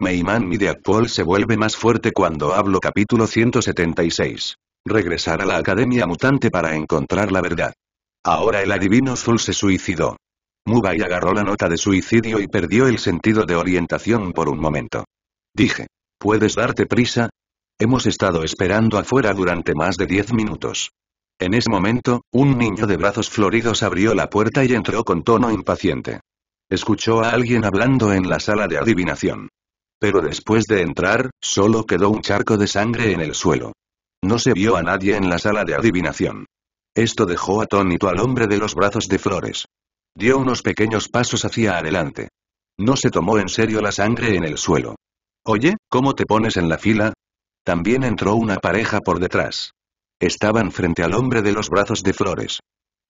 Meiman Mideakpol se vuelve más fuerte cuando hablo capítulo 176. Regresar a la Academia Mutante para encontrar la verdad. Ahora el adivino Zul se suicidó. Mubai agarró la nota de suicidio y perdió el sentido de orientación por un momento. Dije. ¿Puedes darte prisa? Hemos estado esperando afuera durante más de diez minutos. En ese momento, un niño de brazos floridos abrió la puerta y entró con tono impaciente. Escuchó a alguien hablando en la sala de adivinación. Pero después de entrar, solo quedó un charco de sangre en el suelo. No se vio a nadie en la sala de adivinación. Esto dejó atónito al hombre de los brazos de flores. Dio unos pequeños pasos hacia adelante. No se tomó en serio la sangre en el suelo. Oye, ¿cómo te pones en la fila? También entró una pareja por detrás. Estaban frente al hombre de los brazos de flores.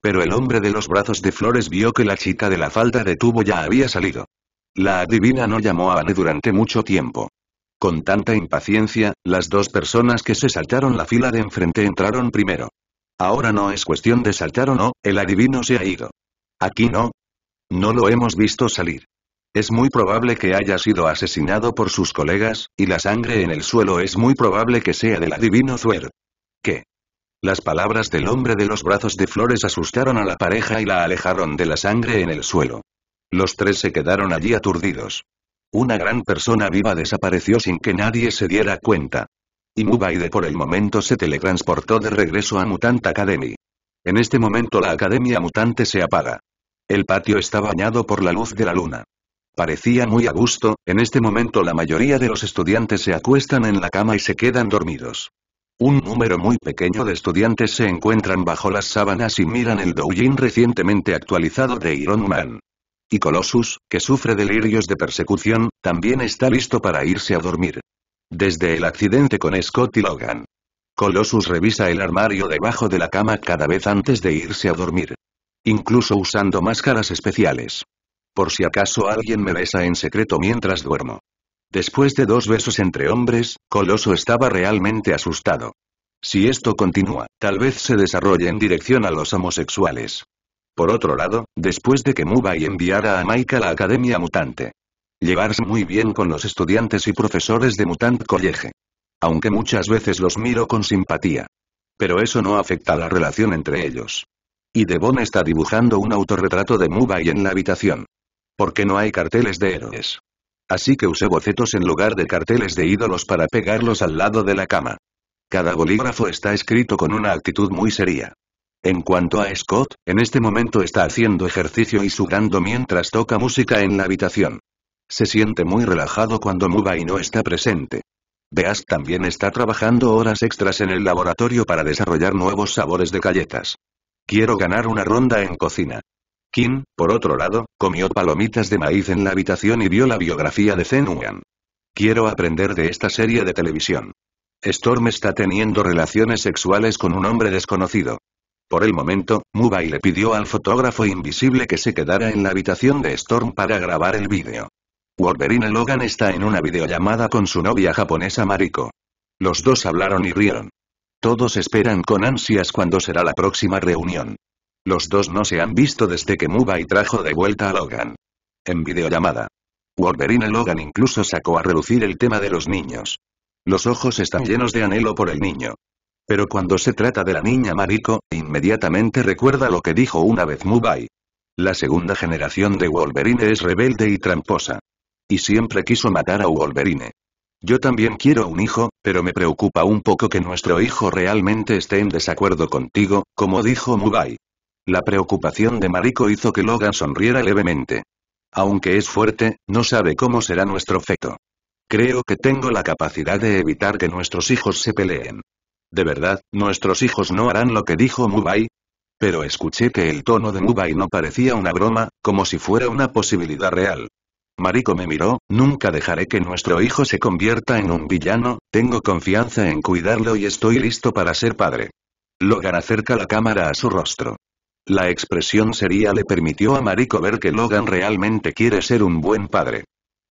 Pero el hombre de los brazos de flores vio que la chica de la falda de tubo ya había salido. La adivina no llamó a Anne durante mucho tiempo. Con tanta impaciencia, las dos personas que se saltaron la fila de enfrente entraron primero. Ahora no es cuestión de saltar o no, el adivino se ha ido. Aquí no. No lo hemos visto salir. Es muy probable que haya sido asesinado por sus colegas, y la sangre en el suelo es muy probable que sea del adivino Zuer. ¿Qué? Las palabras del hombre de los brazos de flores asustaron a la pareja y la alejaron de la sangre en el suelo. Los tres se quedaron allí aturdidos. Una gran persona viva desapareció sin que nadie se diera cuenta. Y Mubaide por el momento se teletransportó de regreso a Mutant Academy. En este momento la Academia Mutante se apaga. El patio está bañado por la luz de la luna. Parecía muy a gusto, en este momento la mayoría de los estudiantes se acuestan en la cama y se quedan dormidos. Un número muy pequeño de estudiantes se encuentran bajo las sábanas y miran el doujin recientemente actualizado de Iron Man. Y Colossus, que sufre delirios de persecución, también está listo para irse a dormir. Desde el accidente con Scott y Logan. Colossus revisa el armario debajo de la cama cada vez antes de irse a dormir. Incluso usando máscaras especiales. Por si acaso alguien me besa en secreto mientras duermo. Después de dos besos entre hombres, Coloso estaba realmente asustado. Si esto continúa, tal vez se desarrolle en dirección a los homosexuales. Por otro lado, después de que Mubai enviara a Mike a la Academia Mutante. Llevarse muy bien con los estudiantes y profesores de Mutant College. Aunque muchas veces los miro con simpatía. Pero eso no afecta la relación entre ellos. Y Devon está dibujando un autorretrato de Mubai en la habitación. Porque no hay carteles de héroes. Así que usé bocetos en lugar de carteles de ídolos para pegarlos al lado de la cama. Cada bolígrafo está escrito con una actitud muy seria. En cuanto a Scott, en este momento está haciendo ejercicio y sudando mientras toca música en la habitación. Se siente muy relajado cuando Mubai no está presente. Beas también está trabajando horas extras en el laboratorio para desarrollar nuevos sabores de galletas. Quiero ganar una ronda en cocina. Kim, por otro lado, comió palomitas de maíz en la habitación y vio la biografía de Zenuan. Quiero aprender de esta serie de televisión. Storm está teniendo relaciones sexuales con un hombre desconocido. Por el momento, Mubai le pidió al fotógrafo invisible que se quedara en la habitación de Storm para grabar el vídeo. Wolverine Logan está en una videollamada con su novia japonesa Mariko. Los dos hablaron y rieron. Todos esperan con ansias cuando será la próxima reunión. Los dos no se han visto desde que Mubai trajo de vuelta a Logan. En videollamada. Wolverine Logan incluso sacó a relucir el tema de los niños. Los ojos están llenos de anhelo por el niño. Pero cuando se trata de la niña Mariko, inmediatamente recuerda lo que dijo una vez Mubai. La segunda generación de Wolverine es rebelde y tramposa. Y siempre quiso matar a Wolverine. Yo también quiero un hijo, pero me preocupa un poco que nuestro hijo realmente esté en desacuerdo contigo, como dijo Mubai. La preocupación de Mariko hizo que Logan sonriera levemente. Aunque es fuerte, no sabe cómo será nuestro feto. Creo que tengo la capacidad de evitar que nuestros hijos se peleen. ¿De verdad, nuestros hijos no harán lo que dijo Mubai? Pero escuché que el tono de Mubai no parecía una broma, como si fuera una posibilidad real. Mariko me miró, nunca dejaré que nuestro hijo se convierta en un villano, tengo confianza en cuidarlo y estoy listo para ser padre. Logan acerca la cámara a su rostro. La expresión seria le permitió a Mariko ver que Logan realmente quiere ser un buen padre.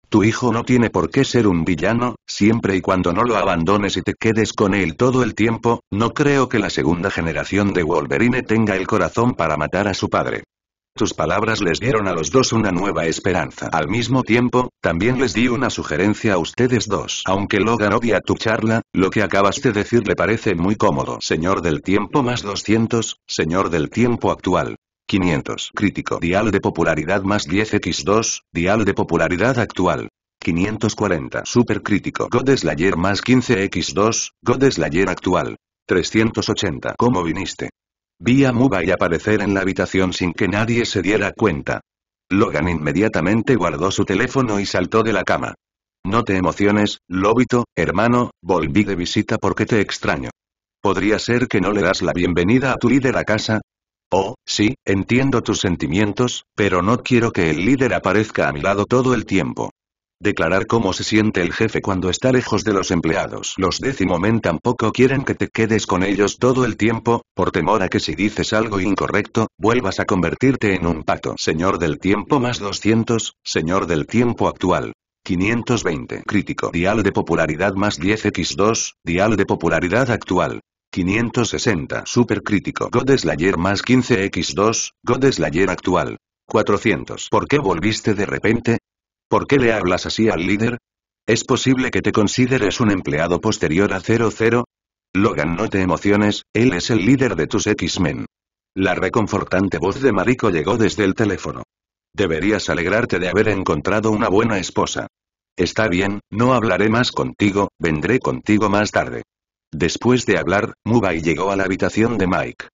Tu hijo no tiene por qué ser un villano, siempre y cuando no lo abandones y te quedes con él todo el tiempo, no creo que la segunda generación de Wolverine tenga el corazón para matar a su padre. Tus palabras les dieron a los dos una nueva esperanza. Al mismo tiempo, también les di una sugerencia a ustedes dos. Aunque Logan odia tu charla, lo que acabas de decir le parece muy cómodo. Señor del tiempo más 200, señor del tiempo actual. 500. Crítico. Dial de popularidad más 10x2, dial de popularidad actual. 540. Super crítico. God Slayer más 15x2, God Slayer actual. 380. ¿Cómo viniste? Vi a Mubai aparecer en la habitación sin que nadie se diera cuenta. Logan inmediatamente guardó su teléfono y saltó de la cama. No te emociones, Lobito, hermano, volví de visita porque te extraño. ¿Podría ser que no le das la bienvenida a tu líder a casa? Oh, sí, entiendo tus sentimientos, pero no quiero que el líder aparezca a mi lado todo el tiempo. Declarar cómo se siente el jefe cuando está lejos de los empleados. Los Men tampoco quieren que te quedes con ellos todo el tiempo, por temor a que si dices algo incorrecto, vuelvas a convertirte en un pato. Señor del tiempo más 200, señor del tiempo actual. 520. Crítico. Dial de popularidad más 10x2, dial de popularidad actual. 560. Super crítico. God Slayer más 15x2, God Slayer actual. 400. ¿Por qué volviste de repente? ¿Por qué le hablas así al líder? ¿Es posible que te consideres un empleado posterior a 00? Logan no te emociones, él es el líder de tus X-Men. La reconfortante voz de Mariko llegó desde el teléfono. Deberías alegrarte de haber encontrado una buena esposa. Está bien, no hablaré más contigo, vendré contigo más tarde. Después de hablar, Mubai llegó a la habitación de Mike.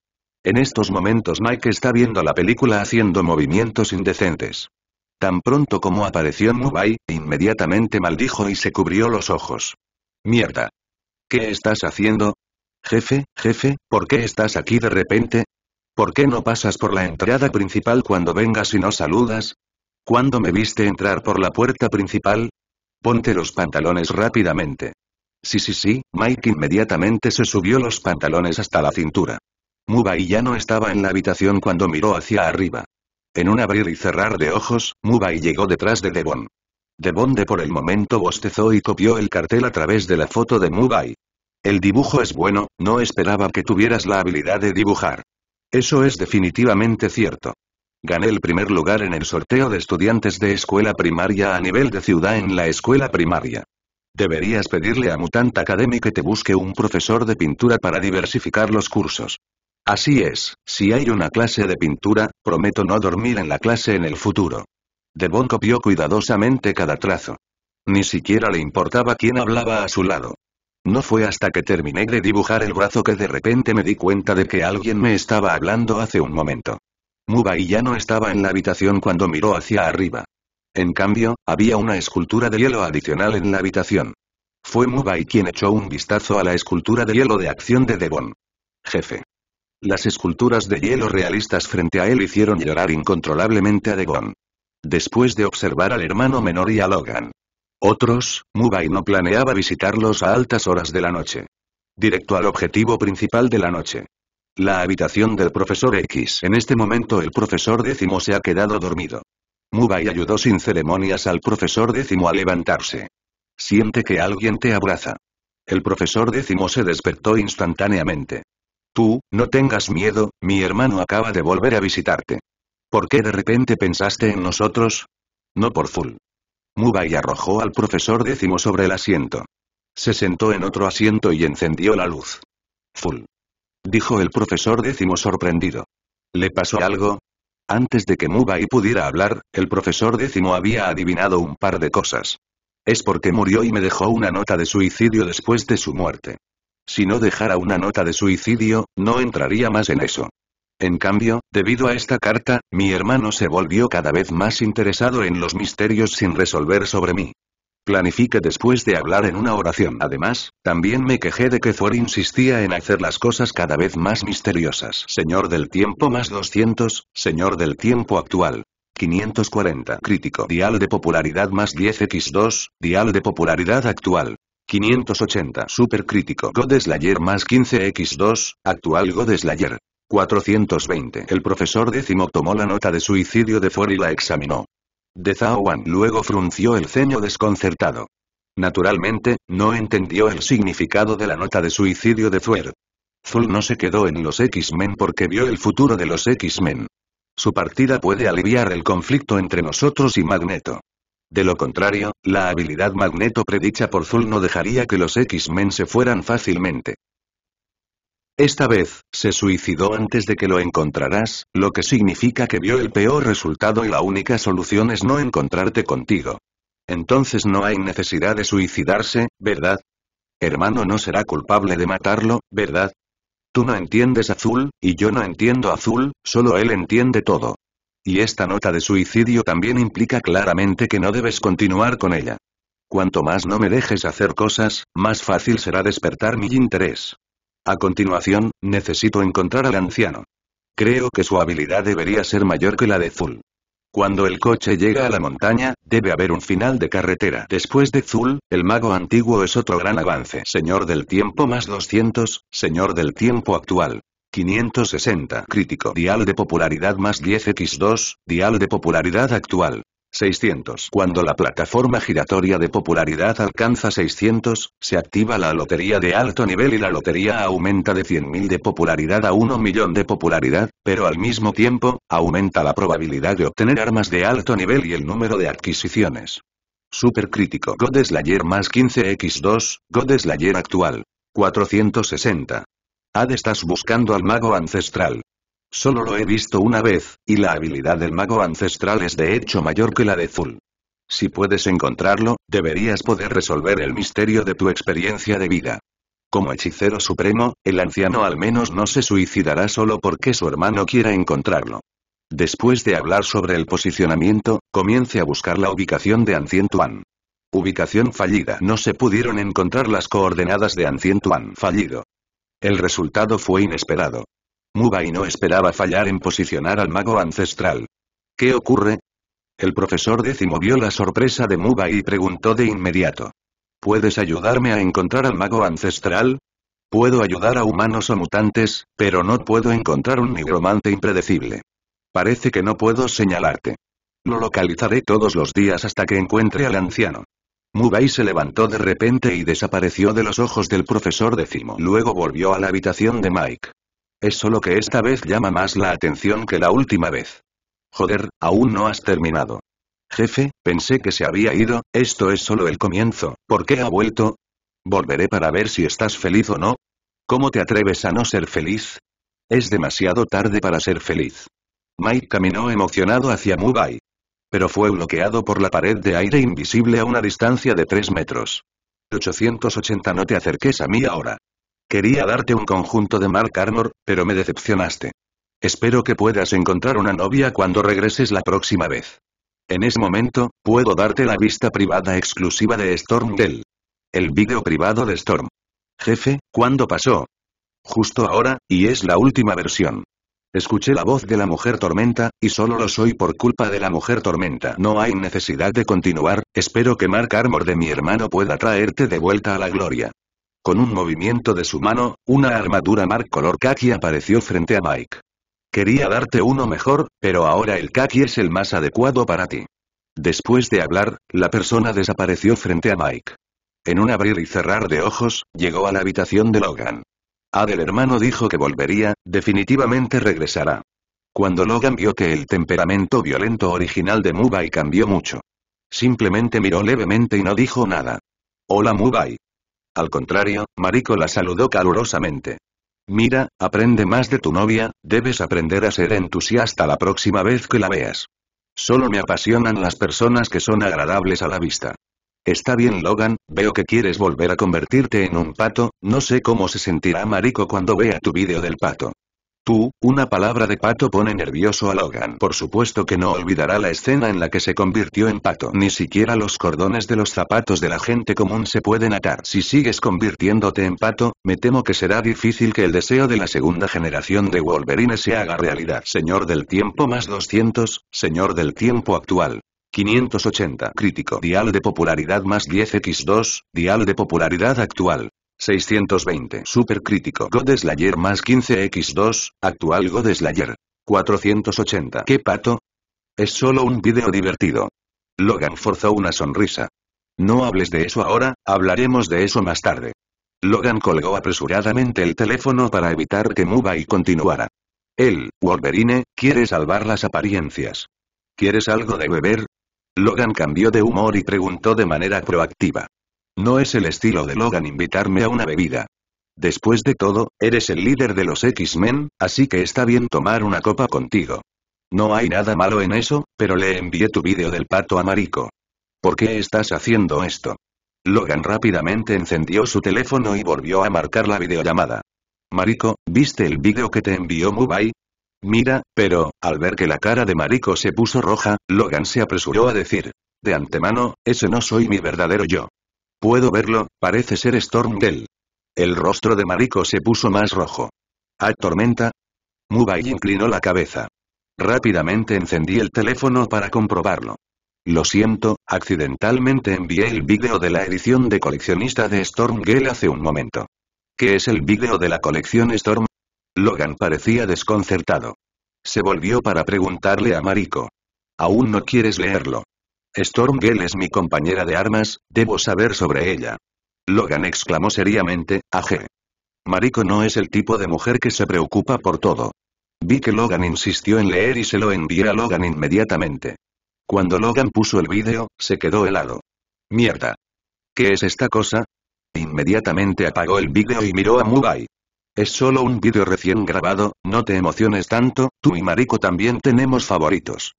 En estos momentos Mike está viendo la película haciendo movimientos indecentes. Tan pronto como apareció Mubai, inmediatamente maldijo y se cubrió los ojos. Mierda. ¿Qué estás haciendo? Jefe, jefe, ¿por qué estás aquí de repente? ¿Por qué no pasas por la entrada principal cuando vengas y no saludas? ¿Cuándo me viste entrar por la puerta principal? Ponte los pantalones rápidamente. Sí, sí, sí, Mike inmediatamente se subió los pantalones hasta la cintura. Mubai ya no estaba en la habitación cuando miró hacia arriba. En un abrir y cerrar de ojos, Mubai llegó detrás de Devon. Devon de por el momento bostezó y copió el cartel a través de la foto de Mubai. El dibujo es bueno, no esperaba que tuvieras la habilidad de dibujar. Eso es definitivamente cierto. Gané el primer lugar en el sorteo de estudiantes de escuela primaria a nivel de ciudad en la escuela primaria. Deberías pedirle a Mutant Academy que te busque un profesor de pintura para diversificar los cursos. Así es, si hay una clase de pintura, prometo no dormir en la clase en el futuro. Devon copió cuidadosamente cada trazo. Ni siquiera le importaba quién hablaba a su lado. No fue hasta que terminé de dibujar el brazo que de repente me di cuenta de que alguien me estaba hablando hace un momento. Mubai ya no estaba en la habitación cuando miró hacia arriba. En cambio, había una escultura de hielo adicional en la habitación. Fue Mubai quien echó un vistazo a la escultura de hielo de acción de Devon. Jefe. Las esculturas de hielo realistas frente a él hicieron llorar incontrolablemente a Degon. Después de observar al hermano menor y a Logan. Otros, Mubai no planeaba visitarlos a altas horas de la noche. Directo al objetivo principal de la noche. La habitación del profesor X. En este momento el profesor décimo se ha quedado dormido. Mubai ayudó sin ceremonias al profesor décimo a levantarse. Siente que alguien te abraza. El profesor décimo se despertó instantáneamente. Tú, no tengas miedo, mi hermano acaba de volver a visitarte. ¿Por qué de repente pensaste en nosotros? No por full. Mubai arrojó al profesor décimo sobre el asiento. Se sentó en otro asiento y encendió la luz. Full. Dijo el profesor décimo sorprendido. ¿Le pasó algo? Antes de que Mubai pudiera hablar, el profesor décimo había adivinado un par de cosas. Es porque murió y me dejó una nota de suicidio después de su muerte. Si no dejara una nota de suicidio, no entraría más en eso. En cambio, debido a esta carta, mi hermano se volvió cada vez más interesado en los misterios sin resolver sobre mí. Planifique después de hablar en una oración. Además, también me quejé de que Thor insistía en hacer las cosas cada vez más misteriosas. Señor del tiempo más 200, Señor del tiempo actual. 540. Crítico. Dial de popularidad más 10x2, Dial de popularidad actual. 580 Super crítico God Slayer más 15x2, actual God Slayer. 420 El profesor décimo tomó la nota de suicidio de Thor y la examinó. De Zhao luego frunció el ceño desconcertado. Naturalmente, no entendió el significado de la nota de suicidio de Thor. Zul no se quedó en los X-Men porque vio el futuro de los X-Men. Su partida puede aliviar el conflicto entre nosotros y Magneto. De lo contrario, la habilidad Magneto predicha por Zul no dejaría que los X-Men se fueran fácilmente. Esta vez, se suicidó antes de que lo encontrarás, lo que significa que vio el peor resultado y la única solución es no encontrarte contigo. Entonces no hay necesidad de suicidarse, ¿verdad? Hermano no será culpable de matarlo, ¿verdad? Tú no entiendes Azul, y yo no entiendo Azul, solo él entiende todo. Y esta nota de suicidio también implica claramente que no debes continuar con ella. Cuanto más no me dejes hacer cosas, más fácil será despertar mi interés. A continuación, necesito encontrar al anciano. Creo que su habilidad debería ser mayor que la de Zul. Cuando el coche llega a la montaña, debe haber un final de carretera. Después de Zul, el mago antiguo es otro gran avance. Señor del tiempo más 200, señor del tiempo actual. 560. Crítico. Dial de popularidad más 10x2, dial de popularidad actual. 600. Cuando la plataforma giratoria de popularidad alcanza 600, se activa la lotería de alto nivel y la lotería aumenta de 100.000 de popularidad a 1 millón de popularidad, pero al mismo tiempo, aumenta la probabilidad de obtener armas de alto nivel y el número de adquisiciones. Supercrítico. God Slayer más 15x2, God Slayer actual. 460. Ad estás buscando al mago ancestral. Solo lo he visto una vez, y la habilidad del mago ancestral es de hecho mayor que la de Zul. Si puedes encontrarlo, deberías poder resolver el misterio de tu experiencia de vida. Como hechicero supremo, el anciano al menos no se suicidará solo porque su hermano quiera encontrarlo. Después de hablar sobre el posicionamiento, comience a buscar la ubicación de Ancien Tuan. Ubicación fallida. No se pudieron encontrar las coordenadas de Ancien Tuan. Fallido. El resultado fue inesperado. Mubai no esperaba fallar en posicionar al mago ancestral. ¿Qué ocurre? El profesor décimo vio la sorpresa de Mubai y preguntó de inmediato. ¿Puedes ayudarme a encontrar al mago ancestral? Puedo ayudar a humanos o mutantes, pero no puedo encontrar un nigromante impredecible. Parece que no puedo señalarte. Lo localizaré todos los días hasta que encuentre al anciano. Mubai se levantó de repente y desapareció de los ojos del profesor décimo. Luego volvió a la habitación de Mike. Es solo que esta vez llama más la atención que la última vez. Joder, aún no has terminado. Jefe, pensé que se había ido, esto es solo el comienzo, ¿por qué ha vuelto? Volveré para ver si estás feliz o no. ¿Cómo te atreves a no ser feliz? Es demasiado tarde para ser feliz. Mike caminó emocionado hacia Mubai pero fue bloqueado por la pared de aire invisible a una distancia de 3 metros. 880 No te acerques a mí ahora. Quería darte un conjunto de Mark Armor, pero me decepcionaste. Espero que puedas encontrar una novia cuando regreses la próxima vez. En ese momento, puedo darte la vista privada exclusiva de Storm Dell. El vídeo privado de Storm. Jefe, ¿cuándo pasó? Justo ahora, y es la última versión. Escuché la voz de la mujer tormenta, y solo lo soy por culpa de la mujer tormenta. No hay necesidad de continuar, espero que Mark Armor de mi hermano pueda traerte de vuelta a la gloria. Con un movimiento de su mano, una armadura Mark color kaki apareció frente a Mike. Quería darte uno mejor, pero ahora el kaki es el más adecuado para ti. Después de hablar, la persona desapareció frente a Mike. En un abrir y cerrar de ojos, llegó a la habitación de Logan. Adel hermano dijo que volvería, definitivamente regresará. Cuando Logan vio que el temperamento violento original de Mubai cambió mucho. Simplemente miró levemente y no dijo nada. Hola Mubai. Al contrario, Mariko la saludó calurosamente. Mira, aprende más de tu novia, debes aprender a ser entusiasta la próxima vez que la veas. Solo me apasionan las personas que son agradables a la vista. Está bien Logan, veo que quieres volver a convertirte en un pato, no sé cómo se sentirá Mariko cuando vea tu vídeo del pato. Tú, una palabra de pato pone nervioso a Logan. Por supuesto que no olvidará la escena en la que se convirtió en pato. Ni siquiera los cordones de los zapatos de la gente común se pueden atar. Si sigues convirtiéndote en pato, me temo que será difícil que el deseo de la segunda generación de Wolverine se haga realidad. Señor del tiempo más 200, señor del tiempo actual. 580. Crítico. Dial de popularidad más 10x2, dial de popularidad actual. 620. Super crítico. God Slayer más 15x2, actual God Slayer. 480. ¿Qué pato? Es solo un vídeo divertido. Logan forzó una sonrisa. No hables de eso ahora, hablaremos de eso más tarde. Logan colgó apresuradamente el teléfono para evitar que Mubai continuara. Él, Wolverine, quiere salvar las apariencias. ¿Quieres algo de beber? Logan cambió de humor y preguntó de manera proactiva. No es el estilo de Logan invitarme a una bebida. Después de todo, eres el líder de los X-Men, así que está bien tomar una copa contigo. No hay nada malo en eso, pero le envié tu vídeo del pato a Mariko. ¿Por qué estás haciendo esto? Logan rápidamente encendió su teléfono y volvió a marcar la videollamada. Mariko, ¿viste el vídeo que te envió Mubai? Mira, pero, al ver que la cara de Mariko se puso roja, Logan se apresuró a decir. De antemano, ese no soy mi verdadero yo. Puedo verlo, parece ser Stormgale. El rostro de Mariko se puso más rojo. ¿Hay tormenta? Mubai inclinó la cabeza. Rápidamente encendí el teléfono para comprobarlo. Lo siento, accidentalmente envié el vídeo de la edición de coleccionista de Stormgale hace un momento. ¿Qué es el vídeo de la colección Storm? Logan parecía desconcertado. Se volvió para preguntarle a Mariko. ¿Aún no quieres leerlo? Stormgale es mi compañera de armas, debo saber sobre ella. Logan exclamó seriamente, aje. Mariko no es el tipo de mujer que se preocupa por todo. Vi que Logan insistió en leer y se lo envié a Logan inmediatamente. Cuando Logan puso el vídeo, se quedó helado. Mierda. ¿Qué es esta cosa? Inmediatamente apagó el vídeo y miró a Mubai. Es solo un vídeo recién grabado, no te emociones tanto, tú y Mariko también tenemos favoritos.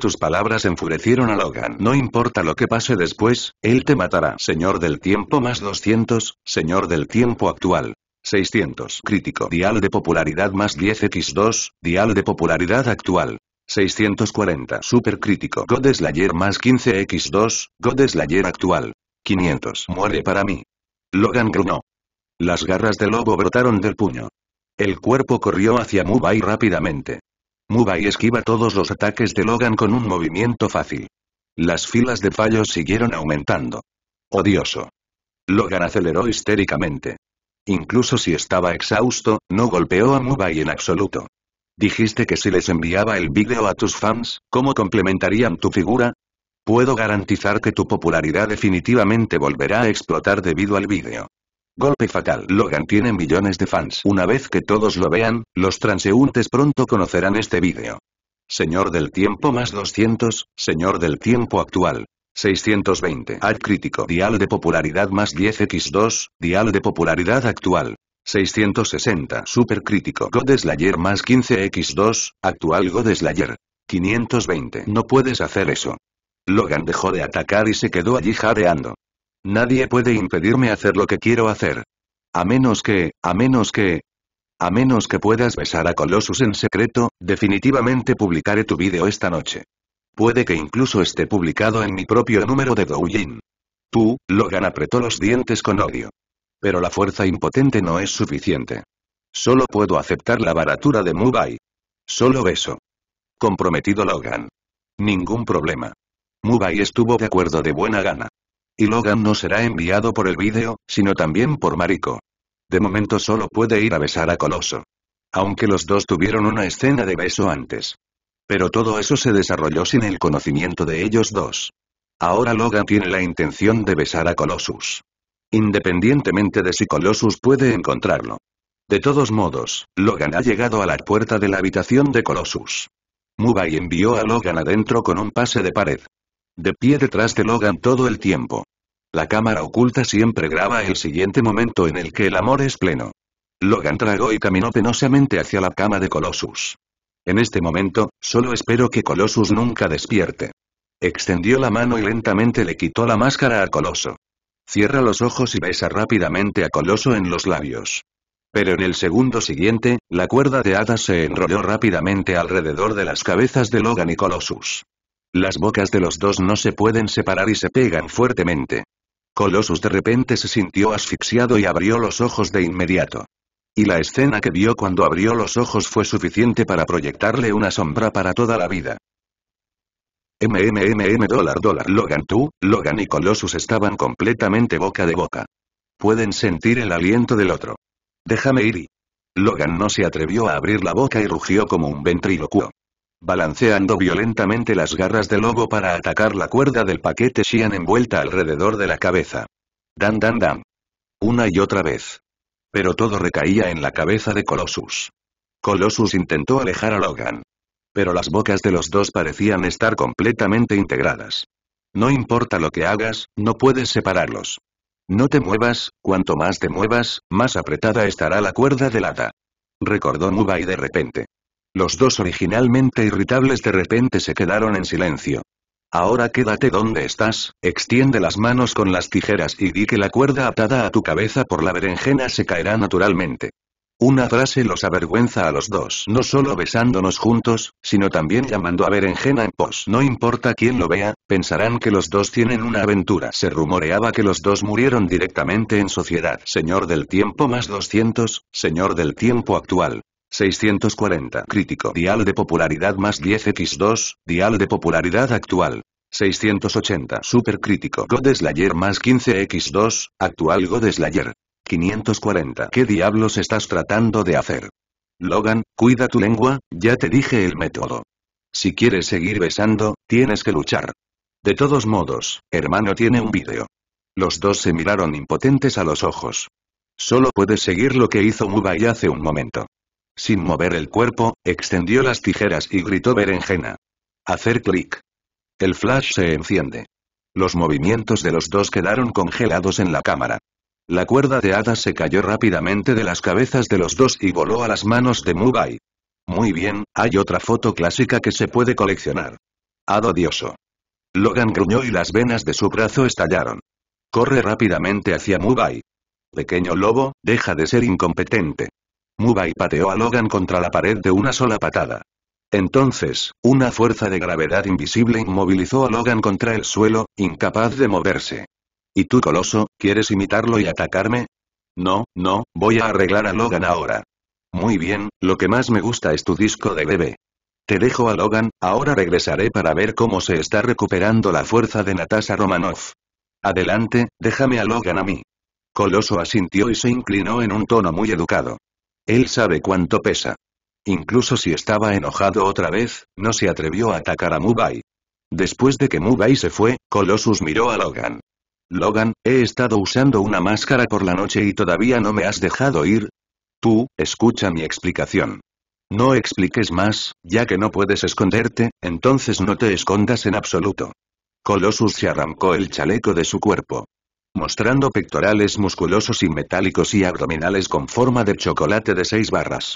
Tus palabras enfurecieron a Logan. No importa lo que pase después, él te matará. Señor del tiempo más 200, señor del tiempo actual. 600. Crítico. Dial de popularidad más 10x2, dial de popularidad actual. 640. Super crítico. Slayer más 15x2, Slayer actual. 500. Muere para mí. Logan grunó. Las garras del lobo brotaron del puño. El cuerpo corrió hacia Mubai rápidamente. Mubai esquiva todos los ataques de Logan con un movimiento fácil. Las filas de fallos siguieron aumentando. Odioso. Logan aceleró histéricamente. Incluso si estaba exhausto, no golpeó a Mubai en absoluto. Dijiste que si les enviaba el vídeo a tus fans, ¿cómo complementarían tu figura? Puedo garantizar que tu popularidad definitivamente volverá a explotar debido al vídeo. Golpe fatal. Logan tiene millones de fans. Una vez que todos lo vean, los transeúntes pronto conocerán este vídeo. Señor del tiempo más 200, Señor del tiempo actual. 620. Ad crítico. Dial de popularidad más 10x2, dial de popularidad actual. 660. Super crítico. Slayer más 15x2, actual Slayer. 520. No puedes hacer eso. Logan dejó de atacar y se quedó allí jadeando. Nadie puede impedirme hacer lo que quiero hacer. A menos que, a menos que... A menos que puedas besar a Colossus en secreto, definitivamente publicaré tu vídeo esta noche. Puede que incluso esté publicado en mi propio número de Douyin. Tú, Logan apretó los dientes con odio. Pero la fuerza impotente no es suficiente. Solo puedo aceptar la baratura de Mubai. Solo beso. Comprometido Logan. Ningún problema. Mubai estuvo de acuerdo de buena gana. Y Logan no será enviado por el vídeo, sino también por Mariko. De momento solo puede ir a besar a Coloso. Aunque los dos tuvieron una escena de beso antes. Pero todo eso se desarrolló sin el conocimiento de ellos dos. Ahora Logan tiene la intención de besar a Colossus. Independientemente de si Colossus puede encontrarlo. De todos modos, Logan ha llegado a la puerta de la habitación de Colossus. Mubai envió a Logan adentro con un pase de pared. De pie detrás de Logan todo el tiempo. La cámara oculta siempre graba el siguiente momento en el que el amor es pleno. Logan tragó y caminó penosamente hacia la cama de Colossus. En este momento, solo espero que Colossus nunca despierte. Extendió la mano y lentamente le quitó la máscara a Coloso. Cierra los ojos y besa rápidamente a Coloso en los labios. Pero en el segundo siguiente, la cuerda de hadas se enrolló rápidamente alrededor de las cabezas de Logan y Colossus. Las bocas de los dos no se pueden separar y se pegan fuertemente. Colossus de repente se sintió asfixiado y abrió los ojos de inmediato. Y la escena que vio cuando abrió los ojos fue suficiente para proyectarle una sombra para toda la vida. MMMM dólar dólar Logan tú, Logan y Colossus estaban completamente boca de boca. Pueden sentir el aliento del otro. Déjame ir. Logan no se atrevió a abrir la boca y rugió como un ventrílocuo. Balanceando violentamente las garras del lobo para atacar la cuerda del paquete Xian envuelta alrededor de la cabeza. Dan dan dan. Una y otra vez. Pero todo recaía en la cabeza de Colossus. Colossus intentó alejar a Logan. Pero las bocas de los dos parecían estar completamente integradas. No importa lo que hagas, no puedes separarlos. No te muevas, cuanto más te muevas, más apretada estará la cuerda del hada. Recordó Mubai de repente. Los dos originalmente irritables de repente se quedaron en silencio. Ahora quédate donde estás, extiende las manos con las tijeras y di que la cuerda atada a tu cabeza por la berenjena se caerá naturalmente. Una frase los avergüenza a los dos, no solo besándonos juntos, sino también llamando a berenjena en pos. No importa quién lo vea, pensarán que los dos tienen una aventura. Se rumoreaba que los dos murieron directamente en sociedad. Señor del tiempo más 200, señor del tiempo actual. 640. Crítico. Dial de popularidad más 10x2, dial de popularidad actual. 680. Super crítico. God Slayer más 15x2, actual God Slayer. 540. ¿Qué diablos estás tratando de hacer? Logan, cuida tu lengua, ya te dije el método. Si quieres seguir besando, tienes que luchar. De todos modos, hermano tiene un vídeo. Los dos se miraron impotentes a los ojos. Solo puedes seguir lo que hizo Mubai hace un momento. Sin mover el cuerpo, extendió las tijeras y gritó berenjena. Hacer clic. El flash se enciende. Los movimientos de los dos quedaron congelados en la cámara. La cuerda de hadas se cayó rápidamente de las cabezas de los dos y voló a las manos de Mubai. Muy bien, hay otra foto clásica que se puede coleccionar. Hado odioso. Logan gruñó y las venas de su brazo estallaron. Corre rápidamente hacia Mubai. Pequeño lobo, deja de ser incompetente. Mubai pateó a Logan contra la pared de una sola patada. Entonces, una fuerza de gravedad invisible inmovilizó a Logan contra el suelo, incapaz de moverse. ¿Y tú coloso, quieres imitarlo y atacarme? No, no, voy a arreglar a Logan ahora. Muy bien, lo que más me gusta es tu disco de bebé. Te dejo a Logan, ahora regresaré para ver cómo se está recuperando la fuerza de Natasha Romanoff. Adelante, déjame a Logan a mí. Coloso asintió y se inclinó en un tono muy educado. Él sabe cuánto pesa. Incluso si estaba enojado otra vez, no se atrevió a atacar a Mubai. Después de que Mubai se fue, Colossus miró a Logan. Logan, he estado usando una máscara por la noche y todavía no me has dejado ir. Tú, escucha mi explicación. No expliques más, ya que no puedes esconderte, entonces no te escondas en absoluto. Colossus se arrancó el chaleco de su cuerpo. Mostrando pectorales musculosos y metálicos y abdominales con forma de chocolate de seis barras.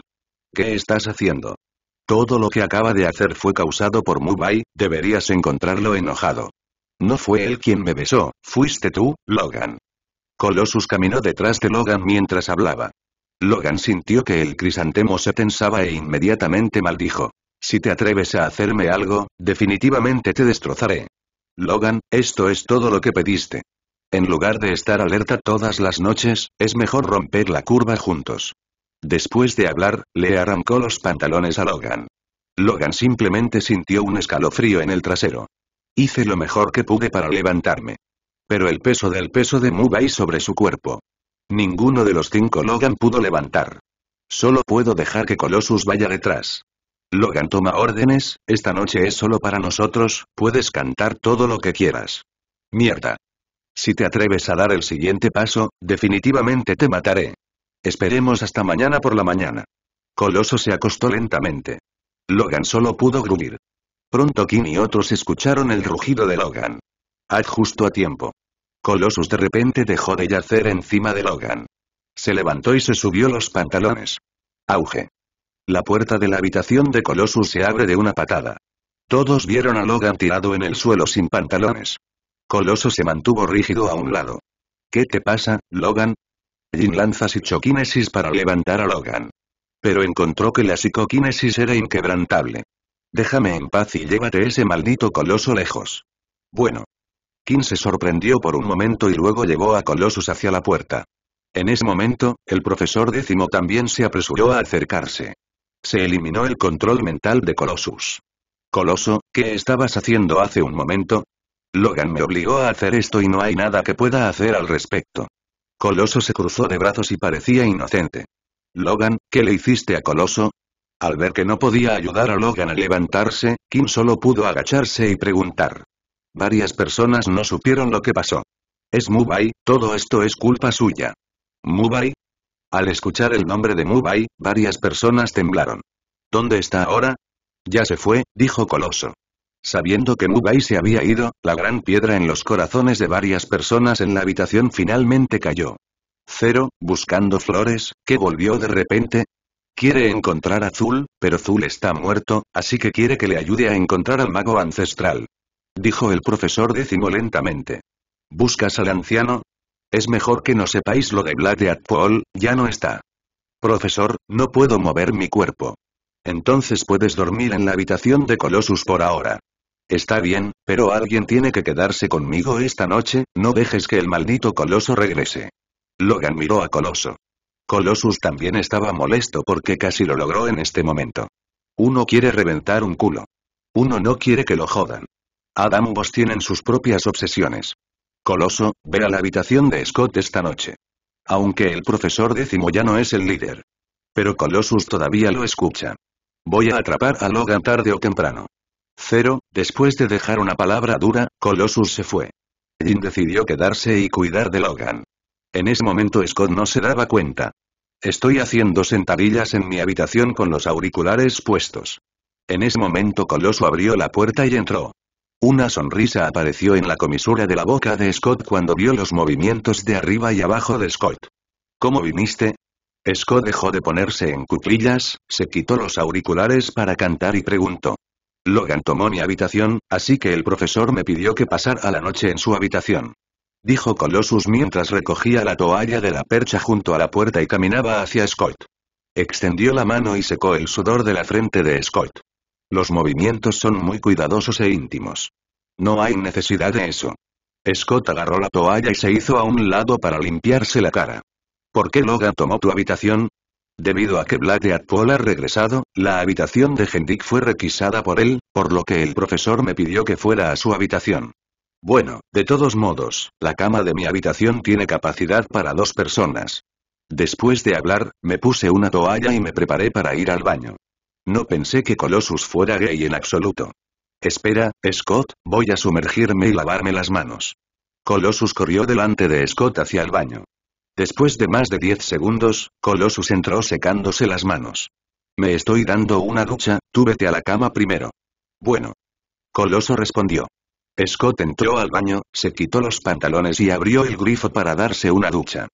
¿Qué estás haciendo? Todo lo que acaba de hacer fue causado por Mubai, deberías encontrarlo enojado. No fue él quien me besó, fuiste tú, Logan. Colossus caminó detrás de Logan mientras hablaba. Logan sintió que el crisantemo se tensaba e inmediatamente maldijo. Si te atreves a hacerme algo, definitivamente te destrozaré. Logan, esto es todo lo que pediste. En lugar de estar alerta todas las noches, es mejor romper la curva juntos. Después de hablar, le arrancó los pantalones a Logan. Logan simplemente sintió un escalofrío en el trasero. Hice lo mejor que pude para levantarme. Pero el peso del peso de Mubai sobre su cuerpo. Ninguno de los cinco Logan pudo levantar. Solo puedo dejar que Colossus vaya detrás. Logan toma órdenes, esta noche es solo para nosotros, puedes cantar todo lo que quieras. Mierda. Si te atreves a dar el siguiente paso, definitivamente te mataré. Esperemos hasta mañana por la mañana. Coloso se acostó lentamente. Logan solo pudo gruñir. Pronto Kim y otros escucharon el rugido de Logan. Ad justo a tiempo. Colossus de repente dejó de yacer encima de Logan. Se levantó y se subió los pantalones. Auge. La puerta de la habitación de Colossus se abre de una patada. Todos vieron a Logan tirado en el suelo sin pantalones. Colossus se mantuvo rígido a un lado. ¿Qué te pasa, Logan? Jin lanza psicoquinesis para levantar a Logan. Pero encontró que la psicoquinesis era inquebrantable. Déjame en paz y llévate ese maldito coloso lejos. Bueno. Kim se sorprendió por un momento y luego llevó a Colossus hacia la puerta. En ese momento, el profesor décimo también se apresuró a acercarse. Se eliminó el control mental de Colossus. Coloso, ¿qué estabas haciendo hace un momento? Logan me obligó a hacer esto y no hay nada que pueda hacer al respecto. Coloso se cruzó de brazos y parecía inocente. Logan, ¿qué le hiciste a Coloso? Al ver que no podía ayudar a Logan a levantarse, Kim solo pudo agacharse y preguntar. Varias personas no supieron lo que pasó. Es Mubai, todo esto es culpa suya. ¿Mubai? Al escuchar el nombre de Mubai, varias personas temblaron. ¿Dónde está ahora? Ya se fue, dijo Coloso. Sabiendo que Mubai se había ido, la gran piedra en los corazones de varias personas en la habitación finalmente cayó. Cero, buscando flores, ¿qué volvió de repente? Quiere encontrar a Zul, pero Zul está muerto, así que quiere que le ayude a encontrar al mago ancestral. Dijo el profesor décimo lentamente. ¿Buscas al anciano? Es mejor que no sepáis lo de Paul, ya no está. Profesor, no puedo mover mi cuerpo. Entonces puedes dormir en la habitación de Colossus por ahora. Está bien, pero alguien tiene que quedarse conmigo esta noche, no dejes que el maldito Coloso regrese. Logan miró a Coloso. Colossus también estaba molesto porque casi lo logró en este momento. Uno quiere reventar un culo. Uno no quiere que lo jodan. Ambos tienen sus propias obsesiones. Coloso, ve a la habitación de Scott esta noche. Aunque el profesor décimo ya no es el líder. Pero Colossus todavía lo escucha. Voy a atrapar a Logan tarde o temprano. Cero, después de dejar una palabra dura, Colossus se fue. Jin decidió quedarse y cuidar de Logan. En ese momento Scott no se daba cuenta. Estoy haciendo sentadillas en mi habitación con los auriculares puestos. En ese momento Coloso abrió la puerta y entró. Una sonrisa apareció en la comisura de la boca de Scott cuando vio los movimientos de arriba y abajo de Scott. ¿Cómo viniste? Scott dejó de ponerse en cuclillas, se quitó los auriculares para cantar y preguntó. Logan tomó mi habitación, así que el profesor me pidió que pasara la noche en su habitación. Dijo Colossus mientras recogía la toalla de la percha junto a la puerta y caminaba hacia Scott. Extendió la mano y secó el sudor de la frente de Scott. Los movimientos son muy cuidadosos e íntimos. No hay necesidad de eso. Scott agarró la toalla y se hizo a un lado para limpiarse la cara. ¿Por qué Logan tomó tu habitación? Debido a que Paul ha regresado, la habitación de Gendik fue requisada por él, por lo que el profesor me pidió que fuera a su habitación. Bueno, de todos modos, la cama de mi habitación tiene capacidad para dos personas. Después de hablar, me puse una toalla y me preparé para ir al baño. No pensé que Colossus fuera gay en absoluto. Espera, Scott, voy a sumergirme y lavarme las manos. Colossus corrió delante de Scott hacia el baño. Después de más de 10 segundos, Colossus entró secándose las manos. Me estoy dando una ducha, tú vete a la cama primero. Bueno. Coloso respondió. Scott entró al baño, se quitó los pantalones y abrió el grifo para darse una ducha.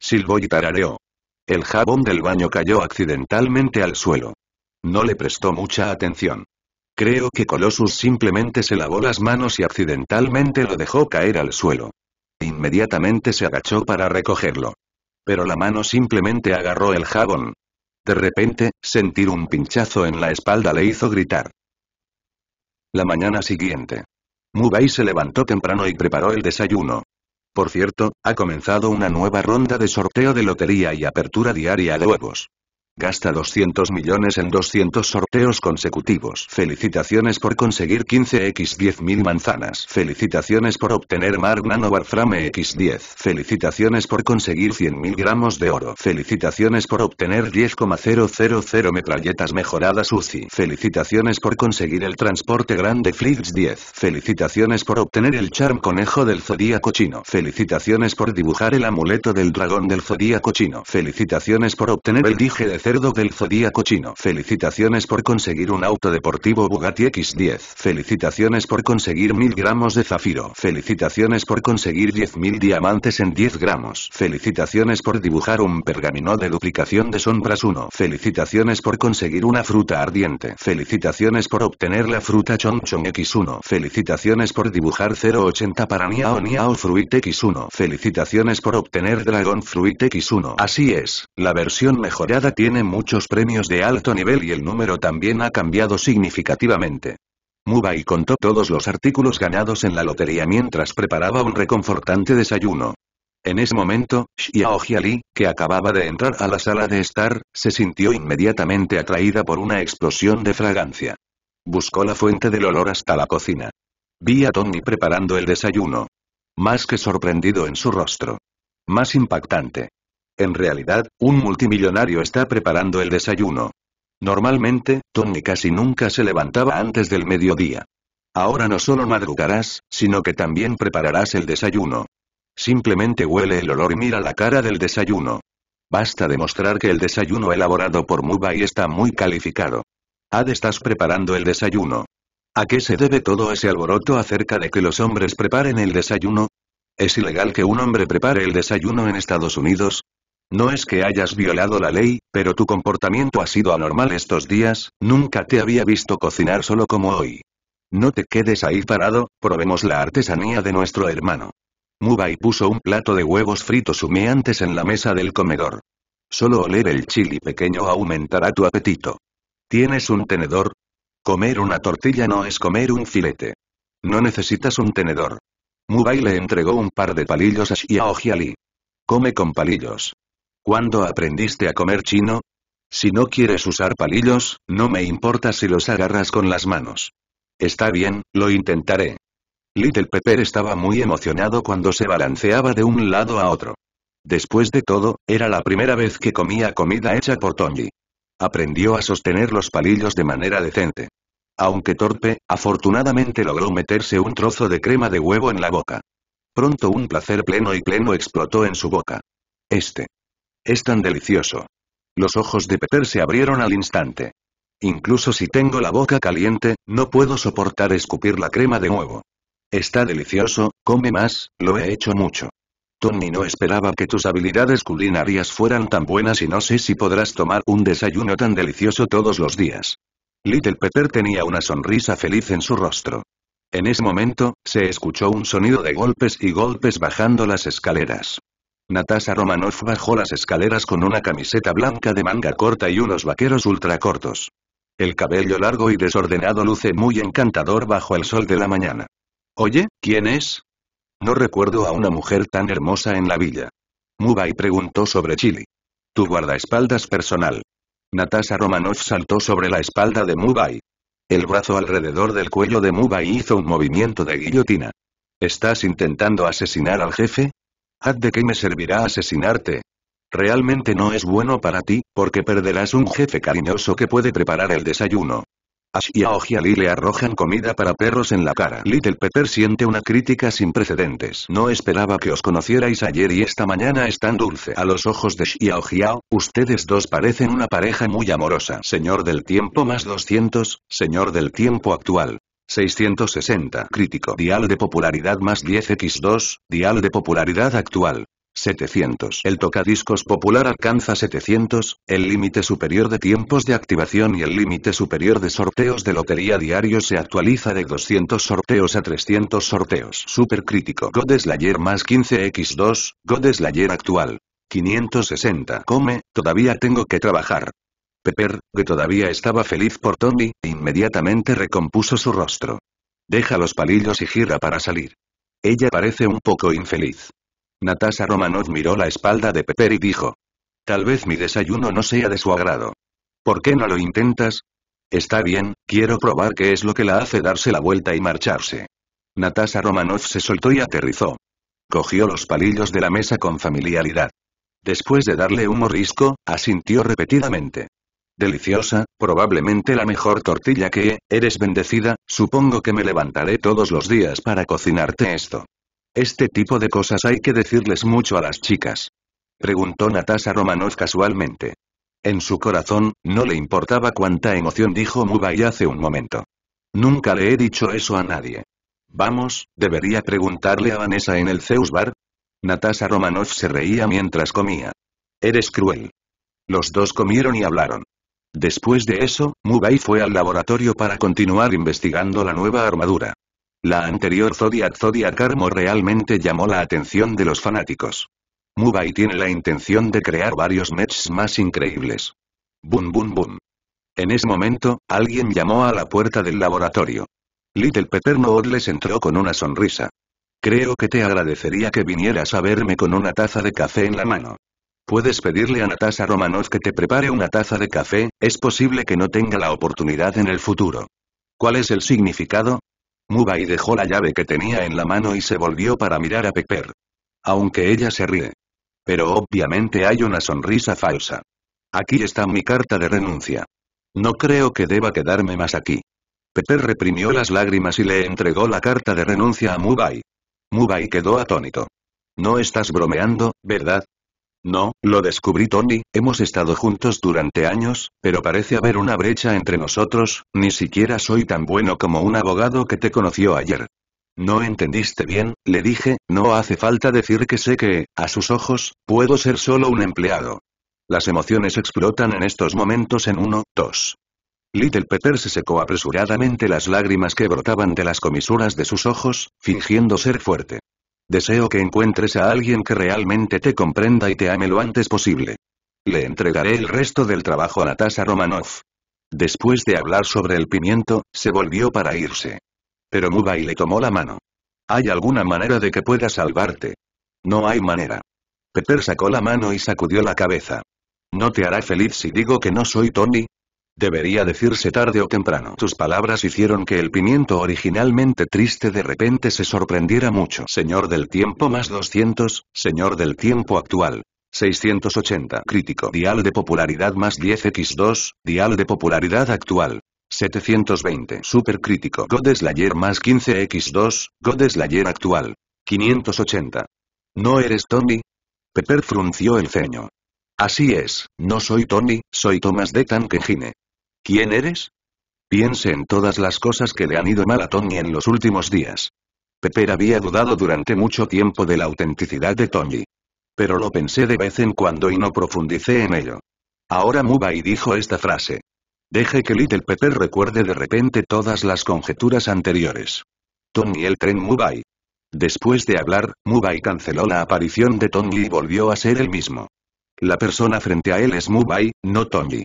Silbó y tarareó. El jabón del baño cayó accidentalmente al suelo. No le prestó mucha atención. Creo que Colossus simplemente se lavó las manos y accidentalmente lo dejó caer al suelo. Inmediatamente se agachó para recogerlo. Pero la mano simplemente agarró el jabón. De repente, sentir un pinchazo en la espalda le hizo gritar. La mañana siguiente. Mubai se levantó temprano y preparó el desayuno. Por cierto, ha comenzado una nueva ronda de sorteo de lotería y apertura diaria de huevos. Gasta 200 millones en 200 sorteos consecutivos. Felicitaciones por conseguir 15x 10.000 manzanas. Felicitaciones por obtener Mark Nano Warframe X10. Felicitaciones por conseguir 100.000 gramos de oro. Felicitaciones por obtener 10,000 metralletas mejoradas UCI. Felicitaciones por conseguir el transporte grande Flix 10. Felicitaciones por obtener el charm conejo del zodíaco chino. Felicitaciones por dibujar el amuleto del dragón del zodíaco chino. Felicitaciones por obtener el dije de cerdo del zodíaco chino. Felicitaciones por conseguir un auto deportivo Bugatti X10. Felicitaciones por conseguir mil gramos de zafiro. Felicitaciones por conseguir 10.000 diamantes en 10 gramos. Felicitaciones por dibujar un pergamino de duplicación de sombras 1. Felicitaciones por conseguir una fruta ardiente. Felicitaciones por obtener la fruta Chong X1. Felicitaciones por dibujar 080 para Niao Niao Fruit X1. Felicitaciones por obtener Dragon Fruit X1. Así es, la versión mejorada tiene muchos premios de alto nivel y el número también ha cambiado significativamente. Mubai contó todos los artículos ganados en la lotería mientras preparaba un reconfortante desayuno. En ese momento, Xiao Jiali, que acababa de entrar a la sala de estar, se sintió inmediatamente atraída por una explosión de fragancia. Buscó la fuente del olor hasta la cocina. Vi a Tony preparando el desayuno. Más que sorprendido en su rostro. Más impactante. En realidad, un multimillonario está preparando el desayuno. Normalmente, Tony casi nunca se levantaba antes del mediodía. Ahora no solo madrugarás, sino que también prepararás el desayuno. Simplemente huele el olor y mira la cara del desayuno. Basta demostrar que el desayuno elaborado por Mubai está muy calificado. Ad estás preparando el desayuno. ¿A qué se debe todo ese alboroto acerca de que los hombres preparen el desayuno? ¿Es ilegal que un hombre prepare el desayuno en Estados Unidos? No es que hayas violado la ley, pero tu comportamiento ha sido anormal estos días, nunca te había visto cocinar solo como hoy. No te quedes ahí parado, probemos la artesanía de nuestro hermano. Mubai puso un plato de huevos fritos humeantes en la mesa del comedor. Solo oler el chili pequeño aumentará tu apetito. ¿Tienes un tenedor? Comer una tortilla no es comer un filete. No necesitas un tenedor. Mubai le entregó un par de palillos a Xiao Jiali. Come con palillos. ¿Cuándo aprendiste a comer chino? Si no quieres usar palillos, no me importa si los agarras con las manos. Está bien, lo intentaré. Little Pepper estaba muy emocionado cuando se balanceaba de un lado a otro. Después de todo, era la primera vez que comía comida hecha por Tony. Aprendió a sostener los palillos de manera decente. Aunque torpe, afortunadamente logró meterse un trozo de crema de huevo en la boca. Pronto un placer pleno y pleno explotó en su boca. Este. Es tan delicioso. Los ojos de Pepper se abrieron al instante. Incluso si tengo la boca caliente, no puedo soportar escupir la crema de huevo. Está delicioso, come más, lo he hecho mucho. Tony no esperaba que tus habilidades culinarias fueran tan buenas y no sé si podrás tomar un desayuno tan delicioso todos los días. Little Pepper tenía una sonrisa feliz en su rostro. En ese momento, se escuchó un sonido de golpes y golpes bajando las escaleras. Natasha Romanoff bajó las escaleras con una camiseta blanca de manga corta y unos vaqueros ultracortos. El cabello largo y desordenado luce muy encantador bajo el sol de la mañana. Oye, ¿quién es? No recuerdo a una mujer tan hermosa en la villa. Mubai preguntó sobre Chili. Tu guardaespaldas personal. Natasha Romanoff saltó sobre la espalda de Mubai. El brazo alrededor del cuello de Mubai hizo un movimiento de guillotina. ¿Estás intentando asesinar al jefe? ¿Ad de qué me servirá asesinarte? Realmente no es bueno para ti, porque perderás un jefe cariñoso que puede preparar el desayuno. Ash y Aojiali le arrojan comida para perros en la cara. Little Pepper siente una crítica sin precedentes. No esperaba que os conocierais ayer y esta mañana es tan dulce. A los ojos de Xiao Jiao, ustedes dos parecen una pareja muy amorosa. Señor del tiempo más 200, señor del tiempo actual. 660. Crítico. Dial de popularidad más 10x2, dial de popularidad actual. 700. El tocadiscos popular alcanza 700, el límite superior de tiempos de activación y el límite superior de sorteos de lotería diario se actualiza de 200 sorteos a 300 sorteos. Supercrítico. Godeslayer más 15x2, Godeslayer actual. 560. Come, todavía tengo que trabajar. Pepper, que todavía estaba feliz por Tommy, inmediatamente recompuso su rostro. Deja los palillos y gira para salir. Ella parece un poco infeliz. Natasha Romanov miró la espalda de Pepper y dijo. Tal vez mi desayuno no sea de su agrado. ¿Por qué no lo intentas? Está bien, quiero probar qué es lo que la hace darse la vuelta y marcharse. Natasha Romanov se soltó y aterrizó. Cogió los palillos de la mesa con familiaridad. Después de darle un morrisco, asintió repetidamente. Deliciosa, probablemente la mejor tortilla que, eres bendecida, supongo que me levantaré todos los días para cocinarte esto. Este tipo de cosas hay que decirles mucho a las chicas. Preguntó Natasha Romanov casualmente. En su corazón, no le importaba cuánta emoción dijo Mubai hace un momento. Nunca le he dicho eso a nadie. Vamos, debería preguntarle a Vanessa en el Zeus Bar. Natasha Romanov se reía mientras comía. Eres cruel. Los dos comieron y hablaron. Después de eso, Mubai fue al laboratorio para continuar investigando la nueva armadura. La anterior Zodiac Zodiac Armor realmente llamó la atención de los fanáticos. Mubai tiene la intención de crear varios mechs más increíbles. Boom boom boom. En ese momento, alguien llamó a la puerta del laboratorio. Little Pepper les entró con una sonrisa. Creo que te agradecería que vinieras a verme con una taza de café en la mano. Puedes pedirle a Natasha Romanov que te prepare una taza de café, es posible que no tenga la oportunidad en el futuro. ¿Cuál es el significado? Mubai dejó la llave que tenía en la mano y se volvió para mirar a Pepper. Aunque ella se ríe. Pero obviamente hay una sonrisa falsa. Aquí está mi carta de renuncia. No creo que deba quedarme más aquí. Pepper reprimió las lágrimas y le entregó la carta de renuncia a Mubai. Mubai quedó atónito. No estás bromeando, ¿verdad? No, lo descubrí Tony, hemos estado juntos durante años, pero parece haber una brecha entre nosotros, ni siquiera soy tan bueno como un abogado que te conoció ayer. No entendiste bien, le dije, no hace falta decir que sé que, a sus ojos, puedo ser solo un empleado. Las emociones explotan en estos momentos en uno, dos. Little Pepper se secó apresuradamente las lágrimas que brotaban de las comisuras de sus ojos, fingiendo ser fuerte. Deseo que encuentres a alguien que realmente te comprenda y te ame lo antes posible. Le entregaré el resto del trabajo a Natasha Romanoff. Después de hablar sobre el pimiento, se volvió para irse. Pero Mubai le tomó la mano. ¿Hay alguna manera de que pueda salvarte? No hay manera. Pepper sacó la mano y sacudió la cabeza. ¿No te hará feliz si digo que no soy Tony? Debería decirse tarde o temprano. Tus palabras hicieron que el pimiento originalmente triste de repente se sorprendiera mucho. Señor del tiempo más 200, señor del tiempo actual. 680. Crítico. Dial de popularidad más 10x2, dial de popularidad actual. 720. Super crítico. Godeslayer más 15x2, Godeslayer actual. 580. ¿No eres Tony? Pepper frunció el ceño. Así es, no soy Tony, soy Thomas de Tankegine. ¿Quién eres? Piense en todas las cosas que le han ido mal a Tony en los últimos días. Pepper había dudado durante mucho tiempo de la autenticidad de Tony. Pero lo pensé de vez en cuando y no profundicé en ello. Ahora Mubai dijo esta frase. Deje que Little Pepper recuerde de repente todas las conjeturas anteriores. Tony el tren Mubai. Después de hablar, Mubai canceló la aparición de Tony y volvió a ser el mismo. La persona frente a él es Mubai, no Tony.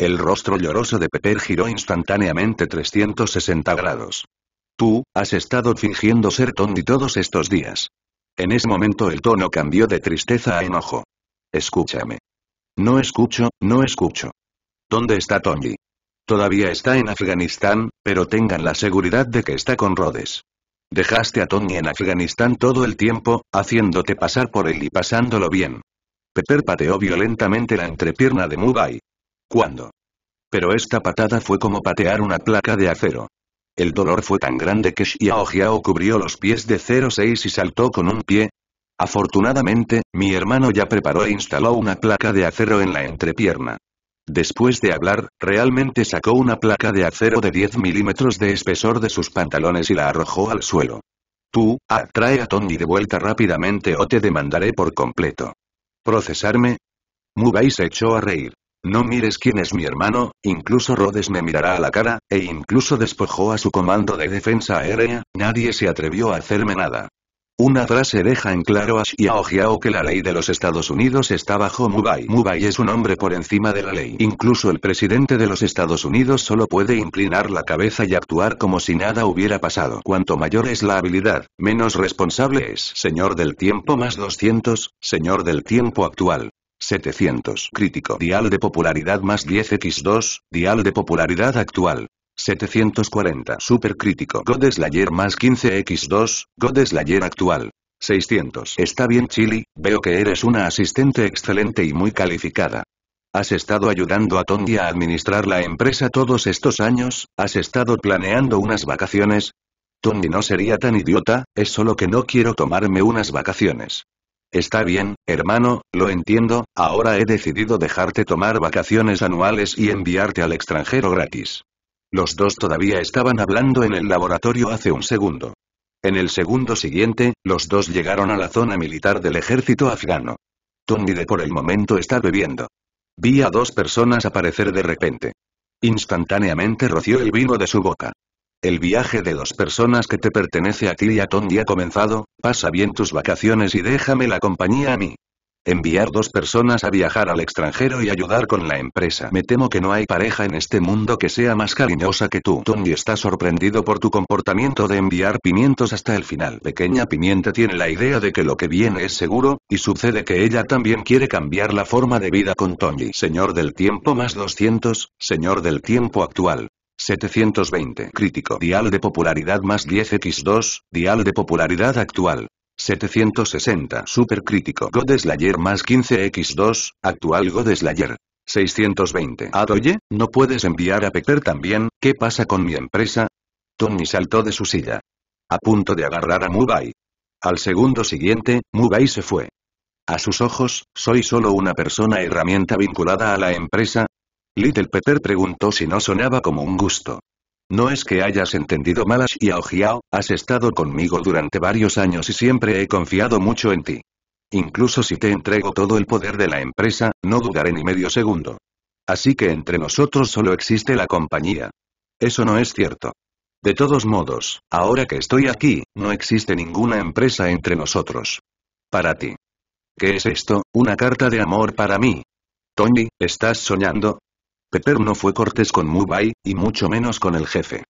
El rostro lloroso de Pepper giró instantáneamente 360 grados. Tú, has estado fingiendo ser Tony todos estos días. En ese momento el tono cambió de tristeza a enojo. Escúchame. No escucho, no escucho. ¿Dónde está Tony? Todavía está en Afganistán, pero tengan la seguridad de que está con Rhodes. Dejaste a Tony en Afganistán todo el tiempo, haciéndote pasar por él y pasándolo bien. Pepper pateó violentamente la entrepierna de Mubai. ¿Cuándo? Pero esta patada fue como patear una placa de acero. El dolor fue tan grande que Xiao Jiao cubrió los pies de 06 y saltó con un pie. Afortunadamente, mi hermano ya preparó e instaló una placa de acero en la entrepierna. Después de hablar, realmente sacó una placa de acero de 10 milímetros de espesor de sus pantalones y la arrojó al suelo. Tú, atrae a Tony de vuelta rápidamente o te demandaré por completo. ¿Procesarme? Mubai se echó a reír. No mires quién es mi hermano, incluso Rhodes me mirará a la cara, e incluso despojó a su comando de defensa aérea, nadie se atrevió a hacerme nada. Una frase deja en claro a Xiao que la ley de los Estados Unidos está bajo Mubai. Mubai es un hombre por encima de la ley. Incluso el presidente de los Estados Unidos solo puede inclinar la cabeza y actuar como si nada hubiera pasado. Cuanto mayor es la habilidad, menos responsable es. Señor del tiempo más 200, señor del tiempo actual. 700. Crítico. Dial de popularidad más 10x2, dial de popularidad actual. 740. Super crítico. Godeslayer más 15x2, Godeslayer actual. 600. Está bien Chili, veo que eres una asistente excelente y muy calificada. ¿Has estado ayudando a Tony a administrar la empresa todos estos años? ¿Has estado planeando unas vacaciones? Tony no sería tan idiota, es solo que no quiero tomarme unas vacaciones. Está bien, hermano, lo entiendo, ahora he decidido dejarte tomar vacaciones anuales y enviarte al extranjero gratis. Los dos todavía estaban hablando en el laboratorio hace un segundo. En el segundo siguiente, los dos llegaron a la zona militar del ejército afgano. Tony de por el momento está bebiendo. Vi a dos personas aparecer de repente. Instantáneamente roció el vino de su boca. El viaje de dos personas que te pertenece a ti y a Tony ha comenzado, pasa bien tus vacaciones y déjame la compañía a mí. Enviar dos personas a viajar al extranjero y ayudar con la empresa. Me temo que no hay pareja en este mundo que sea más cariñosa que tú. Tony está sorprendido por tu comportamiento de enviar pimientos hasta el final. Pequeña pimienta tiene la idea de que lo que viene es seguro, y sucede que ella también quiere cambiar la forma de vida con Tony. Señor del tiempo más 200, señor del tiempo actual. 720. Crítico. Dial de popularidad más 10x2, dial de popularidad actual. 760. Super crítico. Godeslayer más 15x2, actual Godeslayer. 620. Adoye, ¿no puedes enviar a Pepper también? ¿Qué pasa con mi empresa? Tony saltó de su silla. A punto de agarrar a Mubai. Al segundo siguiente, Mubai se fue. A sus ojos, ¿soy solo una persona herramienta vinculada a la empresa? Little Peter preguntó si no sonaba como un gusto. No es que hayas entendido mal a Xiao has estado conmigo durante varios años y siempre he confiado mucho en ti. Incluso si te entrego todo el poder de la empresa, no dudaré ni medio segundo. Así que entre nosotros solo existe la compañía. Eso no es cierto. De todos modos, ahora que estoy aquí, no existe ninguna empresa entre nosotros. Para ti. ¿Qué es esto? ¿Una carta de amor para mí? Tony, ¿estás soñando? Pepper no fue cortés con Mubai, y mucho menos con el jefe.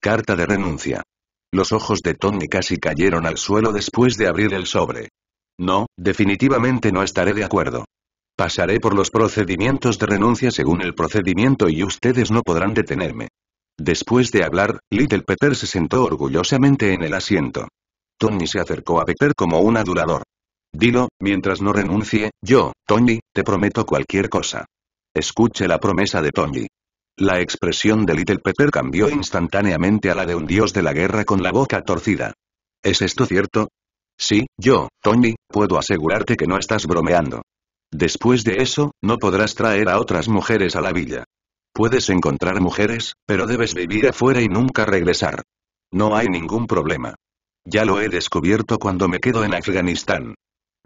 Carta de renuncia. Los ojos de Tony casi cayeron al suelo después de abrir el sobre. No, definitivamente no estaré de acuerdo. Pasaré por los procedimientos de renuncia según el procedimiento y ustedes no podrán detenerme. Después de hablar, Little Pepper se sentó orgullosamente en el asiento. Tony se acercó a Pepper como un adulador. Dilo, mientras no renuncie, yo, Tony, te prometo cualquier cosa. Escuche la promesa de Tony. La expresión de Little Pepper cambió instantáneamente a la de un dios de la guerra con la boca torcida. ¿Es esto cierto? Sí, yo, Tony, puedo asegurarte que no estás bromeando. Después de eso, no podrás traer a otras mujeres a la villa. Puedes encontrar mujeres, pero debes vivir afuera y nunca regresar. No hay ningún problema. Ya lo he descubierto cuando me quedo en Afganistán.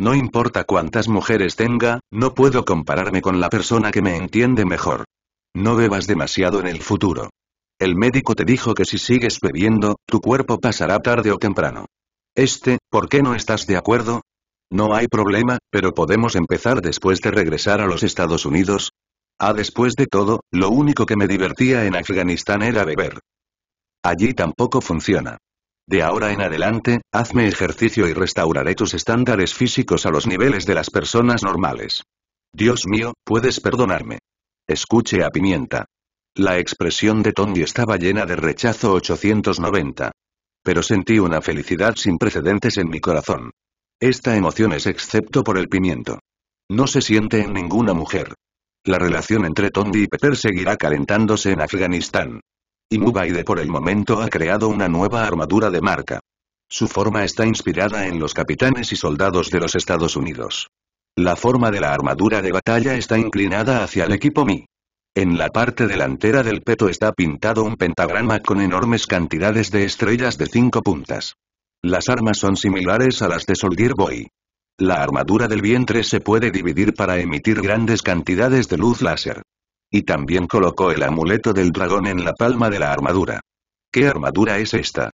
No importa cuántas mujeres tenga, no puedo compararme con la persona que me entiende mejor. No bebas demasiado en el futuro. El médico te dijo que si sigues bebiendo, tu cuerpo pasará tarde o temprano. Este, ¿por qué no estás de acuerdo? No hay problema, pero podemos empezar después de regresar a los Estados Unidos. Ah, después de todo, lo único que me divertía en Afganistán era beber. Allí tampoco funciona. De ahora en adelante, hazme ejercicio y restauraré tus estándares físicos a los niveles de las personas normales. Dios mío, puedes perdonarme. Escuche a Pimienta. La expresión de Tony estaba llena de rechazo 890. Pero sentí una felicidad sin precedentes en mi corazón. Esta emoción es excepto por el pimiento. No se siente en ninguna mujer. La relación entre Tony y Peter seguirá calentándose en Afganistán. Y Mubaide por el momento ha creado una nueva armadura de marca. Su forma está inspirada en los capitanes y soldados de los Estados Unidos. La forma de la armadura de batalla está inclinada hacia el equipo Mi. En la parte delantera del peto está pintado un pentagrama con enormes cantidades de estrellas de cinco puntas. Las armas son similares a las de Soldier Boy. La armadura del vientre se puede dividir para emitir grandes cantidades de luz láser. Y también colocó el amuleto del dragón en la palma de la armadura. ¿Qué armadura es esta?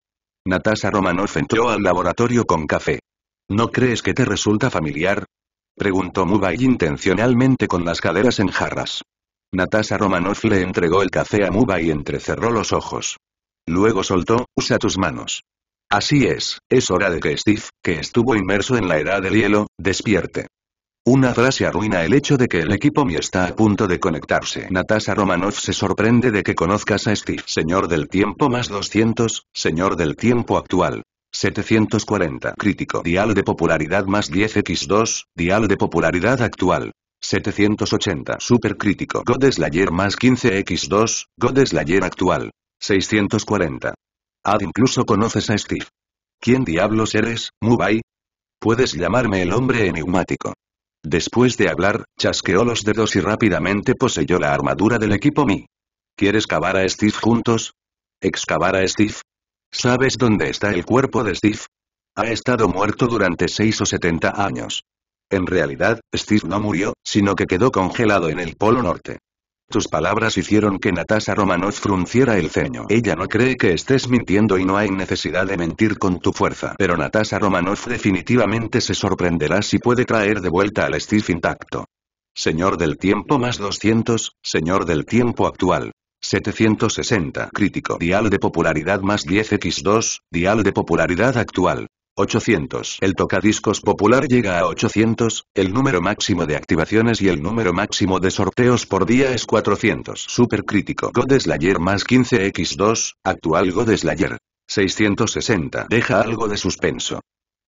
Natasha Romanoff entró al laboratorio con café. ¿No crees que te resulta familiar? Preguntó Mubai intencionalmente con las caderas en jarras. Natasha Romanoff le entregó el café a Mubai y entrecerró los ojos. Luego soltó, usa tus manos. Así es, es hora de que Steve, que estuvo inmerso en la edad del hielo, despierte. Una frase arruina el hecho de que el equipo Mi está a punto de conectarse. Natasha Romanoff se sorprende de que conozcas a Steve. Señor del tiempo más 200, señor del tiempo actual. 740. Crítico. Dial de popularidad más 10x2, dial de popularidad actual. 780. Super crítico. God Slayer más 15x2, God Slayer actual. 640. Ad incluso conoces a Steve. ¿Quién diablos eres, Mubai? Puedes llamarme el hombre enigmático. Después de hablar, chasqueó los dedos y rápidamente poseyó la armadura del equipo Mi. ¿Quieres cavar a Steve juntos? ¿Excavar a Steve? ¿Sabes dónde está el cuerpo de Steve? Ha estado muerto durante seis o setenta años. En realidad, Steve no murió, sino que quedó congelado en el Polo Norte. Tus palabras hicieron que Natasha Romanoff frunciera el ceño. Ella no cree que estés mintiendo y no hay necesidad de mentir con tu fuerza. Pero Natasha Romanoff definitivamente se sorprenderá si puede traer de vuelta al Steve intacto. Señor del tiempo más 200, señor del tiempo actual. 760. Crítico. Dial de popularidad más 10x2, dial de popularidad actual. 800. El tocadiscos popular llega a 800, el número máximo de activaciones y el número máximo de sorteos por día es 400. Super crítico. God Slayer más 15x2, actual God Slayer. 660. Deja algo de suspenso.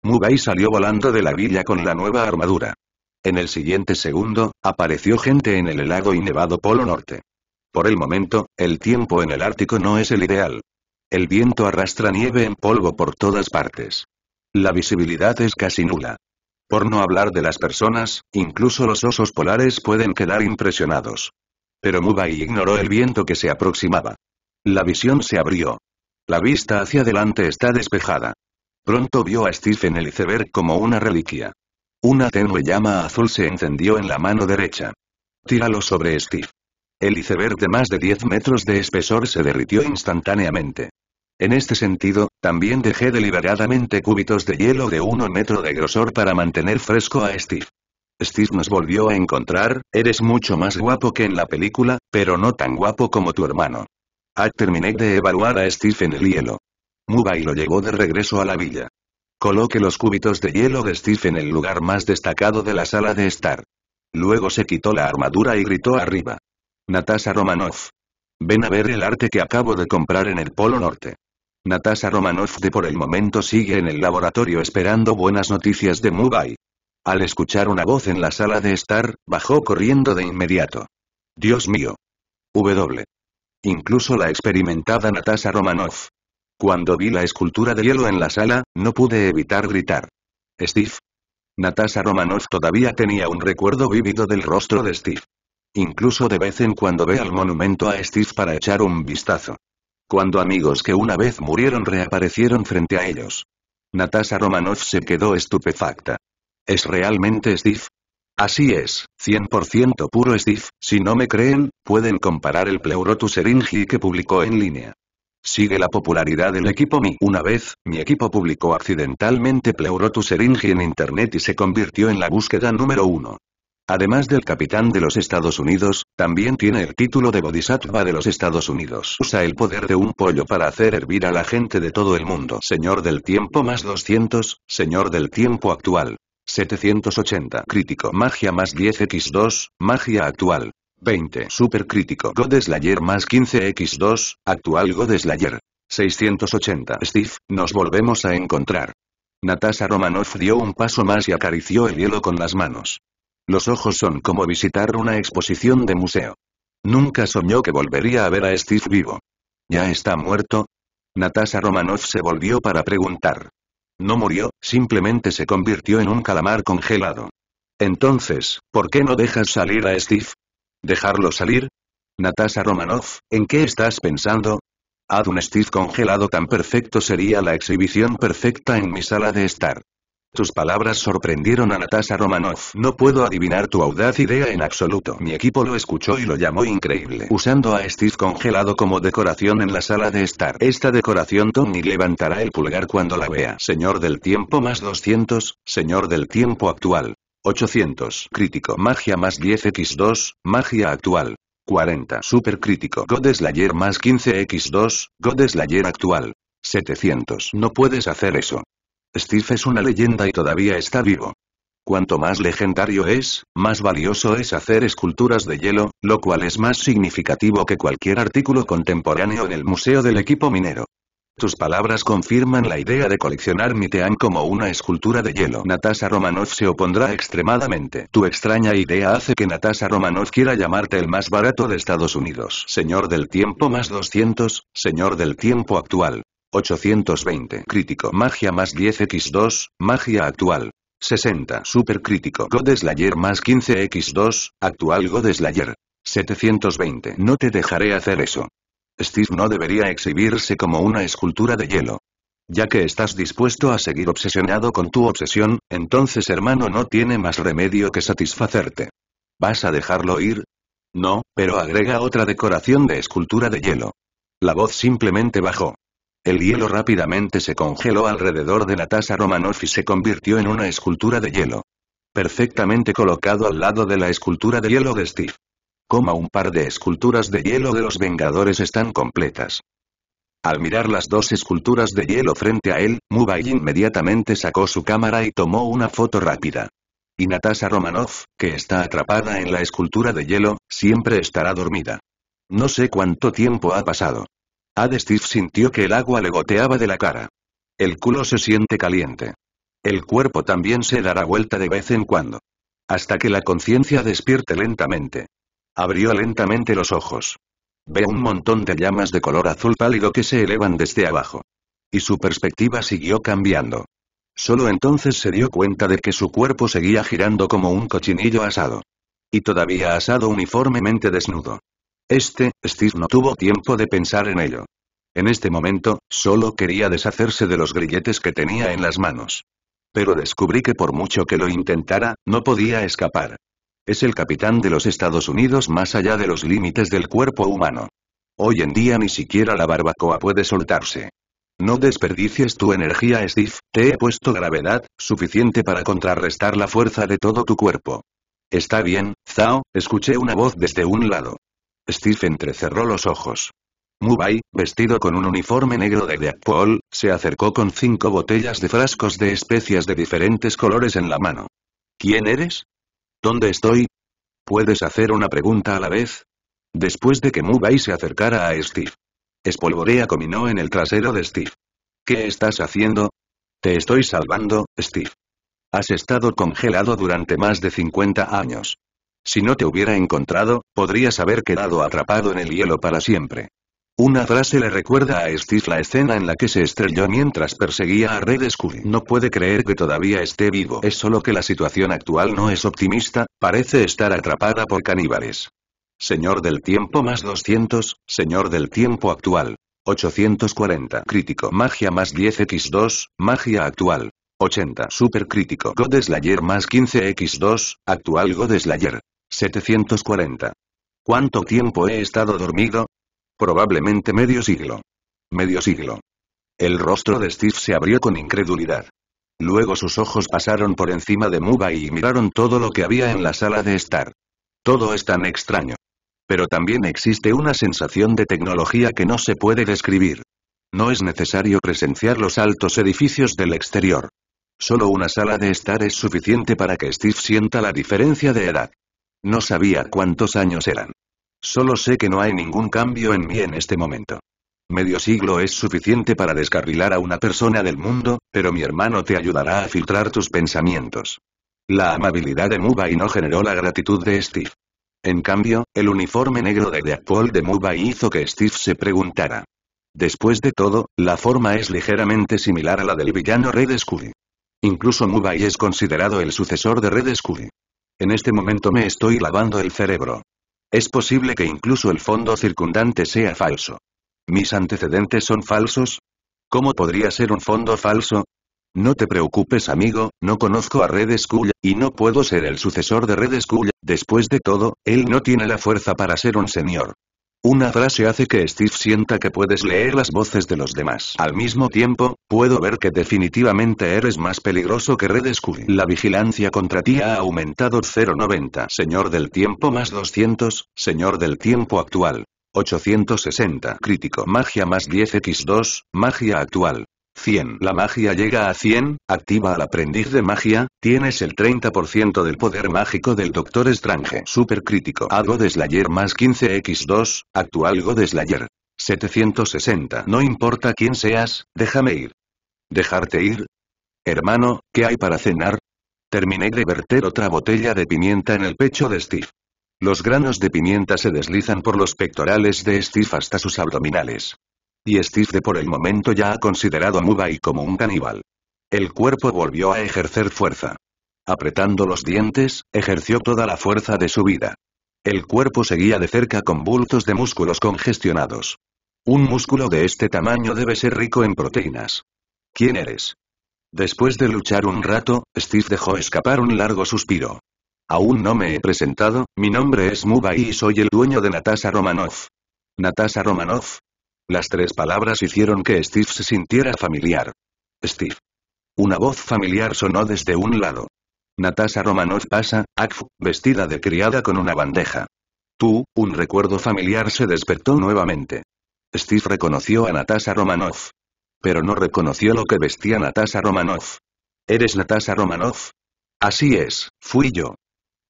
Mubai salió volando de la villa con la nueva armadura. En el siguiente segundo, apareció gente en el helado y nevado Polo Norte. Por el momento, el tiempo en el Ártico no es el ideal. El viento arrastra nieve en polvo por todas partes. La visibilidad es casi nula. Por no hablar de las personas, incluso los osos polares pueden quedar impresionados. Pero Mubai ignoró el viento que se aproximaba. La visión se abrió. La vista hacia adelante está despejada. Pronto vio a Stephen el iceberg como una reliquia. Una tenue llama azul se encendió en la mano derecha. Tíralo sobre Steve. El iceberg de más de 10 metros de espesor se derritió instantáneamente. En este sentido, también dejé deliberadamente cúbitos de hielo de 1 metro de grosor para mantener fresco a Steve. Steve nos volvió a encontrar, eres mucho más guapo que en la película, pero no tan guapo como tu hermano. Ah, terminé de evaluar a Steve en el hielo. Mubai lo llevó de regreso a la villa. Coloque los cúbitos de hielo de Steve en el lugar más destacado de la sala de estar. Luego se quitó la armadura y gritó arriba. Natasha Romanoff. Ven a ver el arte que acabo de comprar en el Polo Norte. Natasha Romanoff de por el momento sigue en el laboratorio esperando buenas noticias de Mubai. Al escuchar una voz en la sala de estar, bajó corriendo de inmediato. Dios mío. W. Incluso la experimentada Natasha Romanoff. Cuando vi la escultura de hielo en la sala, no pude evitar gritar. Steve. Natasha Romanoff todavía tenía un recuerdo vívido del rostro de Steve. Incluso de vez en cuando ve al monumento a Steve para echar un vistazo. Cuando amigos que una vez murieron reaparecieron frente a ellos. Natasha Romanoff se quedó estupefacta. ¿Es realmente Steve? Así es, 100% puro Steve, si no me creen, pueden comparar el Pleurotus Eringi que publicó en línea. Sigue la popularidad del equipo Mi. Una vez, mi equipo publicó accidentalmente Pleurotus Eringi en Internet y se convirtió en la búsqueda número uno. Además del capitán de los Estados Unidos, también tiene el título de Bodhisattva de los Estados Unidos. Usa el poder de un pollo para hacer hervir a la gente de todo el mundo. Señor del tiempo más 200, Señor del tiempo actual. 780. Crítico. Magia más 10x2, magia actual. 20. Super crítico. God Slayer más 15x2, actual God Slayer. 680. Steve, nos volvemos a encontrar. Natasha Romanoff dio un paso más y acarició el hielo con las manos. Los ojos son como visitar una exposición de museo. Nunca soñó que volvería a ver a Steve vivo. ¿Ya está muerto? Natasha Romanoff se volvió para preguntar. No murió, simplemente se convirtió en un calamar congelado. Entonces, ¿por qué no dejas salir a Steve? ¿Dejarlo salir? Natasha Romanoff, ¿en qué estás pensando? Haz un Steve congelado tan perfecto sería la exhibición perfecta en mi sala de estar. Tus palabras sorprendieron a Natasha Romanoff. No puedo adivinar tu audaz idea en absoluto. Mi equipo lo escuchó y lo llamó increíble. Usando a Steve congelado como decoración en la sala de estar. Esta decoración Tony levantará el pulgar cuando la vea. Señor del tiempo más 200, señor del tiempo actual. 800. Crítico. Magia más 10x2, magia actual. 40. Super crítico. God Slayer más 15x2, God Slayer actual. 700. No puedes hacer eso. Steve es una leyenda y todavía está vivo. Cuanto más legendario es, más valioso es hacer esculturas de hielo, lo cual es más significativo que cualquier artículo contemporáneo en el Museo del Equipo Minero. Tus palabras confirman la idea de coleccionar Mitean como una escultura de hielo. Natasha Romanoff se opondrá extremadamente. Tu extraña idea hace que Natasha Romanoff quiera llamarte el más barato de Estados Unidos. Señor del tiempo más 200, señor del tiempo actual. 820. Crítico. Magia más 10x2, magia actual. 60. Super crítico. God Slayer más 15x2, actual God Slayer. 720. No te dejaré hacer eso. Steve no debería exhibirse como una escultura de hielo. Ya que estás dispuesto a seguir obsesionado con tu obsesión, entonces hermano no tiene más remedio que satisfacerte. ¿Vas a dejarlo ir? No, pero agrega otra decoración de escultura de hielo. La voz simplemente bajó. El hielo rápidamente se congeló alrededor de Natasha Romanoff y se convirtió en una escultura de hielo. Perfectamente colocado al lado de la escultura de hielo de Steve. Como un par de esculturas de hielo de los Vengadores están completas. Al mirar las dos esculturas de hielo frente a él, Mubai inmediatamente sacó su cámara y tomó una foto rápida. Y Natasha Romanoff, que está atrapada en la escultura de hielo, siempre estará dormida. No sé cuánto tiempo ha pasado. Ad Steve sintió que el agua le goteaba de la cara. El culo se siente caliente. El cuerpo también se dará vuelta de vez en cuando. Hasta que la conciencia despierte lentamente. Abrió lentamente los ojos. Ve un montón de llamas de color azul pálido que se elevan desde abajo. Y su perspectiva siguió cambiando. Solo entonces se dio cuenta de que su cuerpo seguía girando como un cochinillo asado. Y todavía asado uniformemente desnudo. Este, Steve no tuvo tiempo de pensar en ello. En este momento, solo quería deshacerse de los grilletes que tenía en las manos. Pero descubrí que por mucho que lo intentara, no podía escapar. Es el capitán de los Estados Unidos más allá de los límites del cuerpo humano. Hoy en día ni siquiera la barbacoa puede soltarse. No desperdicies tu energía Steve, te he puesto gravedad, suficiente para contrarrestar la fuerza de todo tu cuerpo. Está bien, Zhao, escuché una voz desde un lado. Steve entrecerró los ojos. Mubai, vestido con un uniforme negro de Deadpool, se acercó con cinco botellas de frascos de especias de diferentes colores en la mano. ¿Quién eres? ¿Dónde estoy? ¿Puedes hacer una pregunta a la vez? Después de que Mubai se acercara a Steve. Espolvorea cominó en el trasero de Steve. ¿Qué estás haciendo? Te estoy salvando, Steve. Has estado congelado durante más de 50 años. Si no te hubiera encontrado, podrías haber quedado atrapado en el hielo para siempre. Una frase le recuerda a Steve la escena en la que se estrelló mientras perseguía a Red Skull. No puede creer que todavía esté vivo. Es solo que la situación actual no es optimista, parece estar atrapada por caníbales. Señor del tiempo más 200, Señor del tiempo actual. 840. Crítico. Magia más 10x2, magia actual. 80. Super crítico. God Slayer más 15x2, actual God Slayer. 740. ¿Cuánto tiempo he estado dormido? Probablemente medio siglo. Medio siglo. El rostro de Steve se abrió con incredulidad. Luego sus ojos pasaron por encima de Muba y miraron todo lo que había en la sala de estar. Todo es tan extraño. Pero también existe una sensación de tecnología que no se puede describir. No es necesario presenciar los altos edificios del exterior. Solo una sala de estar es suficiente para que Steve sienta la diferencia de edad. No sabía cuántos años eran. Solo sé que no hay ningún cambio en mí en este momento. Medio siglo es suficiente para descarrilar a una persona del mundo, pero mi hermano te ayudará a filtrar tus pensamientos. La amabilidad de Mubai no generó la gratitud de Steve. En cambio, el uniforme negro de Deadpool de Mubai hizo que Steve se preguntara. Después de todo, la forma es ligeramente similar a la del villano Red Skull. Incluso Mubai es considerado el sucesor de Red Skull. En este momento me estoy lavando el cerebro. Es posible que incluso el fondo circundante sea falso. ¿Mis antecedentes son falsos? ¿Cómo podría ser un fondo falso? No te preocupes amigo, no conozco a Red Skull, y no puedo ser el sucesor de Red Skull, después de todo, él no tiene la fuerza para ser un señor. Una frase hace que Steve sienta que puedes leer las voces de los demás. Al mismo tiempo, puedo ver que definitivamente eres más peligroso que Red Skull. La vigilancia contra ti ha aumentado 0.90. Señor del tiempo más 200, señor del tiempo actual. 860. Crítico. Magia más 10x2, magia actual. 100. La magia llega a 100, activa al aprendiz de magia, tienes el 30% del poder mágico del Doctor Strange. Super crítico. A God Slayer más 15x2, actual God Slayer. 760. No importa quién seas, déjame ir. ¿Dejarte ir? Hermano, ¿qué hay para cenar? Terminé de verter otra botella de pimienta en el pecho de Steve. Los granos de pimienta se deslizan por los pectorales de Steve hasta sus abdominales. Y Steve por el momento ya ha considerado a Mubai como un caníbal. El cuerpo volvió a ejercer fuerza. Apretando los dientes, ejerció toda la fuerza de su vida. El cuerpo seguía de cerca con bultos de músculos congestionados. Un músculo de este tamaño debe ser rico en proteínas. ¿Quién eres? Después de luchar un rato, Steve dejó escapar un largo suspiro. Aún no me he presentado, mi nombre es Mubai y soy el dueño de Natasha Romanov. Natasha Romanov, las tres palabras hicieron que Steve se sintiera familiar. Steve. Una voz familiar sonó desde un lado. Natasha Romanov pasa, Akfu, vestida de criada con una bandeja. Tú, un recuerdo familiar se despertó nuevamente. Steve reconoció a Natasha Romanov. Pero no reconoció lo que vestía Natasha Romanov. ¿Eres Natasha Romanov? Así es, fui yo.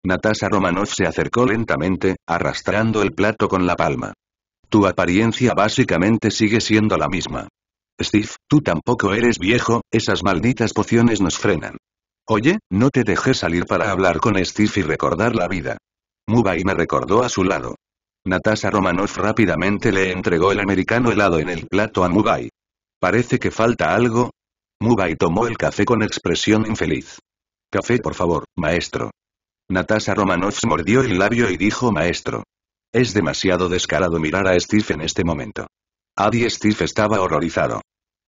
Natasha Romanov se acercó lentamente, arrastrando el plato con la palma. Tu apariencia básicamente sigue siendo la misma. Steve, tú tampoco eres viejo, esas malditas pociones nos frenan. Oye, no te dejé salir para hablar con Steve y recordar la vida. Mubai me recordó a su lado. Natasha Romanoff rápidamente le entregó el americano helado en el plato a Mubai. Parece que falta algo. Mubai tomó el café con expresión infeliz. Café por favor, maestro. Natasha Romanoff mordió el labio y dijo maestro. Es demasiado descarado mirar a Steve en este momento. Adi Steve estaba horrorizado.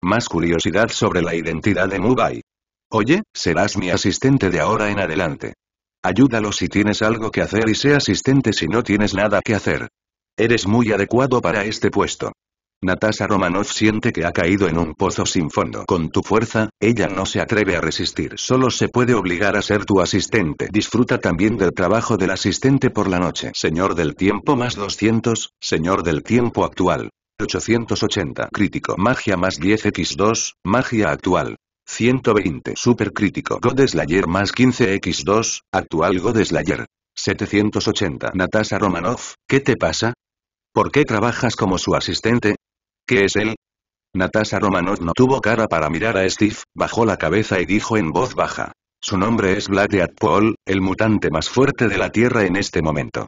Más curiosidad sobre la identidad de Mubai. Oye, serás mi asistente de ahora en adelante. Ayúdalo si tienes algo que hacer y sé asistente si no tienes nada que hacer. Eres muy adecuado para este puesto. Natasha Romanoff siente que ha caído en un pozo sin fondo. Con tu fuerza, ella no se atreve a resistir. Solo se puede obligar a ser tu asistente. Disfruta también del trabajo del asistente por la noche. Señor del tiempo más 200, señor del tiempo actual. 880. Crítico. Magia más 10x2, magia actual. 120. Super crítico. God Slayer más 15x2, actual God Slayer. 780. Natasha Romanoff, ¿qué te pasa? ¿Por qué trabajas como su asistente? ¿Qué es él? Natasha Romanoff no tuvo cara para mirar a Steve, bajó la cabeza y dijo en voz baja. Su nombre es Gladiat Paul, el mutante más fuerte de la Tierra en este momento.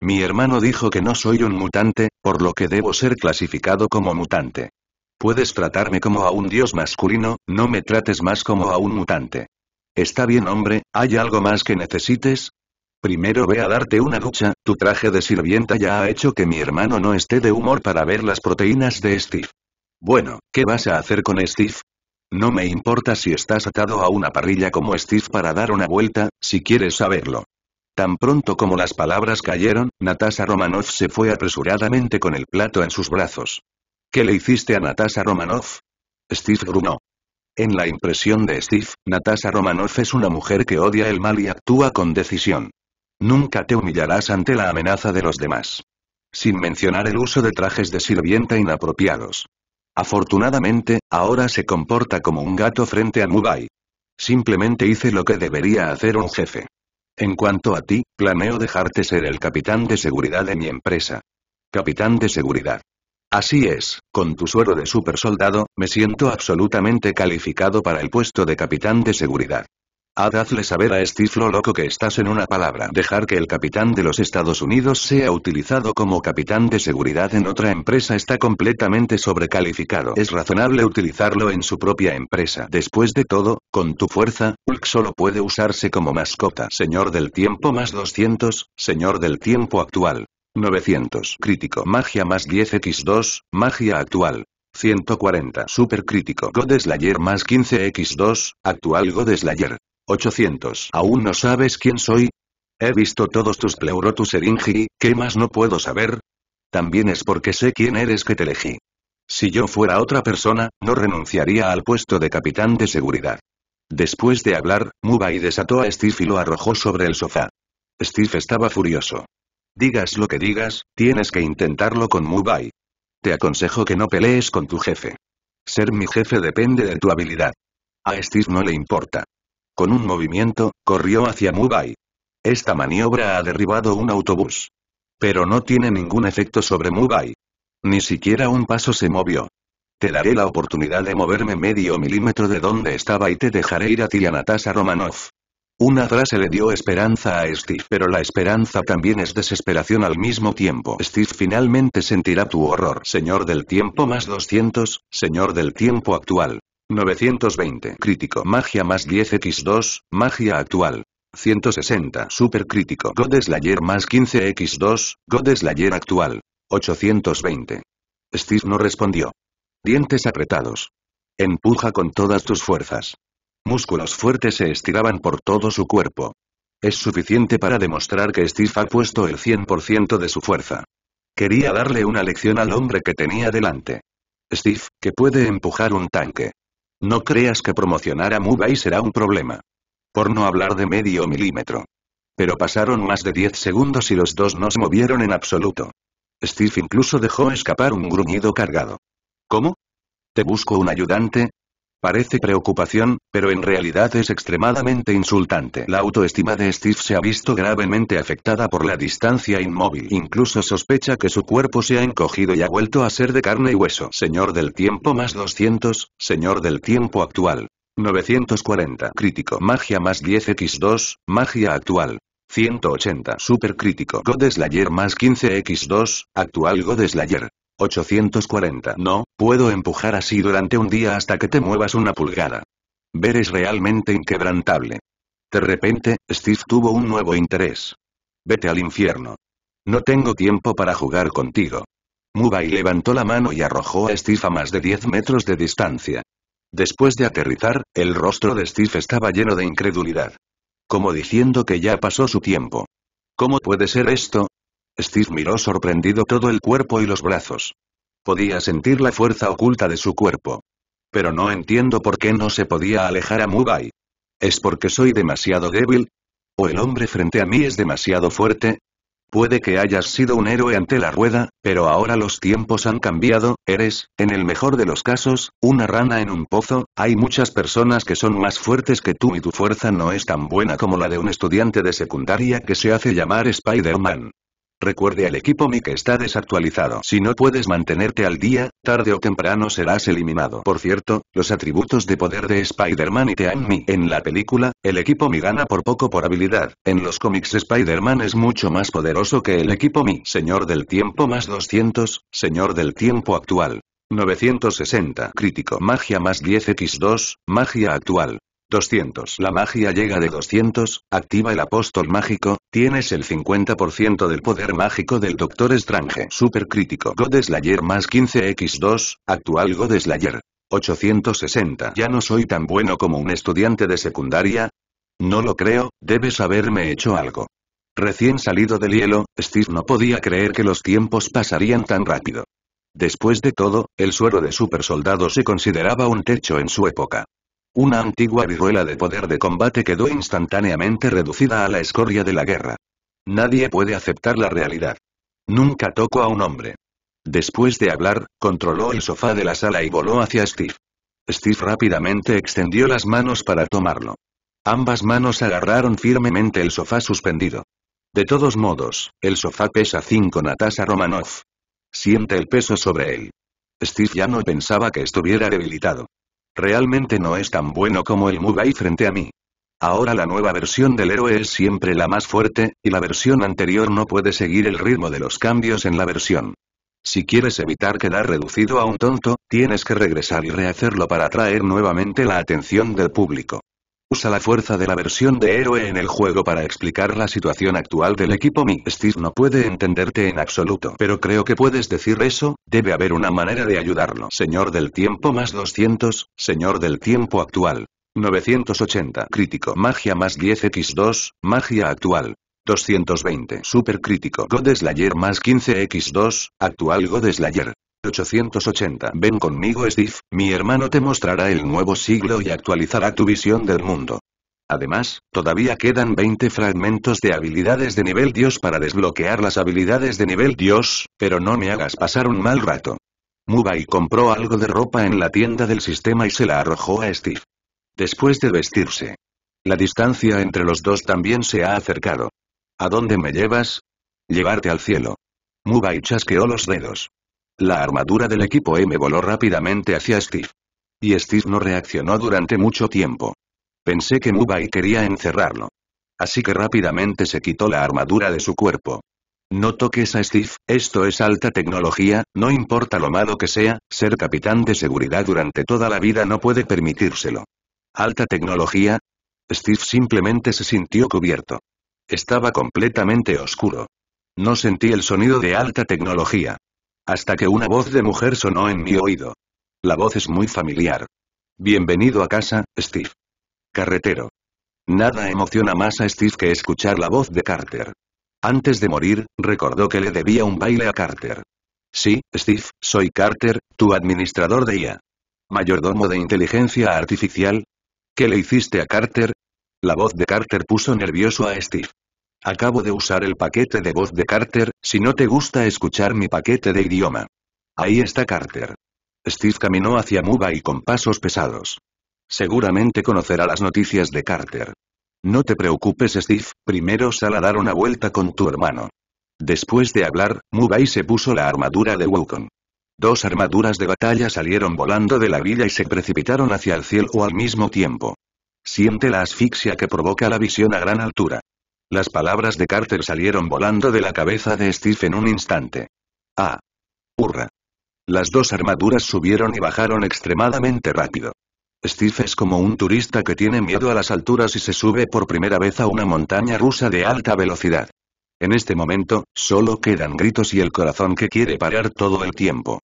Mi hermano dijo que no soy un mutante, por lo que debo ser clasificado como mutante. Puedes tratarme como a un dios masculino, no me trates más como a un mutante. Está bien hombre, ¿hay algo más que necesites? Primero ve a darte una ducha, tu traje de sirvienta ya ha hecho que mi hermano no esté de humor para ver las proteínas de Steve. Bueno, ¿qué vas a hacer con Steve? No me importa si estás atado a una parrilla como Steve para dar una vuelta, si quieres saberlo. Tan pronto como las palabras cayeron, Natasha Romanoff se fue apresuradamente con el plato en sus brazos. ¿Qué le hiciste a Natasha Romanoff? Steve gruñó. En la impresión de Steve, Natasha Romanoff es una mujer que odia el mal y actúa con decisión. Nunca te humillarás ante la amenaza de los demás. Sin mencionar el uso de trajes de sirvienta inapropiados. Afortunadamente, ahora se comporta como un gato frente a Mubai. Simplemente hice lo que debería hacer un jefe. En cuanto a ti, planeo dejarte ser el capitán de seguridad de mi empresa. Capitán de seguridad. Así es, con tu suero de super soldado, me siento absolutamente calificado para el puesto de capitán de seguridad. Hazle saber a Steve lo loco que estás en una palabra. Dejar que el capitán de los Estados Unidos sea utilizado como capitán de seguridad en otra empresa está completamente sobrecalificado. Es razonable utilizarlo en su propia empresa. Después de todo, con tu fuerza, Hulk solo puede usarse como mascota. Señor del tiempo más 200, señor del tiempo actual. 900. Crítico. Magia más 10x2, magia actual. 140. Super crítico. God Slayer más 15x2, actual God Slayer. 800. ¿Aún no sabes quién soy? He visto todos tus pleurotus eringi, ¿qué más no puedo saber? También es porque sé quién eres que te elegí. Si yo fuera otra persona, no renunciaría al puesto de capitán de seguridad. Después de hablar, Mubai desató a Steve y lo arrojó sobre el sofá. Steve estaba furioso. Digas lo que digas, tienes que intentarlo con Mubai. Te aconsejo que no pelees con tu jefe. Ser mi jefe depende de tu habilidad. A Steve no le importa. Con un movimiento, corrió hacia Mubai. Esta maniobra ha derribado un autobús. Pero no tiene ningún efecto sobre Mubai. Ni siquiera un paso se movió. Te daré la oportunidad de moverme medio milímetro de donde estaba y te dejaré ir a ti a Natasha Romanoff. Una frase le dio esperanza a Steve, pero la esperanza también es desesperación al mismo tiempo. Steve finalmente sentirá tu horror. Señor del tiempo más 200, señor del tiempo actual. 920. Crítico. Magia más 10x2, magia actual. 160. Super crítico. God Slayer más 15x2, God Slayer actual. 820. Steve no respondió. Dientes apretados. Empuja con todas tus fuerzas. Músculos fuertes se estiraban por todo su cuerpo. Es suficiente para demostrar que Steve ha puesto el 100% de su fuerza. Quería darle una lección al hombre que tenía delante. Steve, que puede empujar un tanque. No creas que promocionar a Mubai será un problema. Por no hablar de medio milímetro. Pero pasaron más de 10 segundos y los dos no se movieron en absoluto. Steve incluso dejó escapar un gruñido cargado. ¿Cómo? ¿Te busco un ayudante? Parece preocupación, pero en realidad es extremadamente insultante. La autoestima de Steve se ha visto gravemente afectada por la distancia inmóvil. Incluso sospecha que su cuerpo se ha encogido y ha vuelto a ser de carne y hueso. Señor del tiempo más 200, señor del tiempo actual. 940. Crítico. Magia más 10x2, magia actual. 180. Super crítico. God Slayer más 15x2, actual God Slayer. 840. No, puedo empujar así durante un día hasta que te muevas una pulgada. Ver es realmente inquebrantable. De repente, Steve tuvo un nuevo interés. Vete al infierno. No tengo tiempo para jugar contigo. Mubai levantó la mano y arrojó a Steve a más de 10 metros de distancia. Después de aterrizar, el rostro de Steve estaba lleno de incredulidad. Como diciendo que ya pasó su tiempo. ¿Cómo puede ser esto? Steve miró sorprendido todo el cuerpo y los brazos. Podía sentir la fuerza oculta de su cuerpo. Pero no entiendo por qué no se podía alejar a Mubai. ¿Es porque soy demasiado débil? ¿O el hombre frente a mí es demasiado fuerte? Puede que hayas sido un héroe ante la rueda, pero ahora los tiempos han cambiado, eres, en el mejor de los casos, una rana en un pozo, hay muchas personas que son más fuertes que tú y tu fuerza no es tan buena como la de un estudiante de secundaria que se hace llamar Spider-Man. Recuerde al equipo Mi que está desactualizado. Si no puedes mantenerte al día, tarde o temprano serás eliminado. Por cierto, los atributos de poder de Spider-Man y Team Mi. En la película, el equipo Mi gana por poco por habilidad. En los cómics Spider-Man es mucho más poderoso que el equipo Mi. Señor del tiempo más 200, Señor del tiempo actual. 960. Crítico. Magia más 10x2, magia actual. 200. La magia llega de 200, activa el apóstol mágico, tienes el 50% del poder mágico del Doctor Strange. Super crítico. God Slayer más 15x2, actual God Slayer. 860. Ya no soy tan bueno como un estudiante de secundaria. No lo creo, debes haberme hecho algo. Recién salido del hielo, Steve no podía creer que los tiempos pasarían tan rápido. Después de todo, el suero de super soldado se consideraba un techo en su época. Una antigua viruela de poder de combate quedó instantáneamente reducida a la escoria de la guerra. Nadie puede aceptar la realidad. Nunca tocó a un hombre. Después de hablar, controló el sofá de la sala y voló hacia Steve. Steve rápidamente extendió las manos para tomarlo. Ambas manos agarraron firmemente el sofá suspendido. De todos modos, el sofá pesa 5 Natasha Romanoff. Siente el peso sobre él. Steve ya no pensaba que estuviera debilitado. Realmente no es tan bueno como el Mugai frente a mí. Ahora la nueva versión del héroe es siempre la más fuerte, y la versión anterior no puede seguir el ritmo de los cambios en la versión. Si quieres evitar quedar reducido a un tonto, tienes que regresar y rehacerlo para atraer nuevamente la atención del público. Usa la fuerza de la versión de héroe en el juego para explicar la situación actual del equipo Mi. Steve no puede entenderte en absoluto. Pero creo que puedes decir eso, debe haber una manera de ayudarlo. Señor del tiempo más 200, señor del tiempo actual. 980. Crítico. Magia más 10x2, magia actual. 220. Super crítico. God Slayer más 15x2, actual God Slayer. 880. Ven conmigo Steve, mi hermano te mostrará el nuevo siglo y actualizará tu visión del mundo. Además, todavía quedan 20 fragmentos de habilidades de nivel Dios para desbloquear las habilidades de nivel Dios, pero no me hagas pasar un mal rato. Mubai compró algo de ropa en la tienda del sistema y se la arrojó a Steve. Después de vestirse. La distancia entre los dos también se ha acercado. ¿A dónde me llevas? Llevarte al cielo. Mubai chasqueó los dedos. La armadura del equipo M voló rápidamente hacia Steve. Y Steve no reaccionó durante mucho tiempo. Pensé que Mubai quería encerrarlo. Así que rápidamente se quitó la armadura de su cuerpo. No toques a Steve, esto es alta tecnología, no importa lo malo que sea, ser capitán de seguridad durante toda la vida no puede permitírselo. ¿Alta tecnología? Steve simplemente se sintió cubierto. Estaba completamente oscuro. No sentí el sonido de alta tecnología. Hasta que una voz de mujer sonó en mi oído. La voz es muy familiar. Bienvenido a casa, Steve. Carretero. Nada emociona más a Steve que escuchar la voz de Carter. Antes de morir, recordó que le debía un baile a Carter. Sí, Steve, soy Carter, tu administrador de IA. Mayordomo de inteligencia artificial. ¿Qué le hiciste a Carter? La voz de Carter puso nervioso a Steve. Acabo de usar el paquete de voz de Carter, si no te gusta escuchar mi paquete de idioma. Ahí está Carter. Steve caminó hacia Mubai con pasos pesados. Seguramente conocerá las noticias de Carter. No te preocupes Steve, primero sal a dar una vuelta con tu hermano. Después de hablar, Mubai se puso la armadura de Wukong. Dos armaduras de batalla salieron volando de la villa y se precipitaron hacia el cielo al mismo tiempo. Siente la asfixia que provoca la visión a gran altura. Las palabras de Carter salieron volando de la cabeza de Steve en un instante. Ah. Hurra. Las dos armaduras subieron y bajaron extremadamente rápido. Steve es como un turista que tiene miedo a las alturas y se sube por primera vez a una montaña rusa de alta velocidad. En este momento, solo quedan gritos y el corazón que quiere parar todo el tiempo.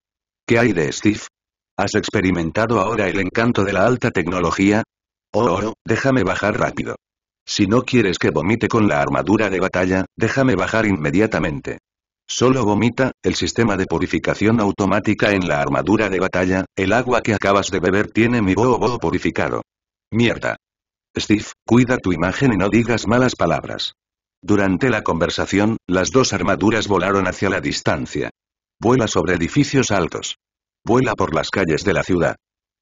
¿Qué hay de Steve? ¿Has experimentado ahora el encanto de la alta tecnología? Oh, oh, déjame bajar rápido. Si no quieres que vomite con la armadura de batalla, déjame bajar inmediatamente. Solo vomita, el sistema de purificación automática en la armadura de batalla, el agua que acabas de beber tiene mi bobo purificado. Mierda. Steve, cuida tu imagen y no digas malas palabras. Durante la conversación, las dos armaduras volaron hacia la distancia. Vuela sobre edificios altos. Vuela por las calles de la ciudad.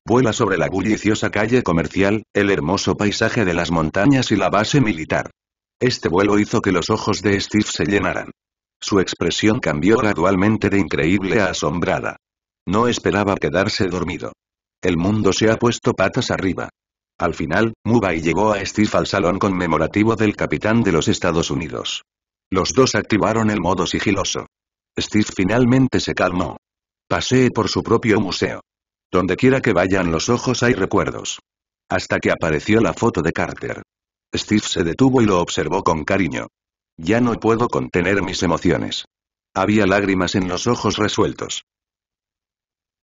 Vuela sobre la bulliciosa calle comercial, el hermoso paisaje de las montañas y la base militar. Este vuelo hizo que los ojos de Steve se llenaran. Su expresión cambió gradualmente de increíble a asombrada. No esperaba quedarse dormido. El mundo se ha puesto patas arriba. Al final, Mubay llevó a Steve al salón conmemorativo del capitán de los Estados Unidos. Los dos activaron el modo sigiloso. Steve finalmente se calmó. Pasee por su propio museo. Donde quiera que vayan los ojos hay recuerdos. Hasta que apareció la foto de Carter. Steve se detuvo y lo observó con cariño. Ya no puedo contener mis emociones. Había lágrimas en los ojos resueltos.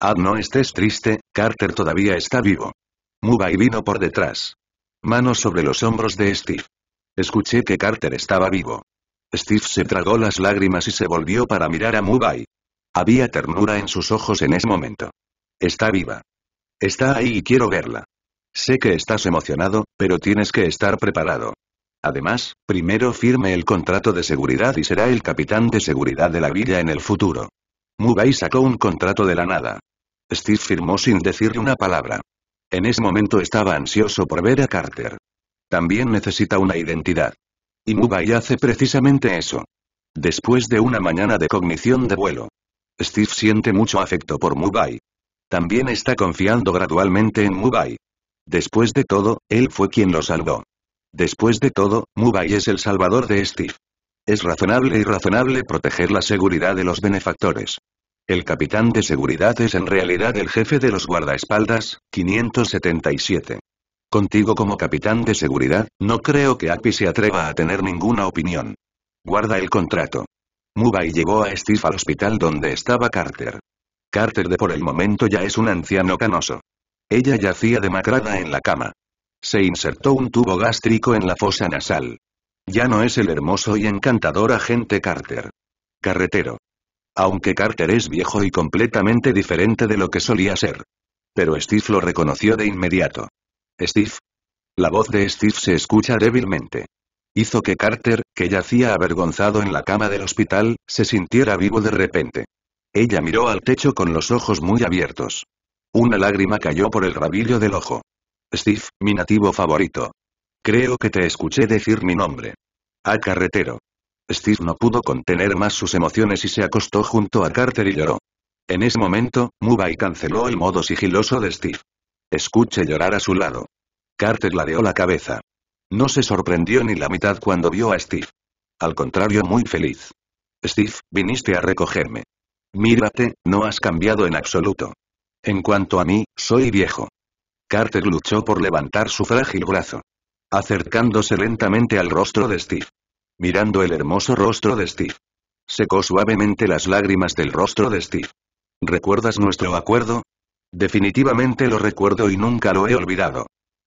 Ah, no estés triste, Carter todavía está vivo. Mubay vino por detrás. Manos sobre los hombros de Steve. Escuché que Carter estaba vivo. Steve se tragó las lágrimas y se volvió para mirar a Mubay. Había ternura en sus ojos en ese momento. Está viva. Está ahí y quiero verla. Sé que estás emocionado, pero tienes que estar preparado. Además, primero firme el contrato de seguridad y será el capitán de seguridad de la villa en el futuro. Mubay sacó un contrato de la nada. Steve firmó sin decirle una palabra. En ese momento estaba ansioso por ver a Carter. También necesita una identidad. Y Mubay hace precisamente eso. Después de una mañana de cognición de vuelo. Steve siente mucho afecto por Mubay. También está confiando gradualmente en Mubay. Después de todo, él fue quien lo salvó. Después de todo, Mubay es el salvador de Steve. Es razonable y razonable proteger la seguridad de los benefactores. El capitán de seguridad es en realidad el jefe de los guardaespaldas, 577. Contigo como capitán de seguridad, no creo que Api se atreva a tener ninguna opinión. Guarda el contrato. Mubay llevó a Steve al hospital donde estaba Carter. Carter de por el momento ya es un anciano canoso. Ella yacía demacrada en la cama. Se insertó un tubo gástrico en la fosa nasal. Ya no es el hermoso y encantador agente Carter. Carretero. Aunque Carter es viejo y completamente diferente de lo que solía ser. Pero Steve lo reconoció de inmediato. Steve. La voz de Steve se escucha débilmente. Hizo que Carter, que yacía avergonzado en la cama del hospital, se sintiera vivo de repente. Ella miró al techo con los ojos muy abiertos. Una lágrima cayó por el rabillo del ojo. Steve, mi nativo favorito. Creo que te escuché decir mi nombre. A carretero. Steve no pudo contener más sus emociones y se acostó junto a Carter y lloró. En ese momento, Mubay canceló el modo sigiloso de Steve. Escuche llorar a su lado. Carter ladeó la cabeza. No se sorprendió ni la mitad cuando vio a Steve. Al contrario, muy feliz. Steve, viniste a recogerme. Mírate, no has cambiado en absoluto. En cuanto a mí, soy viejo. Carter luchó por levantar su frágil brazo. Acercándose lentamente al rostro de Steve. Mirando el hermoso rostro de Steve. Secó suavemente las lágrimas del rostro de Steve. ¿Recuerdas nuestro acuerdo? Definitivamente lo recuerdo y nunca lo he olvidado.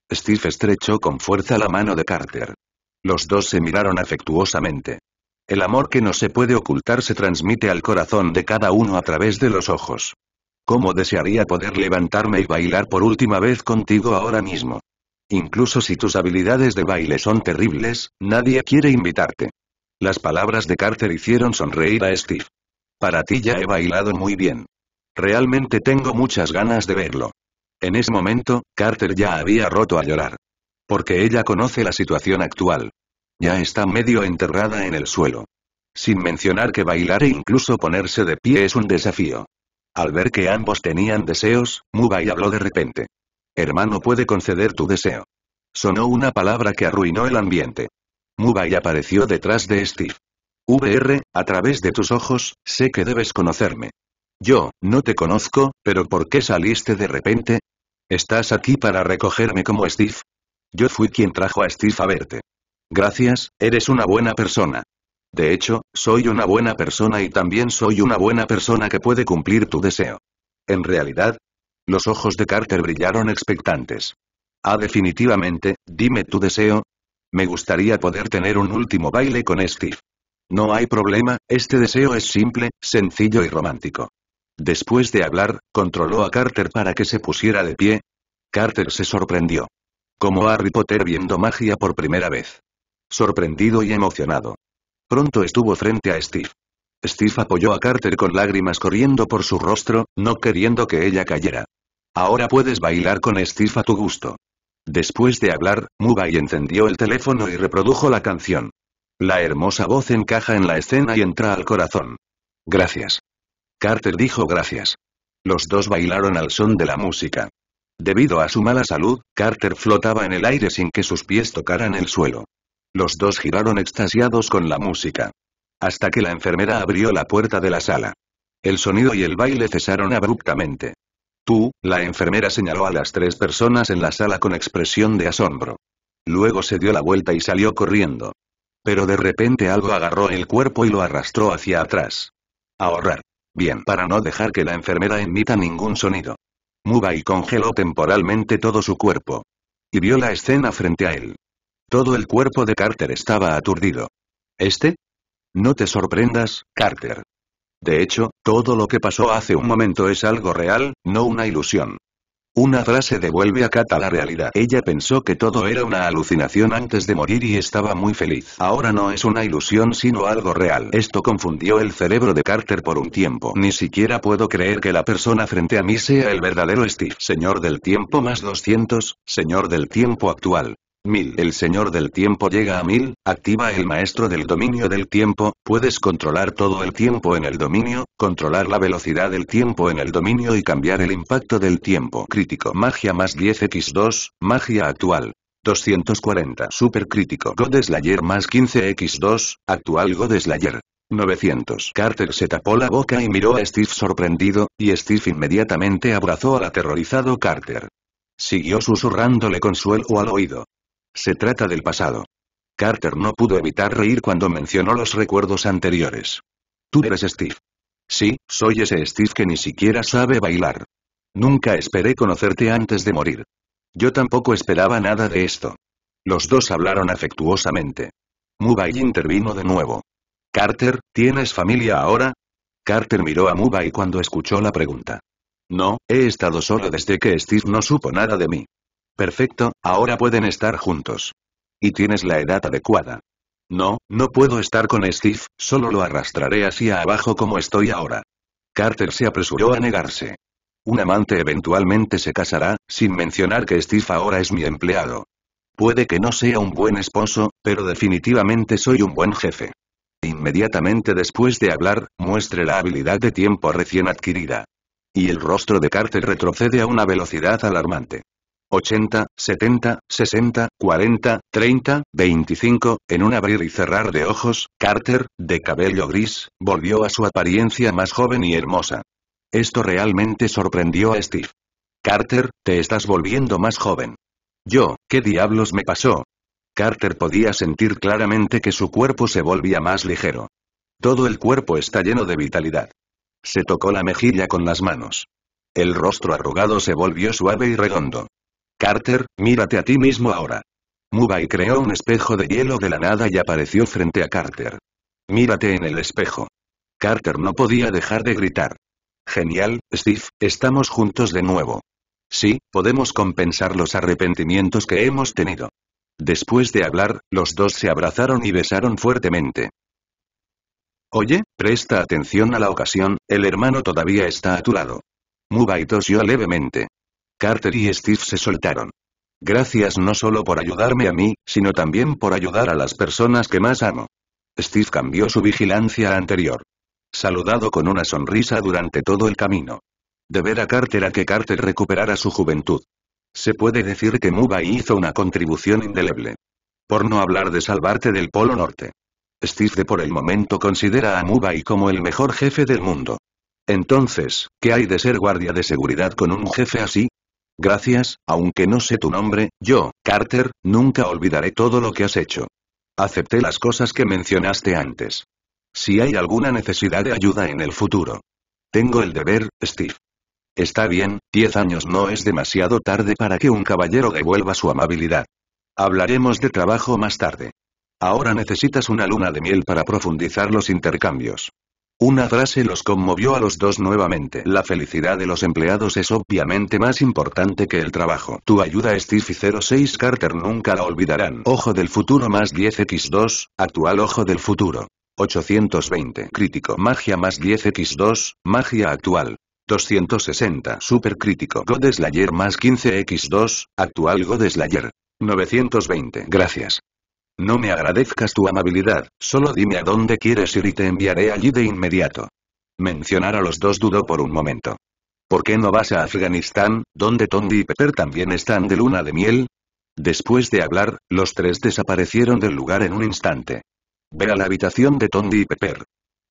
Steve estrechó con fuerza la mano de Carter. Los dos se miraron afectuosamente. El amor que no se puede ocultar se transmite al corazón de cada uno a través de los ojos. ¿Cómo desearía poder levantarme y bailar por última vez contigo ahora mismo? Incluso si tus habilidades de baile son terribles, nadie quiere invitarte. Las palabras de Carter hicieron sonreír a Steve. Para ti ya he bailado muy bien. Realmente tengo muchas ganas de verlo. En ese momento, Carter ya había roto a llorar. Porque ella conoce la situación actual. Ya está medio enterrada en el suelo. Sin mencionar que bailar e incluso ponerse de pie es un desafío. Al ver que ambos tenían deseos, Mubay habló de repente. Hermano puede conceder tu deseo. Sonó una palabra que arruinó el ambiente. Mubay apareció detrás de Steve. VR, a través de tus ojos, sé que debes conocerme. Yo, no te conozco, pero ¿por qué saliste de repente? ¿Estás aquí para recogerme como Steve? Yo fui quien trajo a Steve a verte. Gracias, eres una buena persona. De hecho, soy una buena persona y también soy una buena persona que puede cumplir tu deseo. En realidad, los ojos de Carter brillaron expectantes. Ah, definitivamente, dime tu deseo. Me gustaría poder tener un último baile con Steve. No hay problema, este deseo es simple, sencillo y romántico. Después de hablar, controló a Carter para que se pusiera de pie. Carter se sorprendió. Como Harry Potter viendo magia por primera vez. Sorprendido y emocionado. Pronto estuvo frente a Steve. Steve apoyó a Carter con lágrimas corriendo por su rostro, no queriendo que ella cayera. Ahora puedes bailar con Steve a tu gusto. Después de hablar, Mubai encendió el teléfono y reprodujo la canción. La hermosa voz encaja en la escena y entra al corazón. Gracias. Carter dijo gracias. Los dos bailaron al son de la música. Debido a su mala salud, Carter flotaba en el aire sin que sus pies tocaran el suelo. Los dos giraron extasiados con la música. Hasta que la enfermera abrió la puerta de la sala. El sonido y el baile cesaron abruptamente. Tú, la enfermera señaló a las tres personas en la sala con expresión de asombro. Luego se dio la vuelta y salió corriendo. Pero de repente algo agarró el cuerpo y lo arrastró hacia atrás. Ahorrar. Bien, para no dejar que la enfermera emita ningún sonido. Mubai congeló temporalmente todo su cuerpo. Y vio la escena frente a él. Todo el cuerpo de Carter estaba aturdido. ¿Este? No te sorprendas, Carter. De hecho, todo lo que pasó hace un momento es algo real, no una ilusión. Una frase devuelve a Kat a la realidad. Ella pensó que todo era una alucinación antes de morir y estaba muy feliz. Ahora no es una ilusión sino algo real. Esto confundió el cerebro de Carter por un tiempo. Ni siquiera puedo creer que la persona frente a mí sea el verdadero Steve. Señor del tiempo más 200, señor del tiempo actual. Mil. El señor del tiempo llega a mil, activa el maestro del dominio del tiempo, puedes controlar todo el tiempo en el dominio, controlar la velocidad del tiempo en el dominio y cambiar el impacto del tiempo. Crítico. Magia más 10x2, magia actual. 240. Super crítico. God Slayer más 15x2, actual God Slayer. 900. Carter se tapó la boca y miró a Steve sorprendido, y Steve inmediatamente abrazó al aterrorizado Carter. Siguió susurrándole consuelo al oído. Se trata del pasado. Carter no pudo evitar reír cuando mencionó los recuerdos anteriores. Tú eres Steve. Sí, soy ese Steve que ni siquiera sabe bailar. Nunca esperé conocerte antes de morir. Yo tampoco esperaba nada de esto. Los dos hablaron afectuosamente. Mubai intervino de nuevo. Carter, ¿tienes familia ahora? Carter miró a Mubai cuando escuchó la pregunta. No, he estado solo desde que Steve no supo nada de mí. Perfecto, ahora pueden estar juntos. Y tienes la edad adecuada. No, no puedo estar con Steve, solo lo arrastraré hacia abajo como estoy ahora. Carter se apresuró a negarse. Un amante eventualmente se casará, sin mencionar que Steve ahora es mi empleado. Puede que no sea un buen esposo, pero definitivamente soy un buen jefe. Inmediatamente después de hablar, muestre la habilidad de tiempo recién adquirida. Y el rostro de Carter retrocede a una velocidad alarmante. 80, 70, 60, 40, 30, 25, en un abrir y cerrar de ojos, Carter, de cabello gris, volvió a su apariencia más joven y hermosa. Esto realmente sorprendió a Steve. Carter, te estás volviendo más joven. Yo, ¿qué diablos me pasó? Carter podía sentir claramente que su cuerpo se volvía más ligero. Todo el cuerpo está lleno de vitalidad. Se tocó la mejilla con las manos. El rostro arrugado se volvió suave y redondo. Carter, mírate a ti mismo ahora. Mubai creó un espejo de hielo de la nada y apareció frente a Carter. Mírate en el espejo. Carter no podía dejar de gritar. Genial, Steve, estamos juntos de nuevo. Sí, podemos compensar los arrepentimientos que hemos tenido. Después de hablar, los dos se abrazaron y besaron fuertemente. Oye, presta atención a la ocasión, el hermano todavía está a tu lado. Mubai tosió levemente. Carter y Steve se soltaron. Gracias no solo por ayudarme a mí, sino también por ayudar a las personas que más amo. Steve cambió su vigilancia anterior. Saludado con una sonrisa durante todo el camino. De ver a Carter a que Carter recuperara su juventud. Se puede decir que Mubai hizo una contribución indeleble. Por no hablar de salvarte del Polo Norte. Steve de por el momento considera a Mubai como el mejor jefe del mundo. Entonces, ¿qué hay de ser guardia de seguridad con un jefe así? Gracias, aunque no sé tu nombre, yo, Carter, nunca olvidaré todo lo que has hecho. Acepté las cosas que mencionaste antes. Si hay alguna necesidad de ayuda en el futuro. Tengo el deber, Steve. Está bien, diez años no es demasiado tarde para que un caballero devuelva su amabilidad. Hablaremos de trabajo más tarde. Ahora necesitas una luna de miel para profundizar los intercambios. Una frase los conmovió a los dos nuevamente. La felicidad de los empleados es obviamente más importante que el trabajo. Tu ayuda Steve y 06 Carter nunca la olvidarán. Ojo del futuro más 10x2, actual ojo del futuro. 820 crítico magia más 10x2, magia actual. 260 super crítico God Slayer más 15x2, actual God Slayer. 920 gracias. No me agradezcas tu amabilidad, solo dime a dónde quieres ir y te enviaré allí de inmediato. Mencionar a los dos dudó por un momento. ¿Por qué no vas a Afganistán, donde Tondi y Pepper también están de luna de miel? Después de hablar, los tres desaparecieron del lugar en un instante. Ve a la habitación de Tondi y Pepper.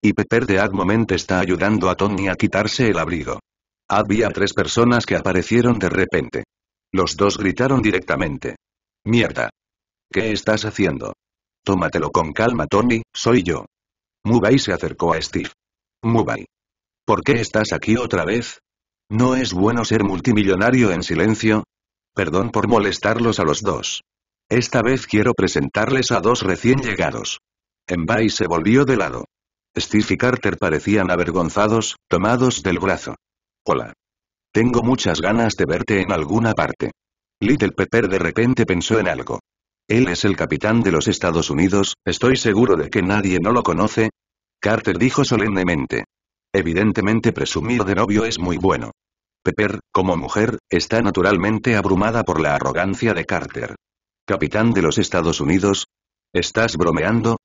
Y Pepper de Agmoment está ayudando a Tony a quitarse el abrigo. Había tres personas que aparecieron de repente. Los dos gritaron directamente. Mierda. ¿Qué estás haciendo? Tómatelo con calma, Tony, soy yo. Mubai se acercó a Steve. Mubai. ¿Por qué estás aquí otra vez? ¿No es bueno ser multimillonario en silencio? Perdón por molestarlos a los dos. Esta vez quiero presentarles a dos recién llegados. Mbai se volvió de lado. Steve y Carter parecían avergonzados, tomados del brazo. Hola. Tengo muchas ganas de verte en alguna parte. Little Pepper de repente pensó en algo. Él es el capitán de los Estados Unidos, estoy seguro de que nadie no lo conoce. Carter dijo solemnemente. Evidentemente presumir de novio es muy bueno. Pepper, como mujer, está naturalmente abrumada por la arrogancia de Carter. ¿Capitán de los Estados Unidos? ¿Estás bromeando?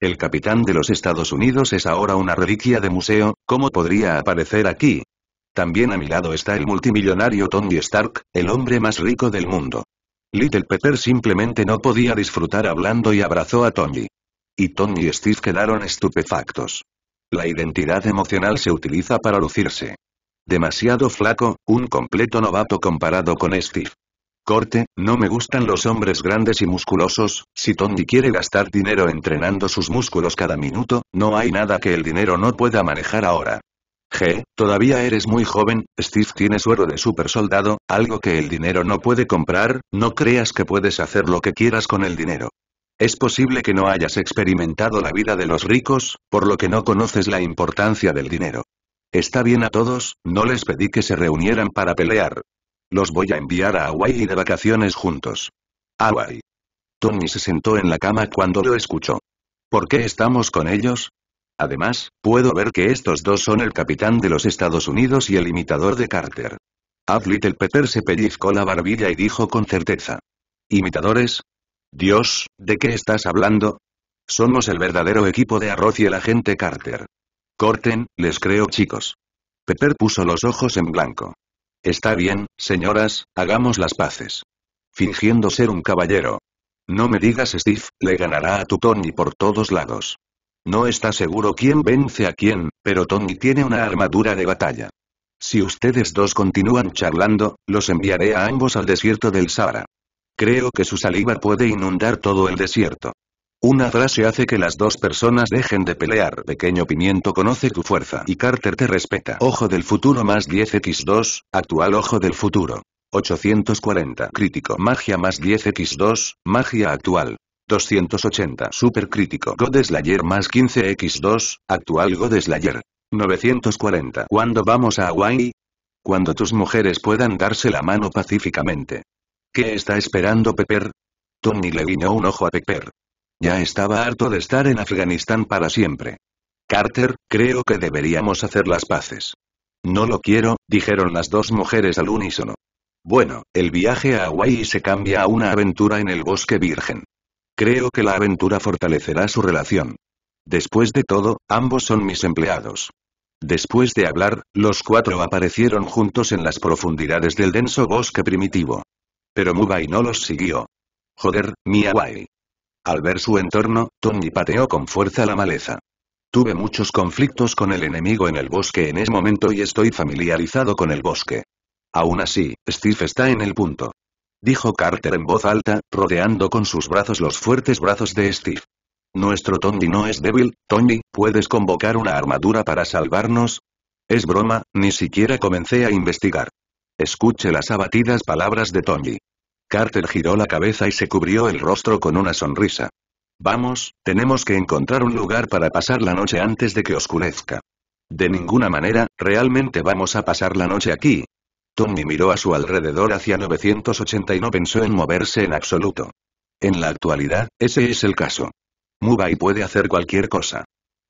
El capitán de los Estados Unidos es ahora una reliquia de museo, ¿cómo podría aparecer aquí? También a mi lado está el multimillonario Tony Stark, el hombre más rico del mundo. Little Pepper simplemente no podía disfrutar hablando y abrazó a Tony. Y Tony y Steve quedaron estupefactos. La identidad emocional se utiliza para lucirse. Demasiado flaco, un completo novato comparado con Steve. Corte, no me gustan los hombres grandes y musculosos, si Tony quiere gastar dinero entrenando sus músculos cada minuto, no hay nada que el dinero no pueda manejar ahora. G, todavía eres muy joven, Steve tiene suero de super soldado, algo que el dinero no puede comprar, no creas que puedes hacer lo que quieras con el dinero. Es posible que no hayas experimentado la vida de los ricos, por lo que no conoces la importancia del dinero. Está bien a todos, no les pedí que se reunieran para pelear. Los voy a enviar a Hawaii de vacaciones juntos. Hawaii. Tony se sentó en la cama cuando lo escuchó. ¿Por qué estamos con ellos? Además, puedo ver que estos dos son el capitán de los Estados Unidos y el imitador de Carter. Ab Little Pepper se pellizcó la barbilla y dijo con certeza. ¿Imitadores? Dios, ¿de qué estás hablando? Somos el verdadero equipo de arroz y el agente Carter. Corten, les creo chicos. Pepper puso los ojos en blanco. Está bien, señoras, hagamos las paces. Fingiendo ser un caballero. No me digas Steve, le ganará a tu Tony por todos lados. No está seguro quién vence a quién, pero Tony tiene una armadura de batalla. Si ustedes dos continúan charlando, los enviaré a ambos al desierto del Sahara. Creo que su saliva puede inundar todo el desierto. Una frase hace que las dos personas dejen de pelear. Pequeño pimiento conoce tu fuerza y Carter te respeta. Ojo del futuro más 10x2, actual ojo del futuro. 840 crítico magia más 10x2, magia actual. 280 Super crítico God Slayer más 15x2, actual God Slayer. 940 ¿Cuándo vamos a Hawaii? Cuando tus mujeres puedan darse la mano pacíficamente. ¿Qué está esperando Pepper? Tony le guiñó un ojo a Pepper. Ya estaba harto de estar en Afganistán para siempre. Carter, creo que deberíamos hacer las paces. No lo quiero, dijeron las dos mujeres al unísono. Bueno, el viaje a Hawaii se cambia a una aventura en el bosque virgen. Creo que la aventura fortalecerá su relación. Después de todo, ambos son mis empleados. Después de hablar, los cuatro aparecieron juntos en las profundidades del denso bosque primitivo. Pero Mubai no los siguió. Joder, Miyawai. Al ver su entorno, Tony pateó con fuerza la maleza. Tuve muchos conflictos con el enemigo en el bosque en ese momento y estoy familiarizado con el bosque. Aún así, Steve está en el punto. Dijo Carter en voz alta, rodeando con sus brazos los fuertes brazos de Steve. Nuestro Tony no es débil, Tony, ¿puedes convocar una armadura para salvarnos? Es broma, ni siquiera comencé a investigar. Escuche las abatidas palabras de Tony. Carter giró la cabeza y se cubrió el rostro con una sonrisa. Vamos, tenemos que encontrar un lugar para pasar la noche antes de que oscurezca. De ninguna manera, realmente vamos a pasar la noche aquí. Tony miró a su alrededor hacia 980 y no pensó en moverse en absoluto. En la actualidad, ese es el caso. Mubai puede hacer cualquier cosa.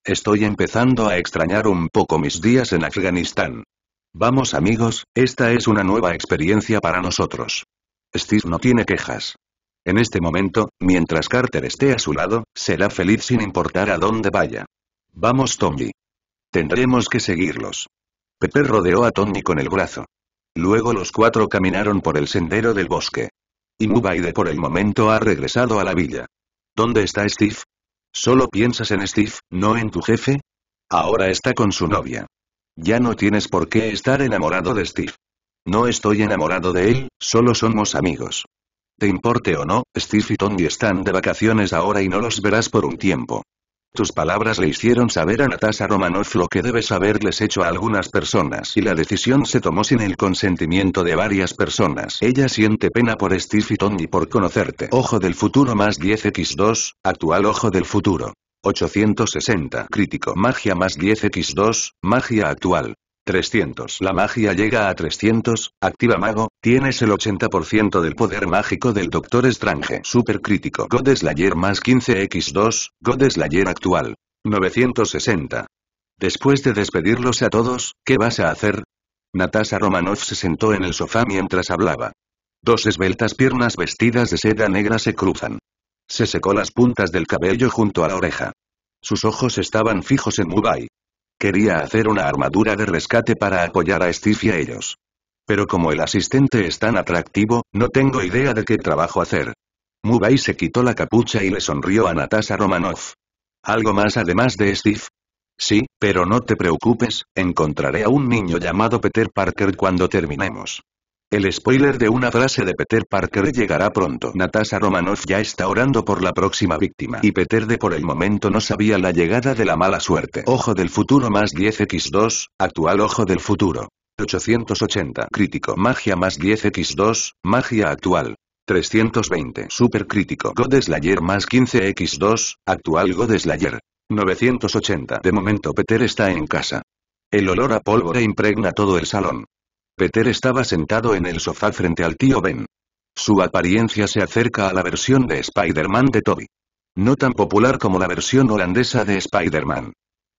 Estoy empezando a extrañar un poco mis días en Afganistán. Vamos amigos, esta es una nueva experiencia para nosotros. Steve no tiene quejas. En este momento, mientras Carter esté a su lado, será feliz sin importar a dónde vaya. Vamos Tommy. Tendremos que seguirlos. Pepe rodeó a Tommy con el brazo. Luego los cuatro caminaron por el sendero del bosque. Y Mubaide por el momento ha regresado a la villa. ¿Dónde está Steve? ¿Solo piensas en Steve, no en tu jefe? Ahora está con su novia. Ya no tienes por qué estar enamorado de Steve. No estoy enamorado de él, solo somos amigos. Te importe o no, Steve y Tony están de vacaciones ahora y no los verás por un tiempo. Tus palabras le hicieron saber a Natasha Romanoff lo que debes haberles hecho a algunas personas y la decisión se tomó sin el consentimiento de varias personas. Ella siente pena por Steve y Tony por conocerte. Ojo del futuro más 10x2, actual ojo del futuro. 860 crítico magia más 10x2, magia actual. 300. La magia llega a 300, activa mago, tienes el 80% del poder mágico del Doctor Strange. Super crítico. God Slayer más 15x2, God Slayer actual. 960. Después de despedirlos a todos, ¿qué vas a hacer? Natasha Romanoff se sentó en el sofá mientras hablaba. Dos esbeltas piernas vestidas de seda negra se cruzan. Se secó las puntas del cabello junto a la oreja. Sus ojos estaban fijos en Mubai. Quería hacer una armadura de rescate para apoyar a Steve y a ellos. Pero como el asistente es tan atractivo, no tengo idea de qué trabajo hacer. Mubai se quitó la capucha y le sonrió a Natasha Romanoff. ¿Algo más además de Steve? Sí, pero no te preocupes, encontraré a un niño llamado Peter Parker cuando terminemos. El spoiler de una frase de Peter Parker llegará pronto. Natasha Romanoff ya está orando por la próxima víctima. Y Peter de por el momento no sabía la llegada de la mala suerte. Ojo del futuro más 10x2, actual ojo del futuro. 880. Crítico. Magia más 10x2, magia actual. 320. Super crítico. God Slayer más 15x2, actual God Slayer. 980. De momento Peter está en casa. El olor a pólvora impregna todo el salón. Peter estaba sentado en el sofá frente al tío Ben. Su apariencia se acerca a la versión de Spider-Man de Toby. No tan popular como la versión holandesa de Spider-Man.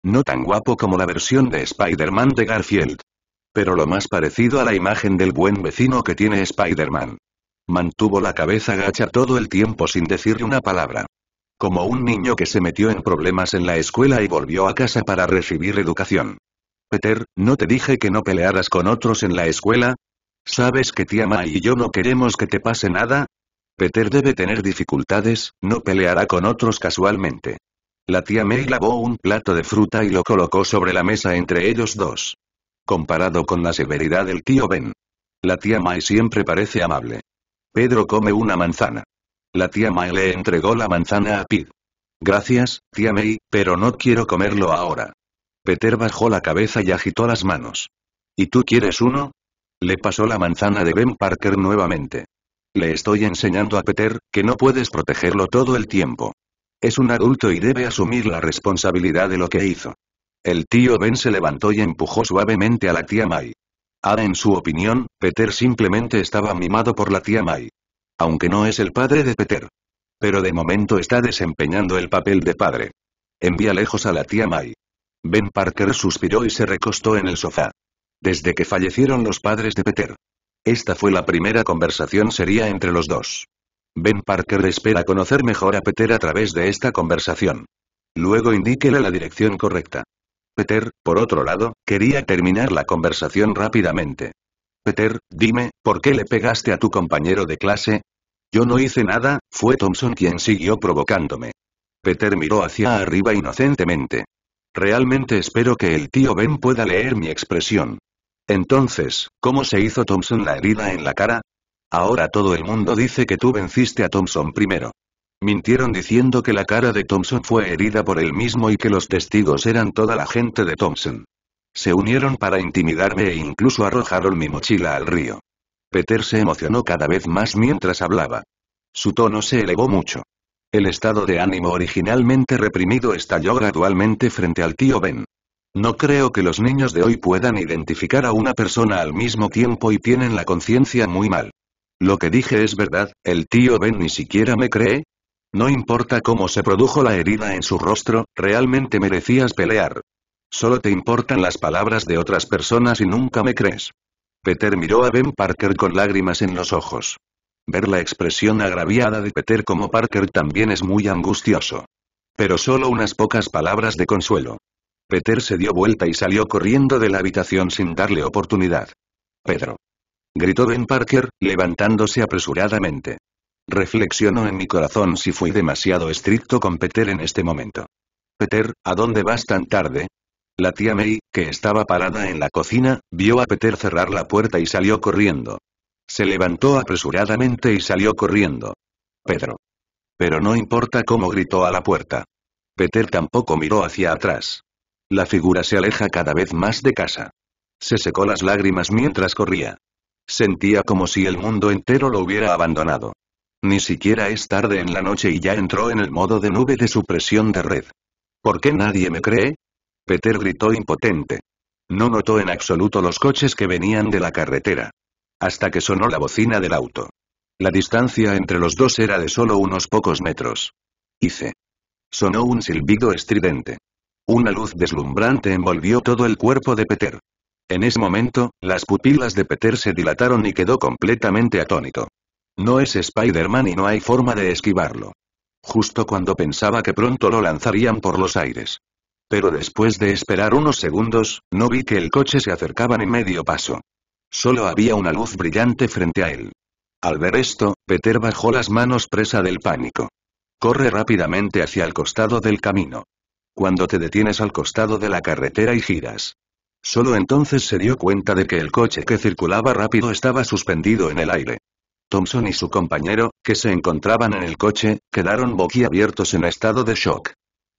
No tan guapo como la versión de Spider-Man de Garfield. Pero lo más parecido a la imagen del buen vecino que tiene Spider-Man. Mantuvo la cabeza gacha todo el tiempo sin decirle una palabra. Como un niño que se metió en problemas en la escuela y volvió a casa para recibir educación. Peter, ¿no te dije que no pelearas con otros en la escuela? ¿Sabes que tía May y yo no queremos que te pase nada? Peter debe tener dificultades, no peleará con otros casualmente. La tía May lavó un plato de fruta y lo colocó sobre la mesa entre ellos dos. Comparado con la severidad del tío Ben. La tía May siempre parece amable. Pedro come una manzana. La tía May le entregó la manzana a Pete. Gracias, tía May, pero no quiero comerlo ahora. Peter bajó la cabeza y agitó las manos. ¿Y tú quieres uno? Le pasó la manzana de Ben Parker nuevamente. Le estoy enseñando a Peter, que no puedes protegerlo todo el tiempo. Es un adulto y debe asumir la responsabilidad de lo que hizo. El tío Ben se levantó y empujó suavemente a la tía May. Ahora en su opinión, Peter simplemente estaba mimado por la tía May. Aunque no es el padre de Peter. Pero de momento está desempeñando el papel de padre. Envía lejos a la tía May. Ben Parker suspiró y se recostó en el sofá. Desde que fallecieron los padres de Peter. Esta fue la primera conversación seria entre los dos. Ben Parker espera conocer mejor a Peter a través de esta conversación. Luego indíquele la dirección correcta. Peter, por otro lado, quería terminar la conversación rápidamente. Peter, dime, ¿por qué le pegaste a tu compañero de clase? Yo no hice nada, fue Thompson quien siguió provocándome. Peter miró hacia arriba inocentemente. Realmente espero que el tío Ben pueda leer mi expresión. Entonces, ¿cómo se hizo Thompson la herida en la cara? Ahora todo el mundo dice que tú venciste a Thompson primero. Mintieron diciendo que la cara de Thompson fue herida por él mismo y que los testigos eran toda la gente de Thompson. Se unieron para intimidarme e incluso arrojaron mi mochila al río. Peter se emocionó cada vez más mientras hablaba. Su tono se elevó mucho. El estado de ánimo originalmente reprimido estalló gradualmente frente al tío Ben. No creo que los niños de hoy puedan identificar a una persona al mismo tiempo y tienen la conciencia muy mal. Lo que dije es verdad, el tío Ben ni siquiera me cree. No importa cómo se produjo la herida en su rostro, realmente merecías pelear. Solo te importan las palabras de otras personas y nunca me crees. Peter miró a Ben Parker con lágrimas en los ojos. Ver la expresión agraviada de Peter como Parker también es muy angustioso. Pero solo unas pocas palabras de consuelo. Peter se dio vuelta y salió corriendo de la habitación sin darle oportunidad. Pedro. Gritó Ben Parker, levantándose apresuradamente. Reflexionó en mi corazón si fui demasiado estricto con Peter en este momento. Peter, ¿a dónde vas tan tarde? La tía May, que estaba parada en la cocina, vio a Peter cerrar la puerta y salió corriendo. Se levantó apresuradamente y salió corriendo. Pedro. Pero no importa cómo gritó a la puerta. Peter tampoco miró hacia atrás. La figura se aleja cada vez más de casa. Se secó las lágrimas mientras corría. Sentía como si el mundo entero lo hubiera abandonado. Ni siquiera es tarde en la noche y ya entró en el modo de nube de supresión de red. ¿Por qué nadie me cree? Peter gritó impotente. No notó en absoluto los coches que venían de la carretera. Hasta que sonó la bocina del auto. La distancia entre los dos era de solo unos pocos metros. Hice. Sonó un silbido estridente. Una luz deslumbrante envolvió todo el cuerpo de Peter. En ese momento, las pupilas de Peter se dilataron y quedó completamente atónito. No es Spider-Man y no hay forma de esquivarlo. Justo cuando pensaba que pronto lo lanzarían por los aires. Pero después de esperar unos segundos, no vi que el coche se acercaba ni medio paso. Solo había una luz brillante frente a él. Al ver esto, Peter bajó las manos presa del pánico. Corre rápidamente hacia el costado del camino. Cuando te detienes al costado de la carretera y giras. Solo entonces se dio cuenta de que el coche que circulaba rápido estaba suspendido en el aire. Thompson y su compañero, que se encontraban en el coche, quedaron boquiabiertos en estado de shock.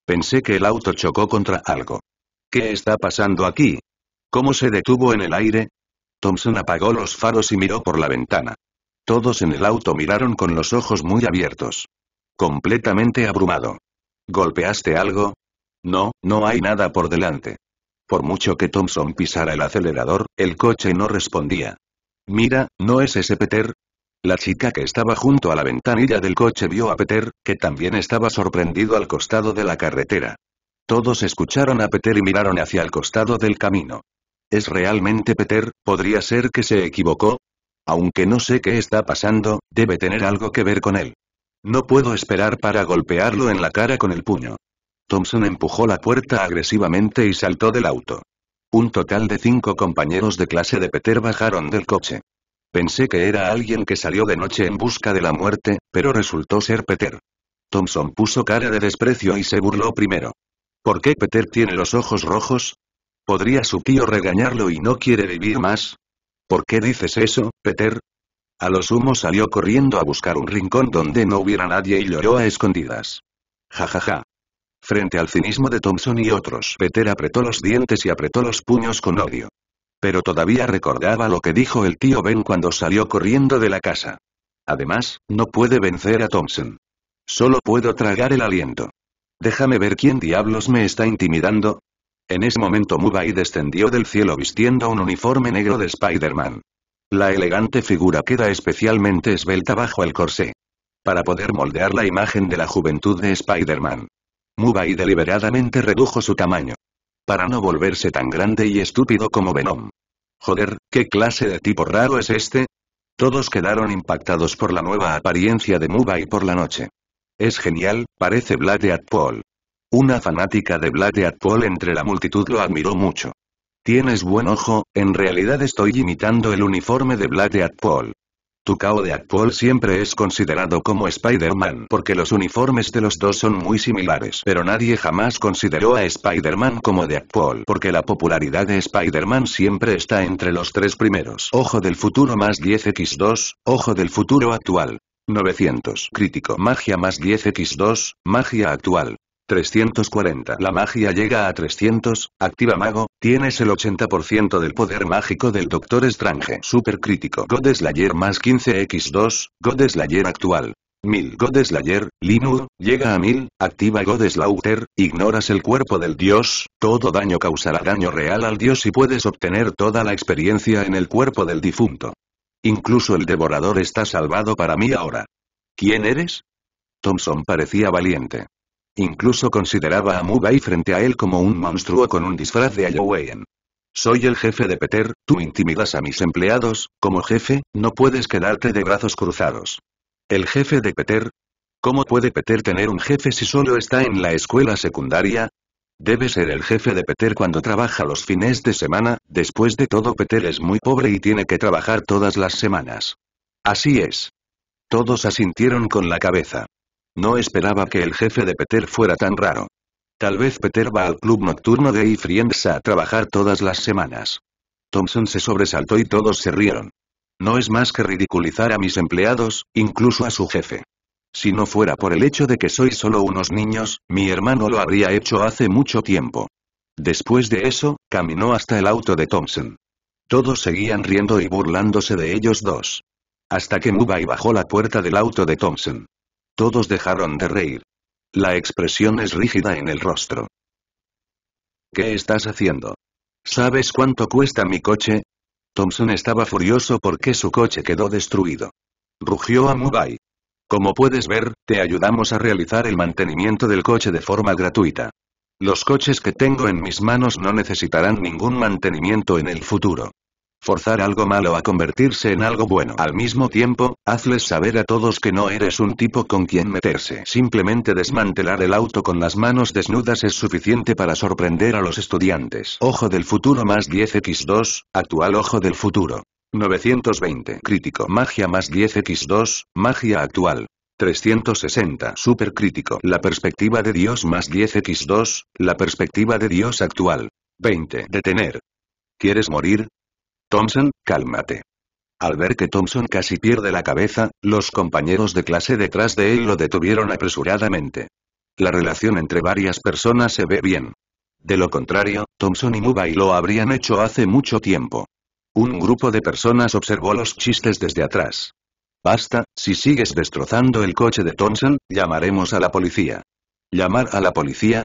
Pensé que el auto chocó contra algo. ¿Qué está pasando aquí? ¿Cómo se detuvo en el aire? Thompson apagó los faros y miró por la ventana. Todos en el auto miraron con los ojos muy abiertos. Completamente abrumado. ¿Golpeaste algo? No, no hay nada por delante. Por mucho que Thompson pisara el acelerador, el coche no respondía. Mira, ¿no es ese Peter? La chica que estaba junto a la ventanilla del coche vio a Peter, que también estaba sorprendido al costado de la carretera. Todos escucharon a Peter y miraron hacia el costado del camino. ¿Es realmente Peter? ¿Podría ser que se equivocó? Aunque no sé qué está pasando, debe tener algo que ver con él. No puedo esperar para golpearlo en la cara con el puño. Thompson empujó la puerta agresivamente y saltó del auto. Un total de cinco compañeros de clase de Peter bajaron del coche. Pensé que era alguien que salió de noche en busca de la muerte, pero resultó ser Peter. Thompson puso cara de desprecio y se burló primero. ¿Por qué Peter tiene los ojos rojos? ¿Podría su tío regañarlo y no quiere vivir más? ¿Por qué dices eso, Peter? A lo sumo salió corriendo a buscar un rincón donde no hubiera nadie y lloró a escondidas. Ja ja ja. Frente al cinismo de Thompson y otros, Peter apretó los dientes y apretó los puños con odio. Pero todavía recordaba lo que dijo el tío Ben cuando salió corriendo de la casa. Además, no puede vencer a Thompson. Solo puedo tragar el aliento. Déjame ver quién diablos me está intimidando. En ese momento Mubai descendió del cielo vistiendo un uniforme negro de Spider-Man. La elegante figura queda especialmente esbelta bajo el corsé. Para poder moldear la imagen de la juventud de Spider-Man. Mubai deliberadamente redujo su tamaño. Para no volverse tan grande y estúpido como Venom. Joder, ¿qué clase de tipo raro es este? Todos quedaron impactados por la nueva apariencia de Mubai por la noche. Es genial, parece Paul. Una fanática de Paul entre la multitud lo admiró mucho. Tienes buen ojo, en realidad estoy imitando el uniforme de Paul. Tukao de Akpol siempre es considerado como Spider-Man porque los uniformes de los dos son muy similares. Pero nadie jamás consideró a Spider-Man como de Akpol porque la popularidad de Spider-Man siempre está entre los tres primeros. Ojo del futuro más 10x2, ojo del futuro actual. 900. Crítico. Magia más 10x2, magia actual. 340. La magia llega a 300, activa mago, tienes el 80% del poder mágico del Doctor Strange. Super crítico. God Slayer más 15x2, God Slayer actual. 1000 God Slayer, Linu, llega a 1000, activa God Slaughter, ignoras el cuerpo del dios, todo daño causará daño real al dios y puedes obtener toda la experiencia en el cuerpo del difunto. Incluso el devorador está salvado para mí ahora. ¿Quién eres? Thompson parecía valiente. Incluso consideraba a Mubai frente a él como un monstruo con un disfraz de Halloween. Soy el jefe de Peter, tú intimidas a mis empleados, como jefe, no puedes quedarte de brazos cruzados. ¿El jefe de Peter? ¿Cómo puede Peter tener un jefe si solo está en la escuela secundaria? Debe ser el jefe de Peter cuando trabaja los fines de semana, después de todo Peter es muy pobre y tiene que trabajar todas las semanas. Así es. Todos asintieron con la cabeza. No esperaba que el jefe de Peter fuera tan raro. Tal vez Peter va al club nocturno de Friends a trabajar todas las semanas. Thompson se sobresaltó y todos se rieron. No es más que ridiculizar a mis empleados, incluso a su jefe. Si no fuera por el hecho de que sois solo unos niños, mi hermano lo habría hecho hace mucho tiempo. Después de eso, caminó hasta el auto de Thompson. Todos seguían riendo y burlándose de ellos dos. Hasta que Mubai bajó la puerta del auto de Thompson. Todos dejaron de reír. La expresión es rígida en el rostro. ¿Qué estás haciendo? ¿Sabes cuánto cuesta mi coche? Thompson estaba furioso porque su coche quedó destruido. Rugió a Mubai. Como puedes ver, te ayudamos a realizar el mantenimiento del coche de forma gratuita. Los coches que tengo en mis manos no necesitarán ningún mantenimiento en el futuro. Forzar algo malo a convertirse en algo bueno. Al mismo tiempo, hazles saber a todos que no eres un tipo con quien meterse. Simplemente desmantelar el auto con las manos desnudas es suficiente para sorprender a los estudiantes. Ojo del futuro más 10x2, actual ojo del futuro. 920. Crítico. Magia más 10x2, magia actual. 360. Super crítico. La perspectiva de Dios más 10x2, la perspectiva de Dios actual. 20. Detener. ¿Quieres morir? Thompson, cálmate. Al ver que Thompson casi pierde la cabeza, los compañeros de clase detrás de él lo detuvieron apresuradamente. La relación entre varias personas se ve bien. De lo contrario, Thompson y Mubai lo habrían hecho hace mucho tiempo. Un grupo de personas observó los chistes desde atrás. Basta, si sigues destrozando el coche de Thompson, llamaremos a la policía. ¿Llamar a la policía?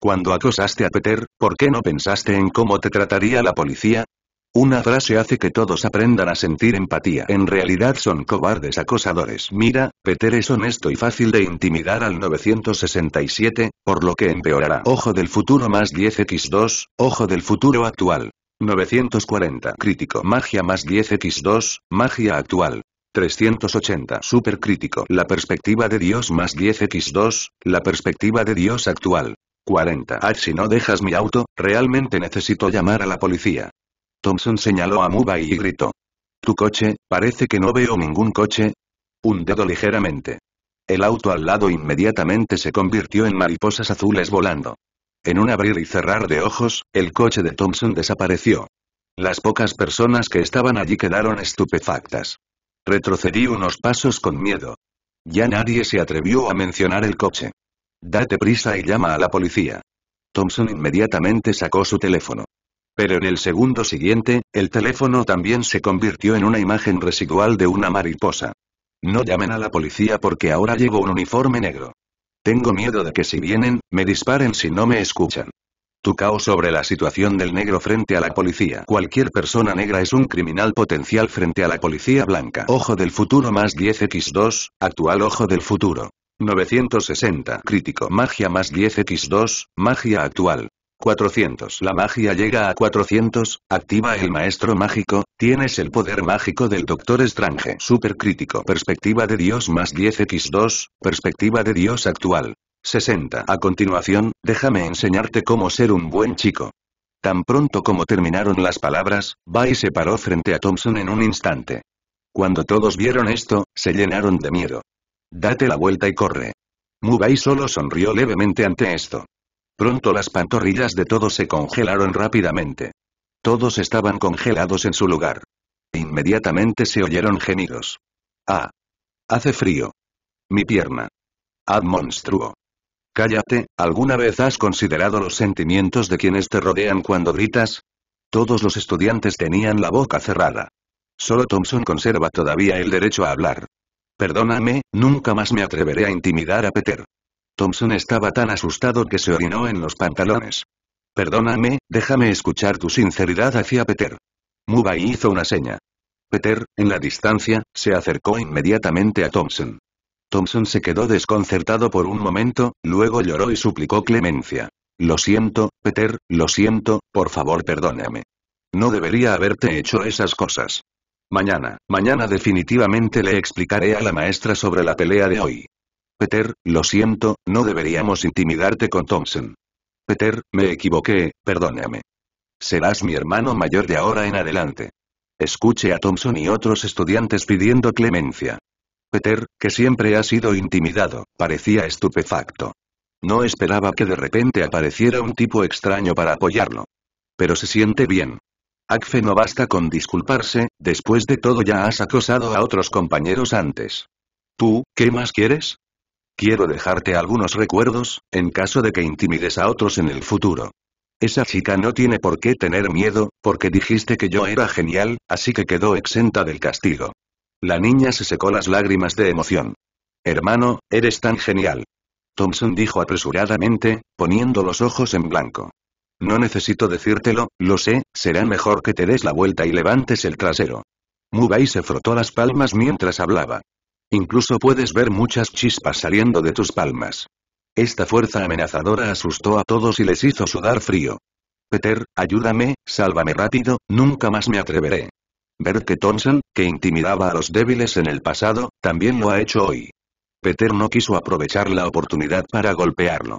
Cuando acosaste a Peter, ¿por qué no pensaste en cómo te trataría la policía? Una frase hace que todos aprendan a sentir empatía. En realidad son cobardes acosadores. Mira, Peter es honesto y fácil de intimidar al 967, por lo que empeorará. Ojo del futuro más 10x2, ojo del futuro actual. 940. Crítico. Magia más 10x2, magia actual. 380. Super crítico. La perspectiva de Dios más 10x2, la perspectiva de Dios actual. 40. Ah, si no dejas mi auto, realmente necesito llamar a la policía. Thompson señaló a Mubai y gritó. ¿Tu coche? Parece que no veo ningún coche. Un dedo ligeramente. El auto al lado inmediatamente se convirtió en mariposas azules volando. En un abrir y cerrar de ojos, el coche de Thompson desapareció. Las pocas personas que estaban allí quedaron estupefactas. Retrocedí unos pasos con miedo. Ya nadie se atrevió a mencionar el coche. Date prisa y llama a la policía. Thompson inmediatamente sacó su teléfono. Pero en el segundo siguiente, el teléfono también se convirtió en una imagen residual de una mariposa. No llamen a la policía porque ahora llevo un uniforme negro. Tengo miedo de que si vienen, me disparen si no me escuchan. Tu caos sobre la situación del negro frente a la policía. Cualquier persona negra es un criminal potencial frente a la policía blanca. Ojo del futuro más 10x2, actual ojo del futuro. 960. Crítico. Magia más 10x2, magia actual. 400. La magia llega a 400, activa el maestro mágico, tienes el poder mágico del Doctor Strange. Super crítico. Perspectiva de Dios más 10x2, perspectiva de Dios actual. 60. A continuación, déjame enseñarte cómo ser un buen chico. Tan pronto como terminaron las palabras, Bai se paró frente a Thompson en un instante. Cuando todos vieron esto, se llenaron de miedo. Date la vuelta y corre. Mubai solo sonrió levemente ante esto. Pronto las pantorrillas de todos se congelaron rápidamente. Todos estaban congelados en su lugar. Inmediatamente se oyeron gemidos. Ah. Hace frío. Mi pierna. Ad monstruo. Cállate, ¿alguna vez has considerado los sentimientos de quienes te rodean cuando gritas? Todos los estudiantes tenían la boca cerrada. Solo Thompson conserva todavía el derecho a hablar. Perdóname, nunca más me atreveré a intimidar a Peter. Thompson estaba tan asustado que se orinó en los pantalones. Perdóname, déjame escuchar tu sinceridad hacia Peter. Mubai hizo una seña. Peter, en la distancia, se acercó inmediatamente a Thompson. Thompson se quedó desconcertado por un momento, luego lloró y suplicó clemencia. Lo siento, Peter, lo siento, por favor perdóname. No debería haberte hecho esas cosas. Mañana, mañana definitivamente le explicaré a la maestra sobre la pelea de hoy. Peter, lo siento, no deberíamos intimidarte con Thompson. Peter, me equivoqué, perdóname. Serás mi hermano mayor de ahora en adelante. Escuche a Thompson y otros estudiantes pidiendo clemencia. Peter, que siempre ha sido intimidado, parecía estupefacto. No esperaba que de repente apareciera un tipo extraño para apoyarlo. Pero se siente bien. Akfe no basta con disculparse, después de todo ya has acosado a otros compañeros antes. ¿Tú, qué más quieres? Quiero dejarte algunos recuerdos, en caso de que intimides a otros en el futuro. Esa chica no tiene por qué tener miedo, porque dijiste que yo era genial, así que quedó exenta del castigo. La niña se secó las lágrimas de emoción. Hermano, eres tan genial. Thompson dijo apresuradamente, poniendo los ojos en blanco. No necesito decírtelo, lo sé, será mejor que te des la vuelta y levantes el trasero. Mubai se frotó las palmas mientras hablaba. Incluso puedes ver muchas chispas saliendo de tus palmas. Esta fuerza amenazadora asustó a todos y les hizo sudar frío. Peter, ayúdame, sálvame rápido, nunca más me atreveré. Ver que Thompson, que intimidaba a los débiles en el pasado, también lo ha hecho hoy. Peter no quiso aprovechar la oportunidad para golpearlo.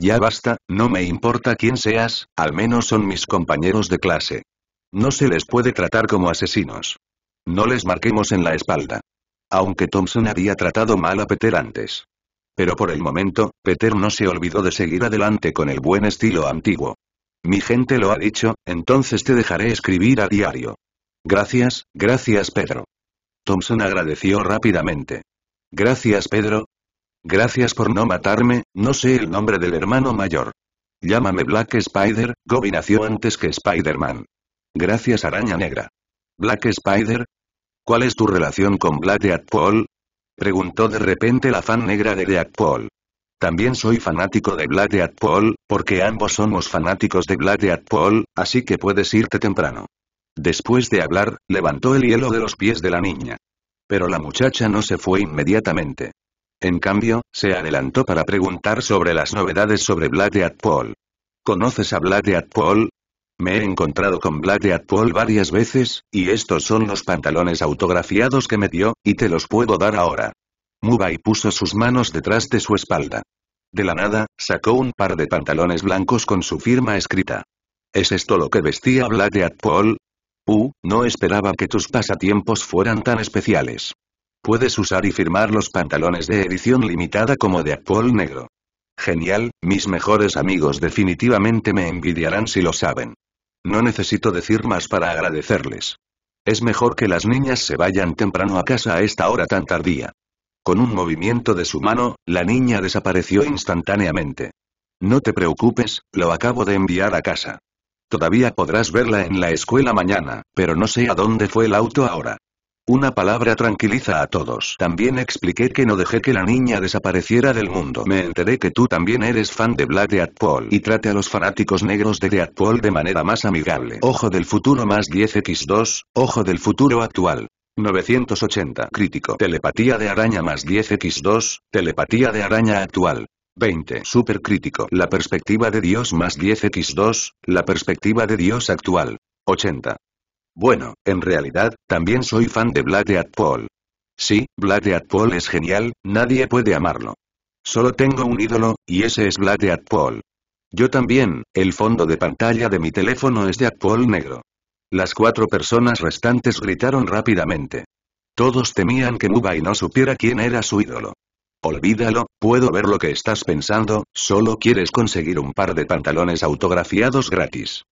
Ya basta, no me importa quién seas, al menos son mis compañeros de clase. No se les puede tratar como asesinos. No les marquemos en la espalda. Aunque Thompson había tratado mal a Peter antes. Pero por el momento, Peter no se olvidó de seguir adelante con el buen estilo antiguo. Mi gente lo ha dicho, entonces te dejaré escribir a diario. Gracias, gracias Pedro. Thompson agradeció rápidamente. Gracias Pedro. Gracias por no matarme, no sé el nombre del hermano mayor. Llámame Black Spider, Gobi nació antes que Spider-Man. Gracias Araña Negra. Black Spider. ¿Cuál es tu relación con Black Deadpool? Preguntó de repente la fan negra de Deadpool. También soy fanático de Black Deadpool, porque ambos somos fanáticos de Black Deadpool, así que puedes irte temprano. Después de hablar, levantó el hielo de los pies de la niña. Pero la muchacha no se fue inmediatamente. En cambio, se adelantó para preguntar sobre las novedades sobre Black Paul. ¿Conoces a Black Paul? Me he encontrado con Black Paul varias veces, y estos son los pantalones autografiados que me dio, y te los puedo dar ahora. Mubai puso sus manos detrás de su espalda. De la nada, sacó un par de pantalones blancos con su firma escrita. ¿Es esto lo que vestía Black Paul? Uh, no esperaba que tus pasatiempos fueran tan especiales. Puedes usar y firmar los pantalones de edición limitada como de Apple negro. Genial, mis mejores amigos definitivamente me envidiarán si lo saben. No necesito decir más para agradecerles. Es mejor que las niñas se vayan temprano a casa a esta hora tan tardía. Con un movimiento de su mano, la niña desapareció instantáneamente. No te preocupes, lo acabo de enviar a casa. Todavía podrás verla en la escuela mañana, pero no sé a dónde fue el auto ahora. Una palabra tranquiliza a todos. También expliqué que no dejé que la niña desapareciera del mundo. Me enteré que tú también eres fan de Black Deadpool y trate a los fanáticos negros de Deadpool de manera más amigable. Ojo del futuro más 10x2, ojo del futuro actual. 980. Crítico. Telepatía de araña más 10x2, telepatía de araña actual. 20. Supercrítico. La perspectiva de Dios más 10x2, la perspectiva de Dios actual. 80. Bueno, en realidad, también soy fan de Black Paul. Sí, Black Paul es genial, nadie puede amarlo. Solo tengo un ídolo, y ese es Black Paul. Yo también, el fondo de pantalla de mi teléfono es de Paul negro. Las cuatro personas restantes gritaron rápidamente. Todos temían que Mubai no supiera quién era su ídolo. Olvídalo, puedo ver lo que estás pensando, solo quieres conseguir un par de pantalones autografiados gratis.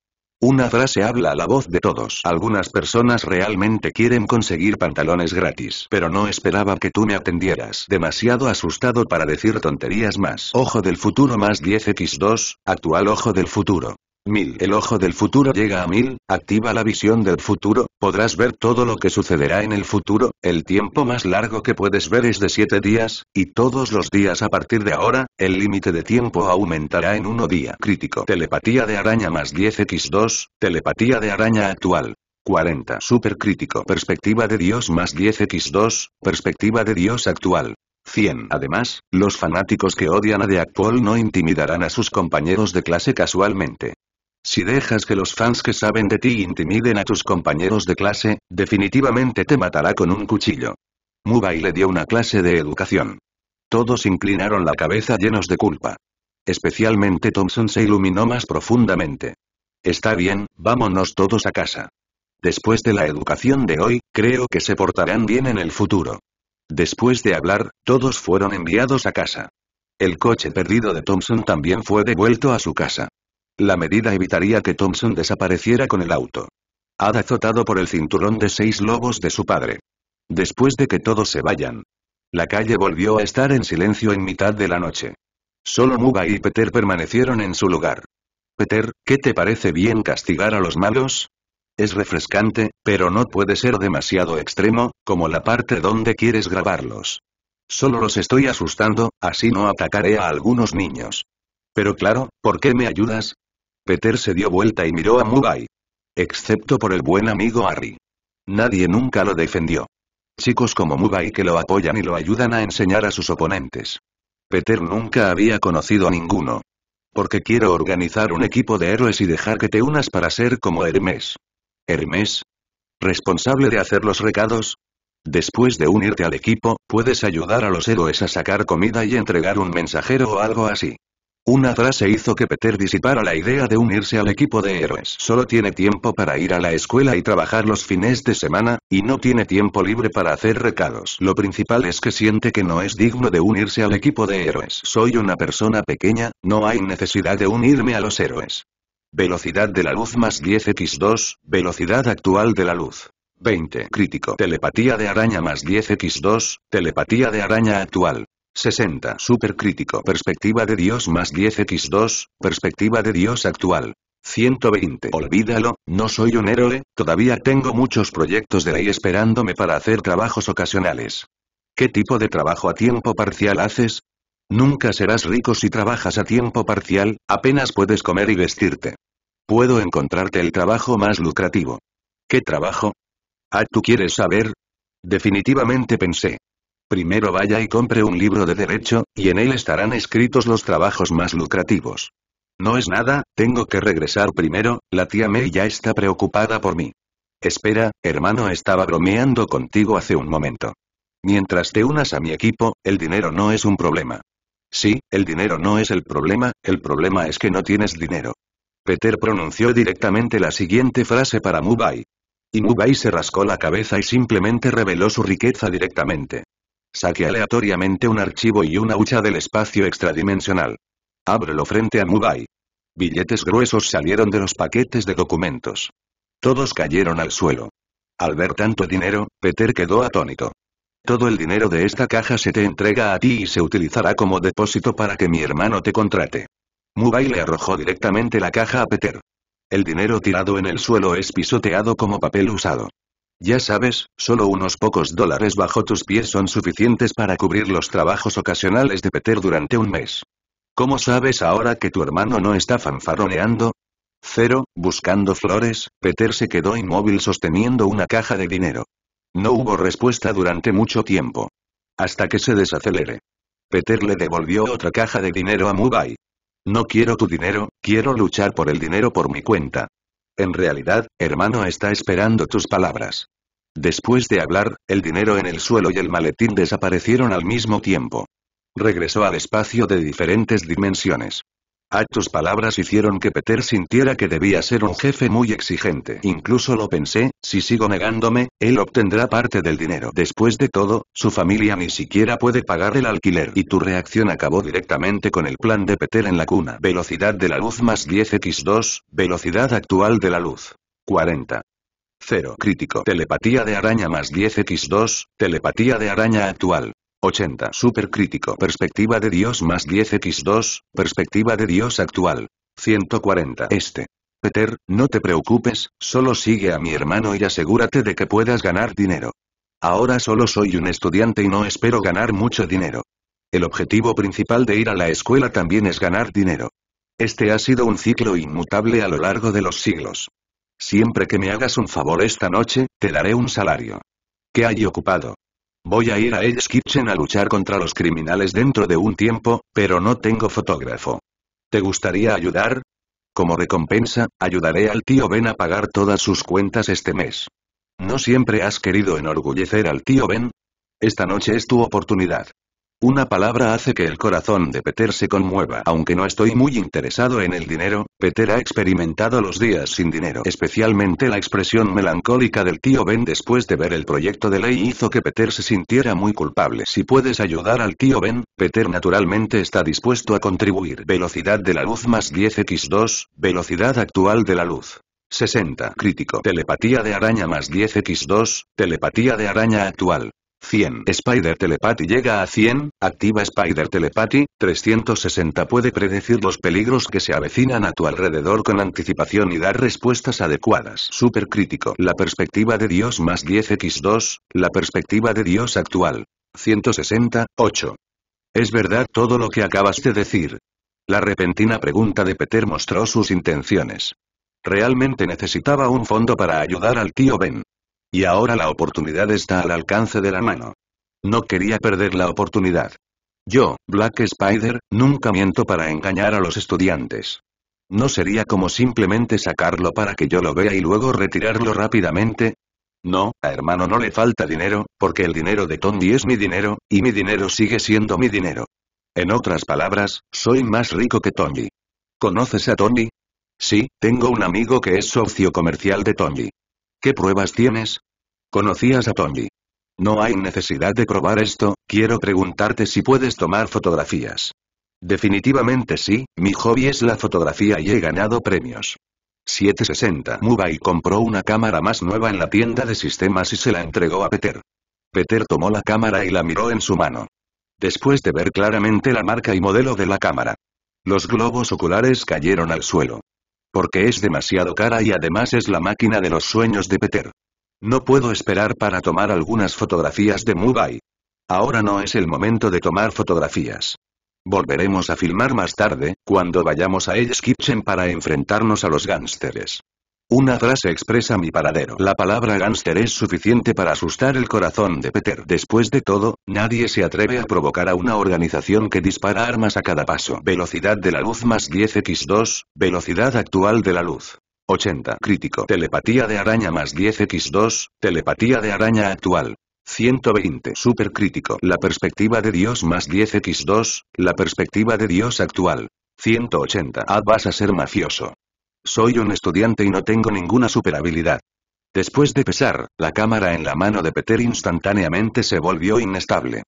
Una frase habla a la voz de todos. Algunas personas realmente quieren conseguir pantalones gratis, pero no esperaba que tú me atendieras. Demasiado asustado para decir tonterías más. Ojo del futuro más 10x2, actual ojo del futuro. 1000. El ojo del futuro llega a 1000, activa la visión del futuro, podrás ver todo lo que sucederá en el futuro, el tiempo más largo que puedes ver es de 7 días, y todos los días a partir de ahora, el límite de tiempo aumentará en uno día. Crítico. Telepatía de araña más 10x2, telepatía de araña actual. 40. Supercrítico. Perspectiva de Dios más 10x2, perspectiva de Dios actual. 100. Además, los fanáticos que odian a Deadpool no intimidarán a sus compañeros de clase casualmente. Si dejas que los fans que saben de ti intimiden a tus compañeros de clase, definitivamente te matará con un cuchillo. Mubai le dio una clase de educación. Todos inclinaron la cabeza llenos de culpa. Especialmente Thompson se iluminó más profundamente. Está bien, vámonos todos a casa. Después de la educación de hoy, creo que se portarán bien en el futuro. Después de hablar, todos fueron enviados a casa. El coche perdido de Thompson también fue devuelto a su casa. La medida evitaría que Thompson desapareciera con el auto. Had azotado por el cinturón de seis lobos de su padre. Después de que todos se vayan. La calle volvió a estar en silencio en mitad de la noche. Solo Muba y Peter permanecieron en su lugar. Peter, ¿qué te parece bien castigar a los malos? Es refrescante, pero no puede ser demasiado extremo, como la parte donde quieres grabarlos. Solo los estoy asustando, así no atacaré a algunos niños. Pero claro, ¿por qué me ayudas? Peter se dio vuelta y miró a Mubai. Excepto por el buen amigo Harry. Nadie nunca lo defendió. Chicos como Mubai que lo apoyan y lo ayudan a enseñar a sus oponentes. Peter nunca había conocido a ninguno. Porque quiero organizar un equipo de héroes y dejar que te unas para ser como Hermes. ¿Hermes? ¿Responsable de hacer los recados? Después de unirte al equipo, puedes ayudar a los héroes a sacar comida y entregar un mensajero o algo así. Una frase hizo que Peter disipara la idea de unirse al equipo de héroes. Solo tiene tiempo para ir a la escuela y trabajar los fines de semana, y no tiene tiempo libre para hacer recados. Lo principal es que siente que no es digno de unirse al equipo de héroes. Soy una persona pequeña, no hay necesidad de unirme a los héroes. Velocidad de la luz más 10x2, velocidad actual de la luz. 20. Crítico. Telepatía de araña más 10x2, telepatía de araña actual. 60. Supercrítico. Perspectiva de Dios más 10x2, perspectiva de Dios actual. 120. Olvídalo, no soy un héroe, todavía tengo muchos proyectos de ley esperándome para hacer trabajos ocasionales. ¿Qué tipo de trabajo a tiempo parcial haces? Nunca serás rico si trabajas a tiempo parcial, apenas puedes comer y vestirte. Puedo encontrarte el trabajo más lucrativo. ¿Qué trabajo? Ah, ¿tú quieres saber? Definitivamente pensé. Primero vaya y compre un libro de derecho, y en él estarán escritos los trabajos más lucrativos. No es nada, tengo que regresar primero, la tía May ya está preocupada por mí. Espera, hermano estaba bromeando contigo hace un momento. Mientras te unas a mi equipo, el dinero no es un problema. Sí, el dinero no es el problema, el problema es que no tienes dinero. Peter pronunció directamente la siguiente frase para Mubai. Y Mubai se rascó la cabeza y simplemente reveló su riqueza directamente. Saque aleatoriamente un archivo y una hucha del espacio extradimensional. Ábrelo frente a Mubai. Billetes gruesos salieron de los paquetes de documentos. Todos cayeron al suelo. Al ver tanto dinero, Peter quedó atónito. Todo el dinero de esta caja se te entrega a ti y se utilizará como depósito para que mi hermano te contrate. Mubai le arrojó directamente la caja a Peter. El dinero tirado en el suelo es pisoteado como papel usado. Ya sabes, solo unos pocos dólares bajo tus pies son suficientes para cubrir los trabajos ocasionales de Peter durante un mes. ¿Cómo sabes ahora que tu hermano no está fanfaroneando? Cero, buscando flores, Peter se quedó inmóvil sosteniendo una caja de dinero. No hubo respuesta durante mucho tiempo. Hasta que se desacelere. Peter le devolvió otra caja de dinero a Mubai. No quiero tu dinero, quiero luchar por el dinero por mi cuenta. En realidad, hermano está esperando tus palabras. Después de hablar, el dinero en el suelo y el maletín desaparecieron al mismo tiempo. Regresó al espacio de diferentes dimensiones. Tus palabras hicieron que Peter sintiera que debía ser un jefe muy exigente. Incluso lo pensé, si sigo negándome, él obtendrá parte del dinero. Después de todo, su familia ni siquiera puede pagar el alquiler. Y tu reacción acabó directamente con el plan de Peter en la cuna. Velocidad de la luz más 10x2, velocidad actual de la luz. 40. 0. Crítico. Telepatía de araña más 10x2, telepatía de araña actual. 80. Supercrítico. Perspectiva de Dios más 10x2, perspectiva de Dios actual. 140. Este. Peter, no te preocupes, solo sigue a mi hermano y asegúrate de que puedas ganar dinero. Ahora solo soy un estudiante y no espero ganar mucho dinero. El objetivo principal de ir a la escuela también es ganar dinero. Este ha sido un ciclo inmutable a lo largo de los siglos. Siempre que me hagas un favor esta noche, te daré un salario. ¿Qué hay ocupado? Voy a ir a Edge Kitchen a luchar contra los criminales dentro de un tiempo, pero no tengo fotógrafo. ¿Te gustaría ayudar? Como recompensa, ayudaré al tío Ben a pagar todas sus cuentas este mes. ¿No siempre has querido enorgullecer al tío Ben? Esta noche es tu oportunidad. Una palabra hace que el corazón de Peter se conmueva. Aunque no estoy muy interesado en el dinero, Peter ha experimentado los días sin dinero. Especialmente la expresión melancólica del tío Ben después de ver el proyecto de ley hizo que Peter se sintiera muy culpable. Si puedes ayudar al tío Ben, Peter naturalmente está dispuesto a contribuir. Velocidad de la luz más 10x2, velocidad actual de la luz. 60. Crítico. Telepatía de araña más 10x2, telepatía de araña actual. 100. Spider Telepathy llega a 100, activa Spider Telepathy, 360 puede predecir los peligros que se avecinan a tu alrededor con anticipación y dar respuestas adecuadas. Super crítico. La perspectiva de Dios más 10x2, la perspectiva de Dios actual. 160, 8. ¿Es verdad todo lo que acabas de decir? La repentina pregunta de Peter mostró sus intenciones. Realmente necesitaba un fondo para ayudar al tío Ben. Y ahora la oportunidad está al alcance de la mano. No quería perder la oportunidad. Yo, Black Spider, nunca miento para engañar a los estudiantes. ¿No sería como simplemente sacarlo para que yo lo vea y luego retirarlo rápidamente? No, a hermano no le falta dinero, porque el dinero de Tony es mi dinero, y mi dinero sigue siendo mi dinero. En otras palabras, soy más rico que Tony. ¿Conoces a Tony? Sí, tengo un amigo que es socio comercial de Tony. ¿Qué pruebas tienes? Conocías a Tony. No hay necesidad de probar esto, quiero preguntarte si puedes tomar fotografías. Definitivamente sí, mi hobby es la fotografía y he ganado premios. 760 Mubay compró una cámara más nueva en la tienda de sistemas y se la entregó a Peter. Peter tomó la cámara y la miró en su mano. Después de ver claramente la marca y modelo de la cámara. Los globos oculares cayeron al suelo. Porque es demasiado cara y además es la máquina de los sueños de Peter. No puedo esperar para tomar algunas fotografías de Mubay. Ahora no es el momento de tomar fotografías. Volveremos a filmar más tarde, cuando vayamos a Edge Kitchen para enfrentarnos a los gánsteres. Una frase expresa mi paradero. La palabra gánster es suficiente para asustar el corazón de Peter. Después de todo, nadie se atreve a provocar a una organización que dispara armas a cada paso. Velocidad de la luz más 10x2, velocidad actual de la luz. 80. Crítico. Telepatía de araña más 10x2, telepatía de araña actual. 120. Supercrítico. La perspectiva de Dios más 10x2, la perspectiva de Dios actual. 180. Ah, vas a ser mafioso. Soy un estudiante y no tengo ninguna superhabilidad. Después de pesar, la cámara en la mano de Peter instantáneamente se volvió inestable.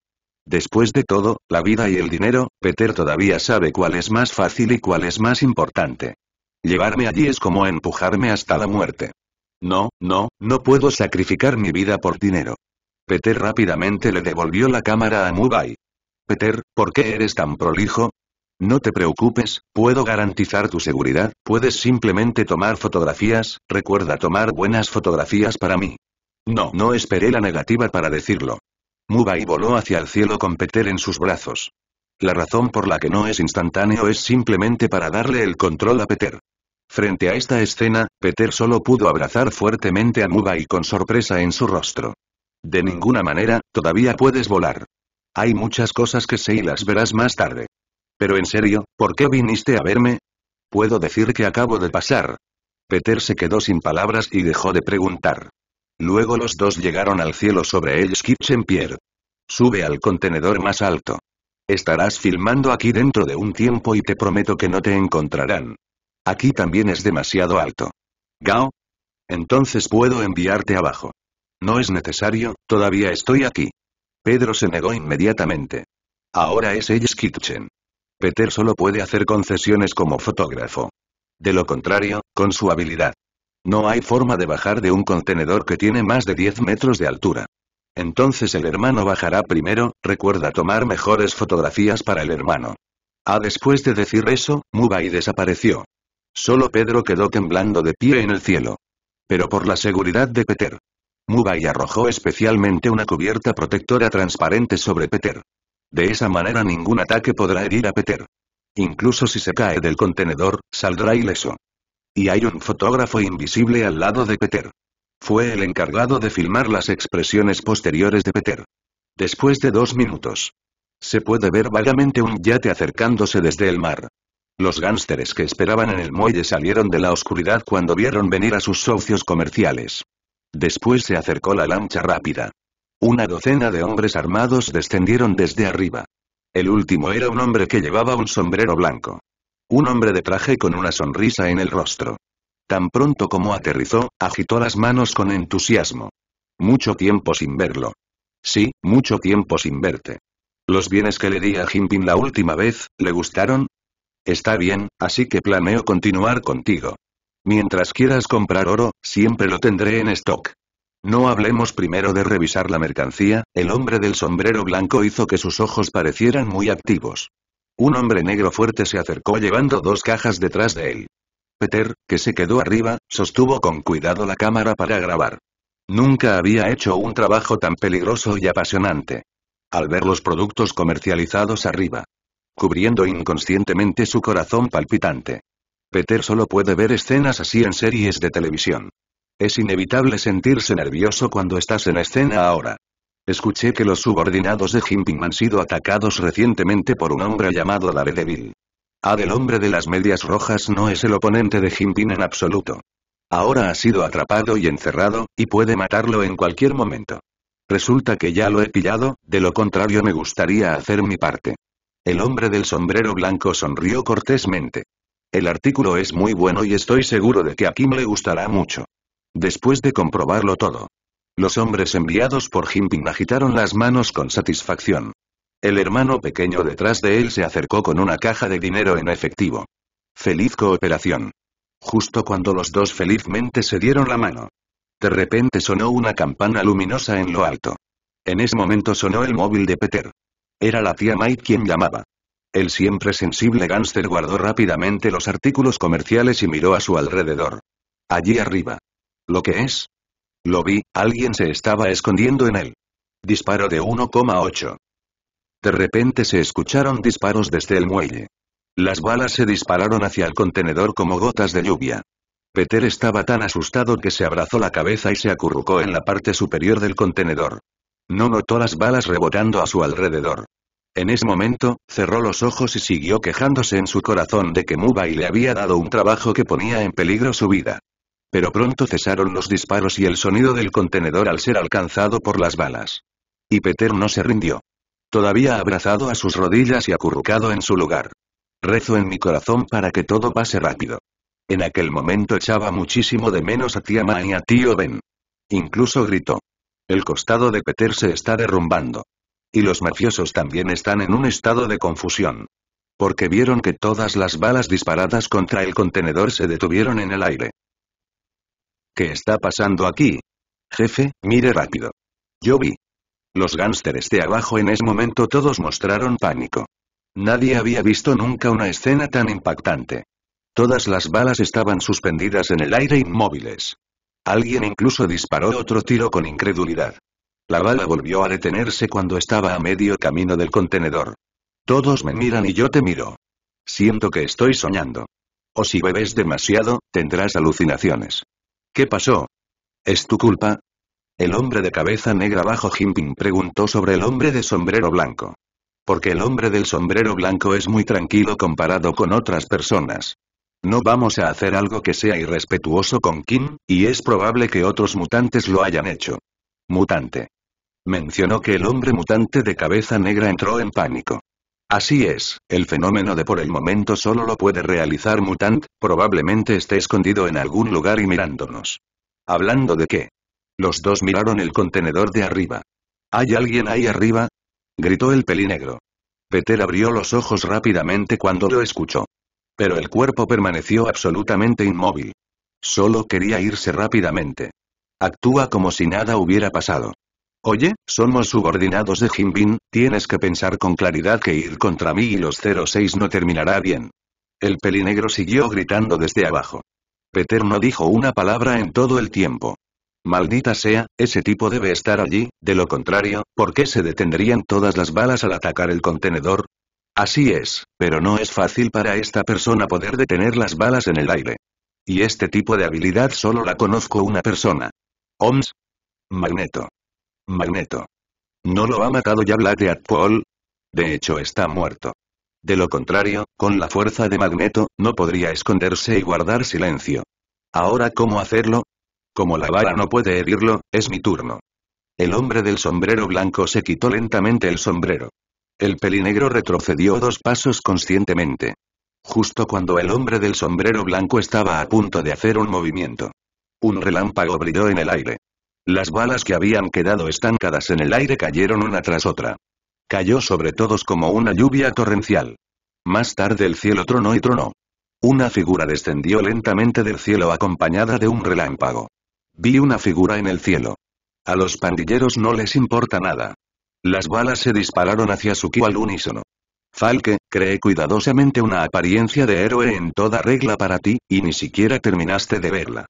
Después de todo, la vida y el dinero, Peter todavía sabe cuál es más fácil y cuál es más importante. Llevarme allí es como empujarme hasta la muerte. No, no, no puedo sacrificar mi vida por dinero. Peter rápidamente le devolvió la cámara a Mubay. Peter, ¿por qué eres tan prolijo? No te preocupes, puedo garantizar tu seguridad, puedes simplemente tomar fotografías, recuerda tomar buenas fotografías para mí. No, no esperé la negativa para decirlo. Mubai voló hacia el cielo con Peter en sus brazos. La razón por la que no es instantáneo es simplemente para darle el control a Peter. Frente a esta escena, Peter solo pudo abrazar fuertemente a Mubai con sorpresa en su rostro. De ninguna manera, todavía puedes volar. Hay muchas cosas que sé y las verás más tarde. Pero en serio, ¿por qué viniste a verme? Puedo decir que acabo de pasar. Peter se quedó sin palabras y dejó de preguntar. Luego los dos llegaron al cielo sobre el Kitchen Pierre. Sube al contenedor más alto. Estarás filmando aquí dentro de un tiempo y te prometo que no te encontrarán. Aquí también es demasiado alto. Gao. Entonces puedo enviarte abajo. No es necesario, todavía estoy aquí. Pedro se negó inmediatamente. Ahora es Ellis Kitchen. Peter solo puede hacer concesiones como fotógrafo. De lo contrario, con su habilidad. No hay forma de bajar de un contenedor que tiene más de 10 metros de altura. Entonces el hermano bajará primero, recuerda tomar mejores fotografías para el hermano. Ah, después de decir eso, Mubai desapareció. Solo Pedro quedó temblando de pie en el cielo. Pero por la seguridad de Peter. Mubai arrojó especialmente una cubierta protectora transparente sobre Peter. De esa manera ningún ataque podrá herir a Peter. Incluso si se cae del contenedor, saldrá ileso. Y hay un fotógrafo invisible al lado de Peter. Fue el encargado de filmar las expresiones posteriores de Peter. Después de dos minutos. Se puede ver vagamente un yate acercándose desde el mar. Los gánsteres que esperaban en el muelle salieron de la oscuridad cuando vieron venir a sus socios comerciales. Después se acercó la lancha rápida. Una docena de hombres armados descendieron desde arriba. El último era un hombre que llevaba un sombrero blanco. Un hombre de traje con una sonrisa en el rostro. Tan pronto como aterrizó, agitó las manos con entusiasmo. Mucho tiempo sin verlo. Sí, mucho tiempo sin verte. ¿Los bienes que le di a Jimpin la última vez, le gustaron? Está bien, así que planeo continuar contigo. Mientras quieras comprar oro, siempre lo tendré en stock. No hablemos primero de revisar la mercancía, el hombre del sombrero blanco hizo que sus ojos parecieran muy activos. Un hombre negro fuerte se acercó llevando dos cajas detrás de él. Peter, que se quedó arriba, sostuvo con cuidado la cámara para grabar. Nunca había hecho un trabajo tan peligroso y apasionante. Al ver los productos comercializados arriba, cubriendo inconscientemente su corazón palpitante. Peter solo puede ver escenas así en series de televisión. Es inevitable sentirse nervioso cuando estás en escena ahora. Escuché que los subordinados de Jimping han sido atacados recientemente por un hombre llamado Daredevil. Ah, el hombre de las medias rojas no es el oponente de Jimping en absoluto. Ahora ha sido atrapado y encerrado, y puede matarlo en cualquier momento. Resulta que ya lo he pillado, de lo contrario me gustaría hacer mi parte. El hombre del sombrero blanco sonrió cortésmente. El artículo es muy bueno y estoy seguro de que a Kim le gustará mucho. Después de comprobarlo todo. Los hombres enviados por Jimping agitaron las manos con satisfacción. El hermano pequeño detrás de él se acercó con una caja de dinero en efectivo. Feliz cooperación. Justo cuando los dos felizmente se dieron la mano. De repente sonó una campana luminosa en lo alto. En ese momento sonó el móvil de Peter. Era la tía Mike quien llamaba. El siempre sensible gánster guardó rápidamente los artículos comerciales y miró a su alrededor. Allí arriba. ¿Lo que es? Lo vi, alguien se estaba escondiendo en él. Disparo de 1,8. De repente se escucharon disparos desde el muelle. Las balas se dispararon hacia el contenedor como gotas de lluvia. Peter estaba tan asustado que se abrazó la cabeza y se acurrucó en la parte superior del contenedor. No notó las balas rebotando a su alrededor. En ese momento, cerró los ojos y siguió quejándose en su corazón de que Mubai le había dado un trabajo que ponía en peligro su vida. Pero pronto cesaron los disparos y el sonido del contenedor al ser alcanzado por las balas. Y Peter no se rindió. Todavía abrazado a sus rodillas y acurrucado en su lugar. Rezo en mi corazón para que todo pase rápido. En aquel momento echaba muchísimo de menos a tía Ma y a tío Ben. Incluso gritó. El costado de Peter se está derrumbando. Y los mafiosos también están en un estado de confusión. Porque vieron que todas las balas disparadas contra el contenedor se detuvieron en el aire. ¿Qué está pasando aquí? Jefe, mire rápido. Yo vi. Los gánsteres de abajo en ese momento todos mostraron pánico. Nadie había visto nunca una escena tan impactante. Todas las balas estaban suspendidas en el aire inmóviles. Alguien incluso disparó otro tiro con incredulidad. La bala volvió a detenerse cuando estaba a medio camino del contenedor. Todos me miran y yo te miro. Siento que estoy soñando. O si bebes demasiado, tendrás alucinaciones. ¿Qué pasó? ¿Es tu culpa? El hombre de cabeza negra bajo Jimping preguntó sobre el hombre de sombrero blanco. Porque el hombre del sombrero blanco es muy tranquilo comparado con otras personas. No vamos a hacer algo que sea irrespetuoso con Kim, y es probable que otros mutantes lo hayan hecho. Mutante. Mencionó que el hombre mutante de cabeza negra entró en pánico. Así es, el fenómeno de por el momento solo lo puede realizar Mutant, probablemente esté escondido en algún lugar y mirándonos. ¿Hablando de qué? Los dos miraron el contenedor de arriba. ¿Hay alguien ahí arriba? gritó el pelinegro. Peter abrió los ojos rápidamente cuando lo escuchó. Pero el cuerpo permaneció absolutamente inmóvil. Solo quería irse rápidamente. Actúa como si nada hubiera pasado. Oye, somos subordinados de Jimbin, tienes que pensar con claridad que ir contra mí y los 06 no terminará bien. El pelinegro siguió gritando desde abajo. Peter no dijo una palabra en todo el tiempo. Maldita sea, ese tipo debe estar allí, de lo contrario, ¿por qué se detendrían todas las balas al atacar el contenedor? Así es, pero no es fácil para esta persona poder detener las balas en el aire. Y este tipo de habilidad solo la conozco una persona. OMS. Magneto. Magneto. ¿No lo ha matado ya Blackbeard De hecho está muerto. De lo contrario, con la fuerza de Magneto, no podría esconderse y guardar silencio. Ahora, ¿cómo hacerlo? Como la vara no puede herirlo, es mi turno. El hombre del sombrero blanco se quitó lentamente el sombrero. El pelinegro retrocedió dos pasos conscientemente. Justo cuando el hombre del sombrero blanco estaba a punto de hacer un movimiento. Un relámpago brilló en el aire. Las balas que habían quedado estancadas en el aire cayeron una tras otra. Cayó sobre todos como una lluvia torrencial. Más tarde el cielo tronó y tronó. Una figura descendió lentamente del cielo acompañada de un relámpago. Vi una figura en el cielo. A los pandilleros no les importa nada. Las balas se dispararon hacia Suki al unísono. Falke, creé cuidadosamente una apariencia de héroe en toda regla para ti, y ni siquiera terminaste de verla.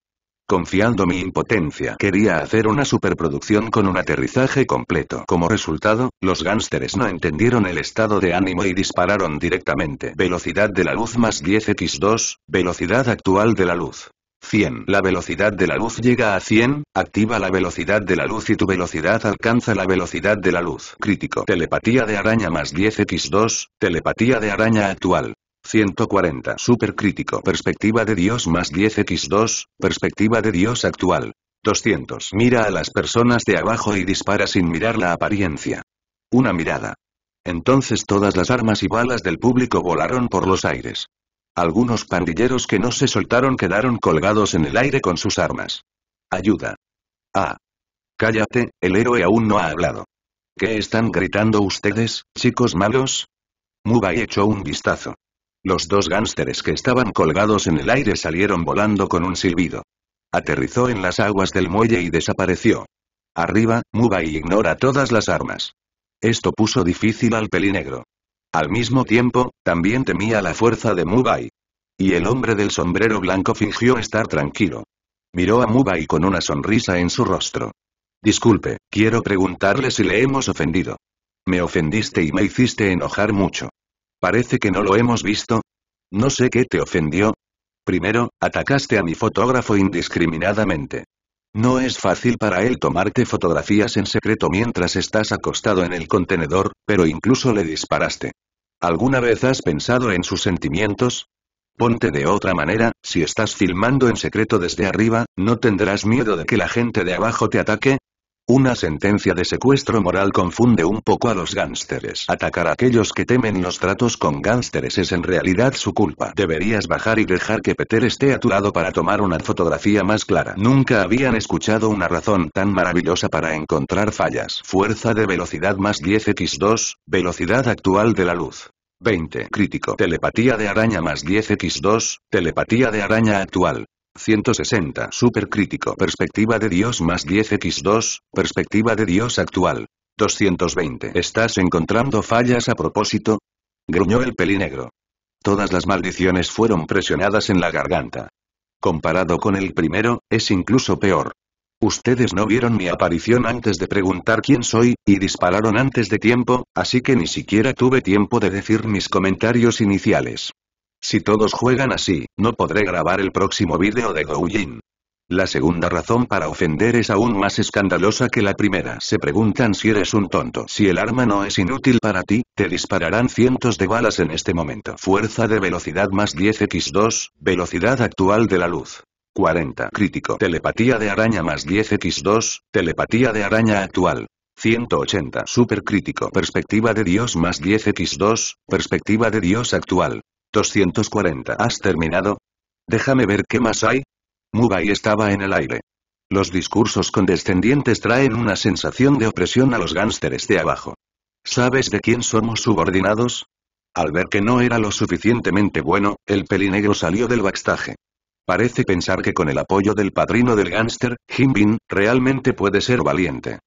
Confiando mi impotencia, quería hacer una superproducción con un aterrizaje completo. Como resultado, los gánsteres no entendieron el estado de ánimo y dispararon directamente. Velocidad de la luz más 10x2, velocidad actual de la luz. 100. La velocidad de la luz llega a 100, activa la velocidad de la luz y tu velocidad alcanza la velocidad de la luz. Crítico. Telepatía de araña más 10x2, telepatía de araña actual. 140. Supercrítico. Perspectiva de Dios más 10x2, perspectiva de Dios actual. 200. Mira a las personas de abajo y dispara sin mirar la apariencia. Una mirada. Entonces todas las armas y balas del público volaron por los aires. Algunos pandilleros que no se soltaron quedaron colgados en el aire con sus armas. Ayuda. Ah. Cállate, el héroe aún no ha hablado. ¿Qué están gritando ustedes, chicos malos? Mubai echó un vistazo. Los dos gánsteres que estaban colgados en el aire salieron volando con un silbido. Aterrizó en las aguas del muelle y desapareció. Arriba, Mubai ignora todas las armas. Esto puso difícil al pelinegro. Al mismo tiempo, también temía la fuerza de Mubai. Y el hombre del sombrero blanco fingió estar tranquilo. Miró a Mubai con una sonrisa en su rostro. Disculpe, quiero preguntarle si le hemos ofendido. Me ofendiste y me hiciste enojar mucho. Parece que no lo hemos visto. No sé qué te ofendió. Primero, atacaste a mi fotógrafo indiscriminadamente. No es fácil para él tomarte fotografías en secreto mientras estás acostado en el contenedor, pero incluso le disparaste. ¿Alguna vez has pensado en sus sentimientos? Ponte de otra manera, si estás filmando en secreto desde arriba, ¿no tendrás miedo de que la gente de abajo te ataque? Una sentencia de secuestro moral confunde un poco a los gánsteres. Atacar a aquellos que temen los tratos con gánsteres es en realidad su culpa. Deberías bajar y dejar que Peter esté a tu lado para tomar una fotografía más clara. Nunca habían escuchado una razón tan maravillosa para encontrar fallas. Fuerza de velocidad más 10x2, velocidad actual de la luz. 20. Crítico. Telepatía de araña más 10x2, telepatía de araña actual. 160. Supercrítico. Perspectiva de Dios más 10x2, perspectiva de Dios actual. 220. ¿Estás encontrando fallas a propósito? Gruñó el pelinegro. Todas las maldiciones fueron presionadas en la garganta. Comparado con el primero, es incluso peor. Ustedes no vieron mi aparición antes de preguntar quién soy, y dispararon antes de tiempo, así que ni siquiera tuve tiempo de decir mis comentarios iniciales. Si todos juegan así, no podré grabar el próximo vídeo de Goujin. La segunda razón para ofender es aún más escandalosa que la primera. Se preguntan si eres un tonto. Si el arma no es inútil para ti, te dispararán cientos de balas en este momento. Fuerza de velocidad más 10x2, velocidad actual de la luz. 40. Crítico. Telepatía de araña más 10x2, telepatía de araña actual. 180 Supercrítico Perspectiva de Dios más 10x2, Perspectiva de Dios actual. 240 ¿Has terminado? Déjame ver qué más hay. Mubai estaba en el aire. Los discursos condescendientes traen una sensación de opresión a los gánsteres de abajo. ¿Sabes de quién somos subordinados? Al ver que no era lo suficientemente bueno, el pelinegro salió del backstage. Parece pensar que con el apoyo del padrino del gánster, Jimbin, realmente puede ser valiente.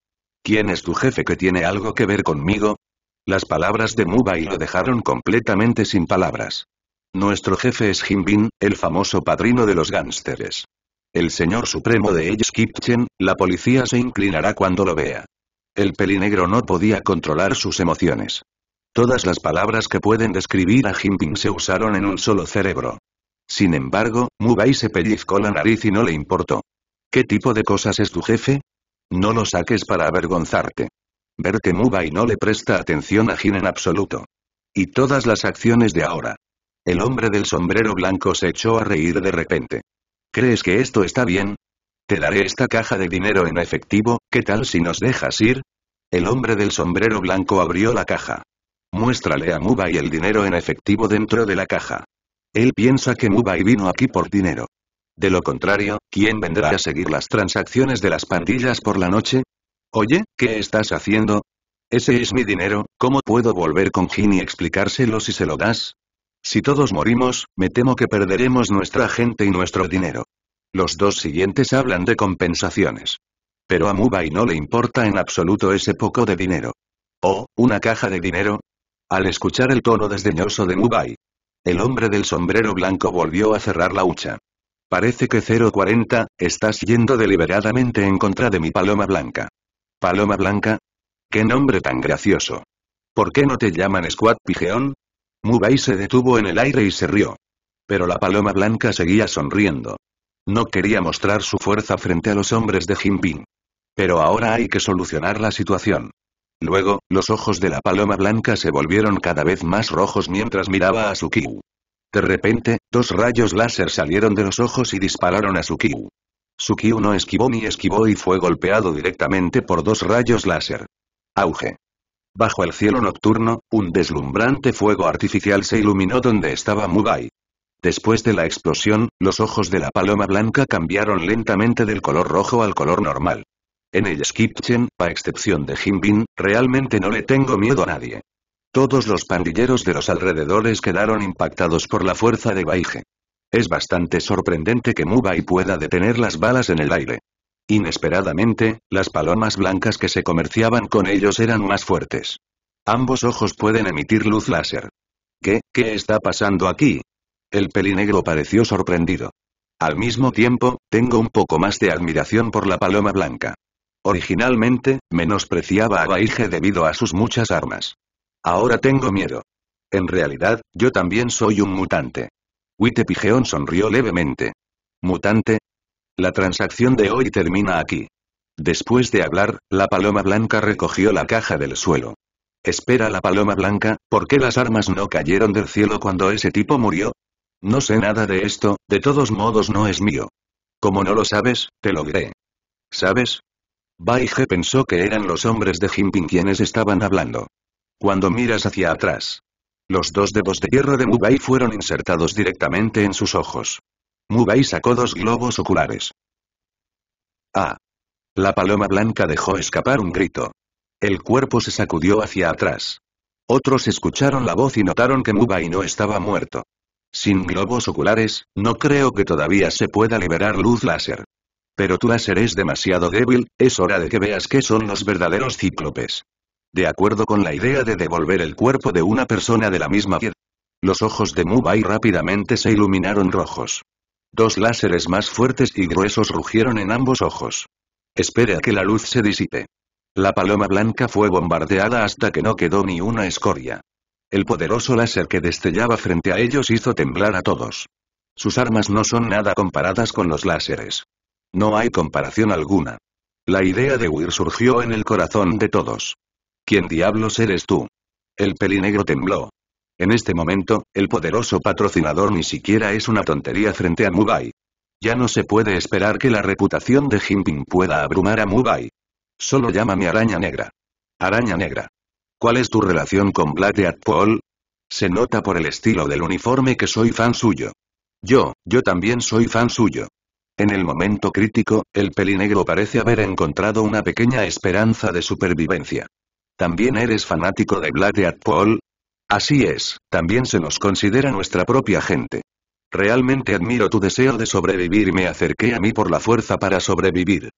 ¿Quién es tu jefe que tiene algo que ver conmigo? Las palabras de Mubai lo dejaron completamente sin palabras. Nuestro jefe es Jimbin, el famoso padrino de los gánsteres. El señor supremo de Edge Kitchen, la policía se inclinará cuando lo vea. El pelinegro no podía controlar sus emociones. Todas las palabras que pueden describir a Jinping se usaron en un solo cerebro. Sin embargo, Mubai se pellizcó la nariz y no le importó. ¿Qué tipo de cosas es tu jefe? No lo saques para avergonzarte. Ver que Mubai no le presta atención a Jin en absoluto. Y todas las acciones de ahora. El hombre del sombrero blanco se echó a reír de repente. ¿Crees que esto está bien? Te daré esta caja de dinero en efectivo, ¿qué tal si nos dejas ir? El hombre del sombrero blanco abrió la caja. Muéstrale a Mubai el dinero en efectivo dentro de la caja. Él piensa que Mubai vino aquí por dinero. De lo contrario, ¿quién vendrá a seguir las transacciones de las pandillas por la noche? Oye, ¿qué estás haciendo? Ese es mi dinero, ¿cómo puedo volver con Jin y explicárselo si se lo das? Si todos morimos, me temo que perderemos nuestra gente y nuestro dinero. Los dos siguientes hablan de compensaciones. Pero a Mubai no le importa en absoluto ese poco de dinero. Oh, una caja de dinero, al escuchar el tono desdeñoso de Mubai, el hombre del sombrero blanco volvió a cerrar la hucha. Parece que 040, estás yendo deliberadamente en contra de mi paloma blanca. ¿Paloma blanca? ¡Qué nombre tan gracioso! ¿Por qué no te llaman Squad Pigeón? Mubai se detuvo en el aire y se rió. Pero la paloma blanca seguía sonriendo. No quería mostrar su fuerza frente a los hombres de Jinping. Pero ahora hay que solucionar la situación. Luego, los ojos de la paloma blanca se volvieron cada vez más rojos mientras miraba a Sukiu. De repente, dos rayos láser salieron de los ojos y dispararon a Sukiu. Sukiu no esquivó ni esquivó y fue golpeado directamente por dos rayos láser. Auge. Bajo el cielo nocturno, un deslumbrante fuego artificial se iluminó donde estaba Mubai. Después de la explosión, los ojos de la paloma blanca cambiaron lentamente del color rojo al color normal. En el Skipchen, a excepción de Jimbin, realmente no le tengo miedo a nadie. Todos los pandilleros de los alrededores quedaron impactados por la fuerza de Baige. Es bastante sorprendente que Mubai pueda detener las balas en el aire. Inesperadamente, las palomas blancas que se comerciaban con ellos eran más fuertes. Ambos ojos pueden emitir luz láser. ¿Qué, qué está pasando aquí? El pelinegro pareció sorprendido. Al mismo tiempo, tengo un poco más de admiración por la paloma blanca. Originalmente, menospreciaba a Baige debido a sus muchas armas. Ahora tengo miedo. En realidad, yo también soy un mutante. Wite Pigeon sonrió levemente. ¿Mutante? La transacción de hoy termina aquí. Después de hablar, la paloma blanca recogió la caja del suelo. Espera la paloma blanca, ¿por qué las armas no cayeron del cielo cuando ese tipo murió? No sé nada de esto, de todos modos no es mío. Como no lo sabes, te lo diré. ¿Sabes? Bai He pensó que eran los hombres de Jinping quienes estaban hablando. Cuando miras hacia atrás. Los dos dedos de hierro de Mubai fueron insertados directamente en sus ojos. Mubai sacó dos globos oculares. Ah. La paloma blanca dejó escapar un grito. El cuerpo se sacudió hacia atrás. Otros escucharon la voz y notaron que Mubai no estaba muerto. Sin globos oculares, no creo que todavía se pueda liberar luz láser. Pero tu láser es demasiado débil, es hora de que veas qué son los verdaderos cíclopes. De acuerdo con la idea de devolver el cuerpo de una persona de la misma piedra. Los ojos de Mubai rápidamente se iluminaron rojos. Dos láseres más fuertes y gruesos rugieron en ambos ojos. Espere a que la luz se disipe. La paloma blanca fue bombardeada hasta que no quedó ni una escoria. El poderoso láser que destellaba frente a ellos hizo temblar a todos. Sus armas no son nada comparadas con los láseres. No hay comparación alguna. La idea de huir surgió en el corazón de todos. ¿Quién diablos eres tú? El pelinegro tembló. En este momento, el poderoso patrocinador ni siquiera es una tontería frente a Mubai. Ya no se puede esperar que la reputación de Jinping pueda abrumar a Mubai. Solo llama mi araña negra. Araña negra. ¿Cuál es tu relación con Black Paul? Se nota por el estilo del uniforme que soy fan suyo. Yo, yo también soy fan suyo. En el momento crítico, el pelinegro parece haber encontrado una pequeña esperanza de supervivencia. ¿También eres fanático de Black Paul? Así es, también se nos considera nuestra propia gente. Realmente admiro tu deseo de sobrevivir y me acerqué a mí por la fuerza para sobrevivir.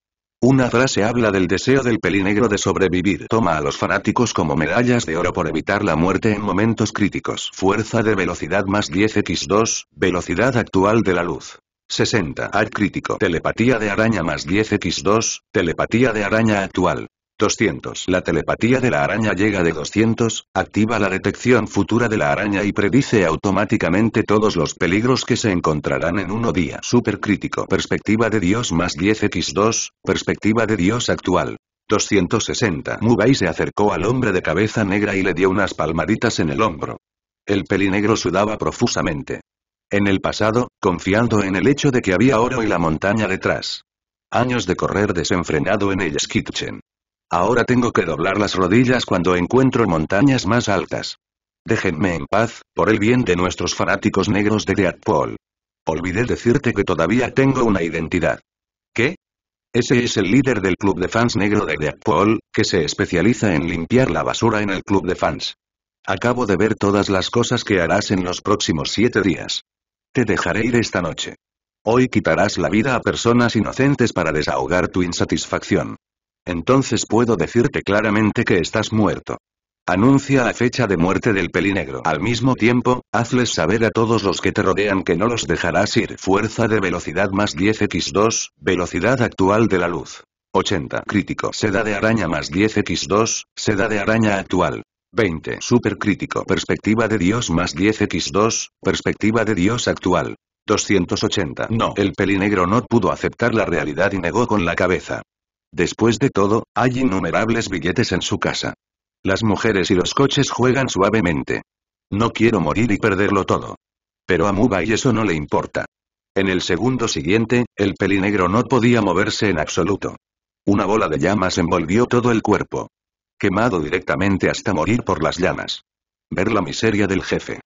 Una frase habla del deseo del pelinegro de sobrevivir. Toma a los fanáticos como medallas de oro por evitar la muerte en momentos críticos. Fuerza de velocidad más 10x2, velocidad actual de la luz. 60. Ad crítico. Telepatía de araña más 10x2, telepatía de araña actual. 200. La telepatía de la araña llega de 200, activa la detección futura de la araña y predice automáticamente todos los peligros que se encontrarán en uno día. Supercrítico. Perspectiva de Dios más 10x2, perspectiva de Dios actual. 260. Mubai se acercó al hombre de cabeza negra y le dio unas palmaditas en el hombro. El pelinegro sudaba profusamente. En el pasado, confiando en el hecho de que había oro y la montaña detrás. Años de correr desenfrenado en el Skitchen. Ahora tengo que doblar las rodillas cuando encuentro montañas más altas. Déjenme en paz, por el bien de nuestros fanáticos negros de Deadpool. Olvidé decirte que todavía tengo una identidad. ¿Qué? Ese es el líder del club de fans negro de Deadpool, que se especializa en limpiar la basura en el club de fans. Acabo de ver todas las cosas que harás en los próximos siete días. Te dejaré ir esta noche. Hoy quitarás la vida a personas inocentes para desahogar tu insatisfacción. Entonces puedo decirte claramente que estás muerto. Anuncia la fecha de muerte del pelinegro. Al mismo tiempo, hazles saber a todos los que te rodean que no los dejarás ir. Fuerza de velocidad más 10x2, velocidad actual de la luz. 80. Crítico. Seda de araña más 10x2, seda de araña actual. 20. Supercrítico. Perspectiva de Dios más 10x2, perspectiva de Dios actual. 280. No. El pelinegro no pudo aceptar la realidad y negó con la cabeza. Después de todo, hay innumerables billetes en su casa. Las mujeres y los coches juegan suavemente. No quiero morir y perderlo todo. Pero a Muba y eso no le importa. En el segundo siguiente, el pelinegro no podía moverse en absoluto. Una bola de llamas envolvió todo el cuerpo. Quemado directamente hasta morir por las llamas. Ver la miseria del jefe.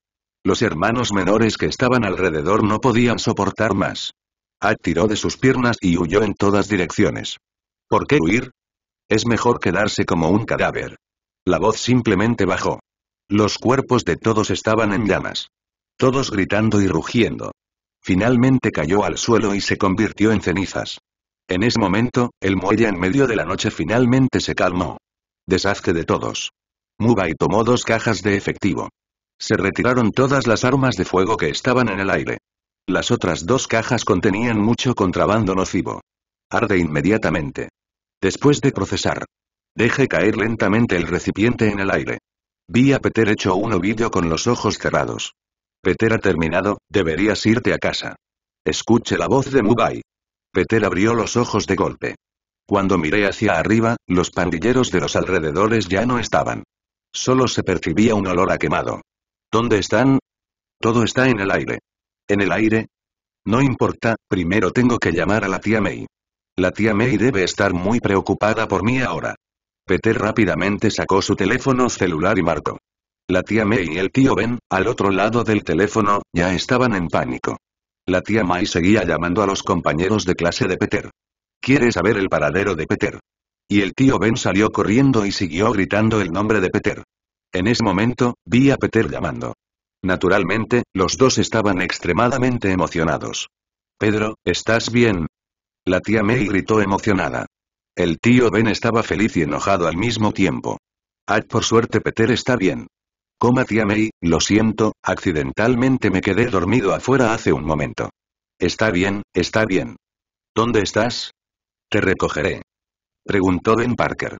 Los hermanos menores que estaban alrededor no podían soportar más. Ad tiró de sus piernas y huyó en todas direcciones. ¿Por qué huir? Es mejor quedarse como un cadáver. La voz simplemente bajó. Los cuerpos de todos estaban en llamas. Todos gritando y rugiendo. Finalmente cayó al suelo y se convirtió en cenizas. En ese momento, el muelle en medio de la noche finalmente se calmó. Deshazte de todos. Mubai tomó dos cajas de efectivo. Se retiraron todas las armas de fuego que estaban en el aire. Las otras dos cajas contenían mucho contrabando nocivo. Arde inmediatamente. Después de procesar. Deje caer lentamente el recipiente en el aire. Vi a Peter hecho un ovillo con los ojos cerrados. Peter ha terminado, deberías irte a casa. Escuche la voz de Mubai. Peter abrió los ojos de golpe. Cuando miré hacia arriba, los pandilleros de los alrededores ya no estaban. Solo se percibía un olor a quemado. ¿Dónde están? Todo está en el aire. ¿En el aire? No importa, primero tengo que llamar a la tía May. La tía May debe estar muy preocupada por mí ahora. Peter rápidamente sacó su teléfono celular y marcó. La tía May y el tío Ben, al otro lado del teléfono, ya estaban en pánico. La tía May seguía llamando a los compañeros de clase de Peter. ¿Quiere saber el paradero de Peter? Y el tío Ben salió corriendo y siguió gritando el nombre de Peter. En ese momento, vi a Peter llamando. Naturalmente, los dos estaban extremadamente emocionados. Pedro, ¿estás bien? La tía May gritó emocionada. El tío Ben estaba feliz y enojado al mismo tiempo. Ah, por suerte Peter está bien. Coma tía May, lo siento, accidentalmente me quedé dormido afuera hace un momento. Está bien, está bien. ¿Dónde estás? Te recogeré. Preguntó Ben Parker.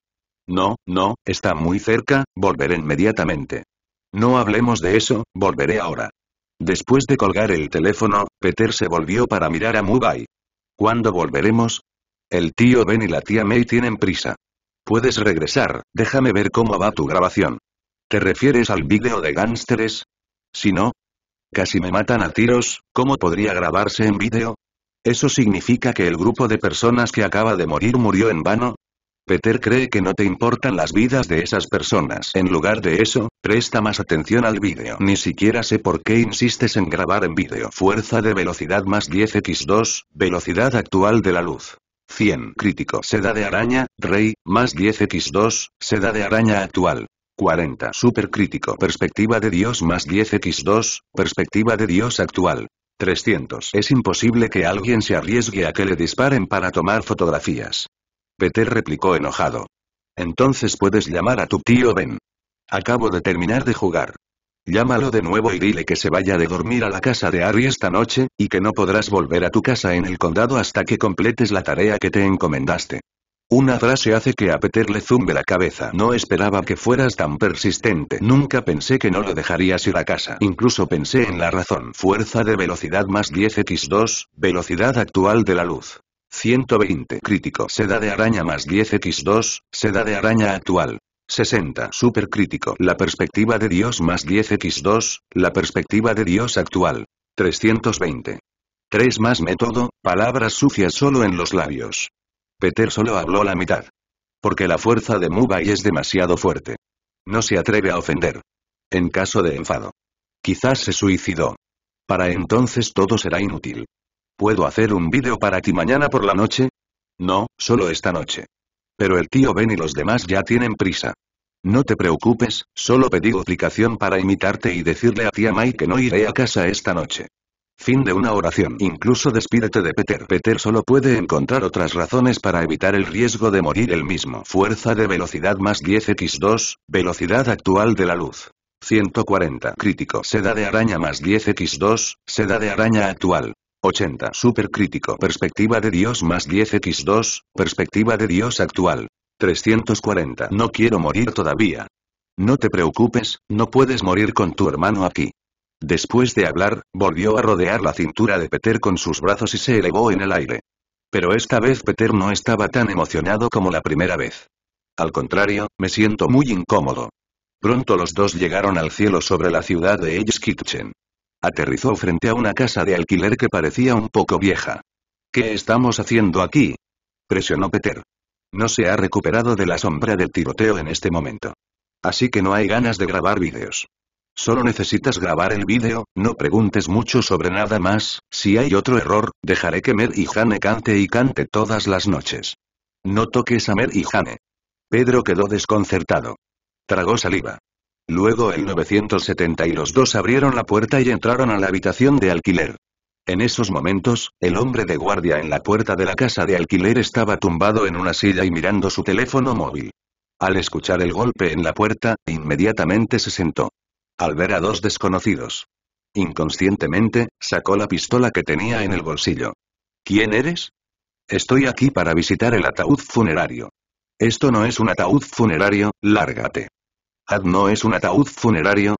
No, no, está muy cerca, volveré inmediatamente. No hablemos de eso, volveré ahora. Después de colgar el teléfono, Peter se volvió para mirar a Mubai. ¿Cuándo volveremos? El tío Ben y la tía May tienen prisa. Puedes regresar, déjame ver cómo va tu grabación. ¿Te refieres al vídeo de gánsteres? Si no. Casi me matan a tiros, ¿cómo podría grabarse en vídeo? ¿Eso significa que el grupo de personas que acaba de morir murió en vano? Peter cree que no te importan las vidas de esas personas. En lugar de eso, presta más atención al vídeo. Ni siquiera sé por qué insistes en grabar en vídeo. Fuerza de velocidad más 10x2, velocidad actual de la luz. 100. Crítico. Seda de araña, rey, más 10x2, seda de araña actual. 40. Supercrítico. Perspectiva de Dios más 10x2, perspectiva de Dios actual. 300. Es imposible que alguien se arriesgue a que le disparen para tomar fotografías. Peter replicó enojado. Entonces puedes llamar a tu tío Ben. Acabo de terminar de jugar. Llámalo de nuevo y dile que se vaya de dormir a la casa de Harry esta noche, y que no podrás volver a tu casa en el condado hasta que completes la tarea que te encomendaste. Una frase hace que a Peter le zumbe la cabeza. No esperaba que fueras tan persistente. Nunca pensé que no lo dejarías ir a casa. Incluso pensé en la razón. Fuerza de velocidad más 10x2, velocidad actual de la luz. 120. Crítico. Seda de araña más 10x2, seda de araña actual. 60. Super crítico. La perspectiva de Dios más 10x2, la perspectiva de Dios actual. 320. 3 más método, palabras sucias solo en los labios. Peter solo habló la mitad. Porque la fuerza de Mubai es demasiado fuerte. No se atreve a ofender. En caso de enfado. Quizás se suicidó. Para entonces todo será inútil. ¿Puedo hacer un vídeo para ti mañana por la noche? No, solo esta noche. Pero el tío Ben y los demás ya tienen prisa. No te preocupes, solo pedí explicación para imitarte y decirle a tía Mai que no iré a casa esta noche. Fin de una oración. Incluso despídete de Peter. Peter solo puede encontrar otras razones para evitar el riesgo de morir él mismo. Fuerza de velocidad más 10x2, velocidad actual de la luz. 140. Crítico. Seda de araña más 10x2, seda de araña actual. 80. Super crítico. Perspectiva de Dios más 10x2, perspectiva de Dios actual. 340. No quiero morir todavía. No te preocupes, no puedes morir con tu hermano aquí. Después de hablar, volvió a rodear la cintura de Peter con sus brazos y se elevó en el aire. Pero esta vez Peter no estaba tan emocionado como la primera vez. Al contrario, me siento muy incómodo. Pronto los dos llegaron al cielo sobre la ciudad de Edge Kitchen. Aterrizó frente a una casa de alquiler que parecía un poco vieja. ¿Qué estamos haciendo aquí? Presionó Peter. No se ha recuperado de la sombra del tiroteo en este momento. Así que no hay ganas de grabar vídeos. Solo necesitas grabar el vídeo, no preguntes mucho sobre nada más, si hay otro error, dejaré que Mer y Jane cante y cante todas las noches. No toques a Mer y Jane. Pedro quedó desconcertado. Tragó saliva. Luego el 970 y los dos abrieron la puerta y entraron a la habitación de alquiler. En esos momentos, el hombre de guardia en la puerta de la casa de alquiler estaba tumbado en una silla y mirando su teléfono móvil. Al escuchar el golpe en la puerta, inmediatamente se sentó al ver a dos desconocidos. Inconscientemente, sacó la pistola que tenía en el bolsillo. ¿Quién eres? Estoy aquí para visitar el ataúd funerario. Esto no es un ataúd funerario, lárgate. ¿Ad no es un ataúd funerario?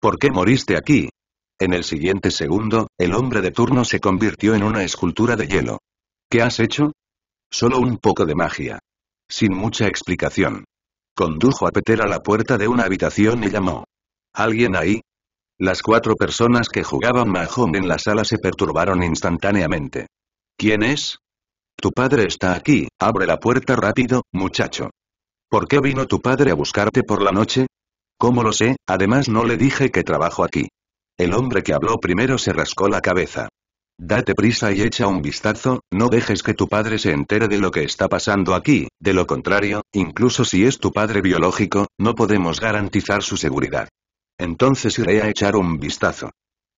¿Por qué moriste aquí? En el siguiente segundo, el hombre de turno se convirtió en una escultura de hielo. ¿Qué has hecho? Solo un poco de magia. Sin mucha explicación. Condujo a Peter a la puerta de una habitación y llamó. ¿Alguien ahí? Las cuatro personas que jugaban Mahjong en la sala se perturbaron instantáneamente. ¿Quién es? Tu padre está aquí, abre la puerta rápido, muchacho. ¿Por qué vino tu padre a buscarte por la noche? ¿Cómo lo sé? Además no le dije que trabajo aquí. El hombre que habló primero se rascó la cabeza. Date prisa y echa un vistazo, no dejes que tu padre se entere de lo que está pasando aquí, de lo contrario, incluso si es tu padre biológico, no podemos garantizar su seguridad. Entonces iré a echar un vistazo.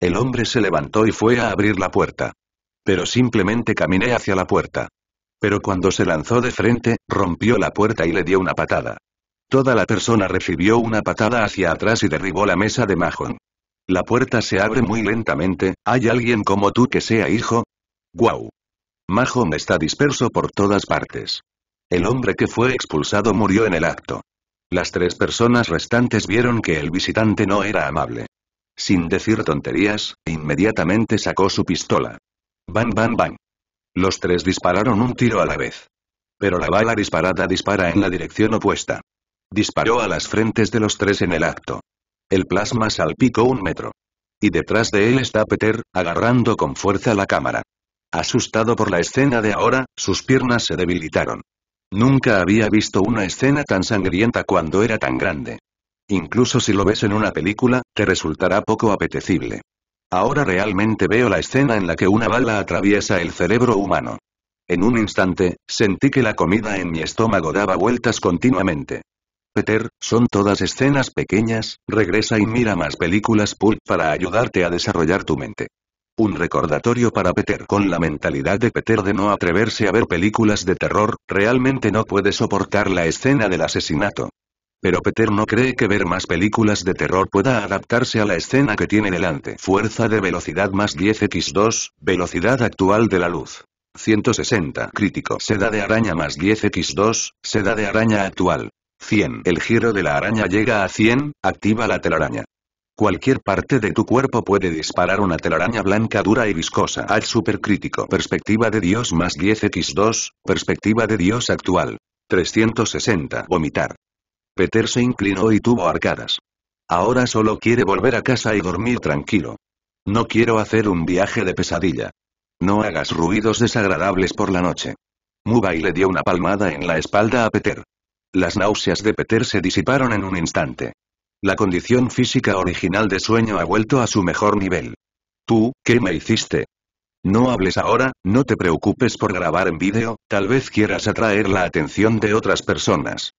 El hombre se levantó y fue a abrir la puerta. Pero simplemente caminé hacia la puerta. Pero cuando se lanzó de frente, rompió la puerta y le dio una patada. Toda la persona recibió una patada hacia atrás y derribó la mesa de Mahon. La puerta se abre muy lentamente, ¿hay alguien como tú que sea hijo? ¡Guau! Mahon está disperso por todas partes. El hombre que fue expulsado murió en el acto. Las tres personas restantes vieron que el visitante no era amable. Sin decir tonterías, inmediatamente sacó su pistola. Bang bang bang. Los tres dispararon un tiro a la vez. Pero la bala disparada dispara en la dirección opuesta. Disparó a las frentes de los tres en el acto. El plasma salpicó un metro. Y detrás de él está Peter, agarrando con fuerza la cámara. Asustado por la escena de ahora, sus piernas se debilitaron. Nunca había visto una escena tan sangrienta cuando era tan grande. Incluso si lo ves en una película, te resultará poco apetecible. Ahora realmente veo la escena en la que una bala atraviesa el cerebro humano. En un instante, sentí que la comida en mi estómago daba vueltas continuamente. Peter, son todas escenas pequeñas, regresa y mira más películas pulp para ayudarte a desarrollar tu mente. Un recordatorio para Peter con la mentalidad de Peter de no atreverse a ver películas de terror, realmente no puede soportar la escena del asesinato. Pero Peter no cree que ver más películas de terror pueda adaptarse a la escena que tiene delante. Fuerza de velocidad más 10x2, velocidad actual de la luz. 160. Crítico. Seda de araña más 10x2, seda de araña actual. 100. El giro de la araña llega a 100, activa la telaraña. Cualquier parte de tu cuerpo puede disparar una telaraña blanca dura y viscosa. Al supercrítico. Perspectiva de Dios más 10x2, perspectiva de Dios actual. 360. Vomitar. Peter se inclinó y tuvo arcadas. Ahora solo quiere volver a casa y dormir tranquilo. No quiero hacer un viaje de pesadilla. No hagas ruidos desagradables por la noche. Mubai le dio una palmada en la espalda a Peter. Las náuseas de Peter se disiparon en un instante. La condición física original de sueño ha vuelto a su mejor nivel. Tú, ¿qué me hiciste? No hables ahora, no te preocupes por grabar en vídeo, tal vez quieras atraer la atención de otras personas.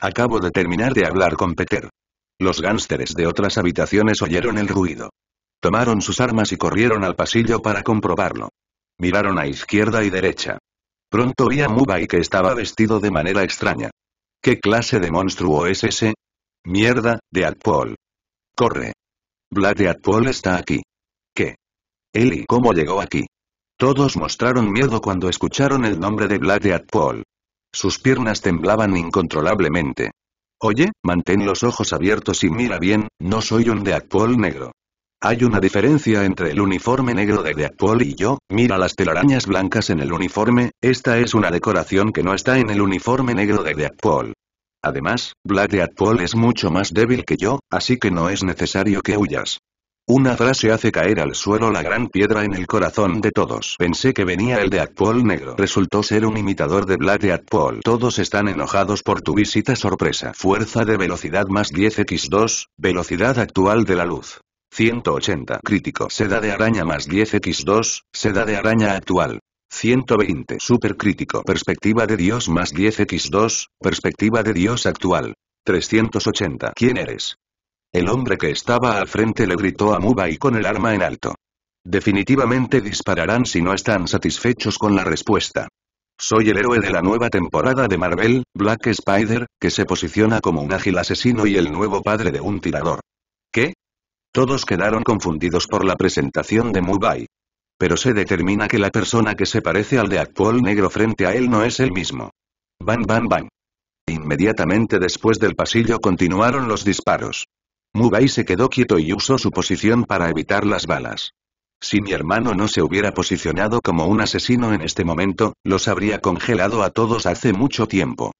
Acabo de terminar de hablar con Peter. Los gánsteres de otras habitaciones oyeron el ruido. Tomaron sus armas y corrieron al pasillo para comprobarlo. Miraron a izquierda y derecha. Pronto vi a Mubai que estaba vestido de manera extraña. ¿Qué clase de monstruo es ese? Mierda, de Atpol. Corre. Vlad de está aquí. ¿Qué? Eli, ¿cómo llegó aquí? Todos mostraron miedo cuando escucharon el nombre de Vlad de. Sus piernas temblaban incontrolablemente. Oye, mantén los ojos abiertos y mira bien, no soy un Deadpool negro. Hay una diferencia entre el uniforme negro de Deadpool y yo, mira las telarañas blancas en el uniforme, esta es una decoración que no está en el uniforme negro de Deadpool. Además, Black Deadpool es mucho más débil que yo, así que no es necesario que huyas. Una frase hace caer al suelo la gran piedra en el corazón de todos. Pensé que venía el de Atpol negro. Resultó ser un imitador de Black de Atpol. Todos están enojados por tu visita sorpresa. Fuerza de velocidad más 10x2, velocidad actual de la luz. 180. Crítico. Seda de araña más 10x2, seda de araña actual. 120. Supercrítico. Perspectiva de Dios más 10x2, perspectiva de Dios actual. 380. ¿Quién eres? El hombre que estaba al frente le gritó a Mubai con el arma en alto. Definitivamente dispararán si no están satisfechos con la respuesta. Soy el héroe de la nueva temporada de Marvel, Black Spider, que se posiciona como un ágil asesino y el nuevo padre de un tirador. ¿Qué? Todos quedaron confundidos por la presentación de Mubai. Pero se determina que la persona que se parece al de Akpol negro frente a él no es el mismo. Bang bang bang. Inmediatamente después del pasillo continuaron los disparos. Mubai se quedó quieto y usó su posición para evitar las balas. Si mi hermano no se hubiera posicionado como un asesino en este momento, los habría congelado a todos hace mucho tiempo.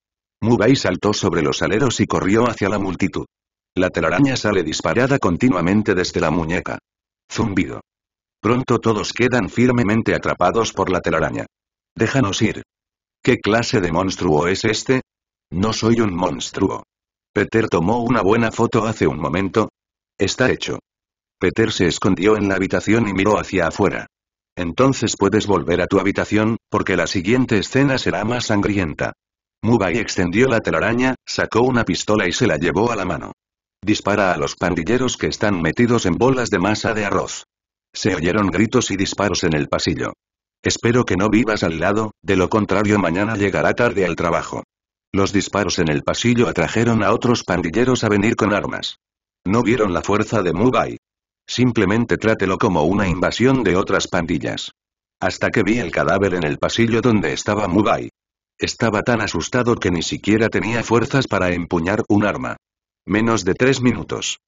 Mubai saltó sobre los aleros y corrió hacia la multitud. La telaraña sale disparada continuamente desde la muñeca. Zumbido. Pronto todos quedan firmemente atrapados por la telaraña. Déjanos ir. ¿Qué clase de monstruo es este? No soy un monstruo. Peter tomó una buena foto hace un momento. Está hecho. Peter se escondió en la habitación y miró hacia afuera. Entonces puedes volver a tu habitación, porque la siguiente escena será más sangrienta. Mubai extendió la telaraña, sacó una pistola y se la llevó a la mano. Dispara a los pandilleros que están metidos en bolas de masa de arroz. Se oyeron gritos y disparos en el pasillo. Espero que no vivas al lado, de lo contrario mañana llegará tarde al trabajo. Los disparos en el pasillo atrajeron a otros pandilleros a venir con armas. No vieron la fuerza de Mubai. Simplemente trátelo como una invasión de otras pandillas. Hasta que vi el cadáver en el pasillo donde estaba Mubai. Estaba tan asustado que ni siquiera tenía fuerzas para empuñar un arma. Menos de tres minutos.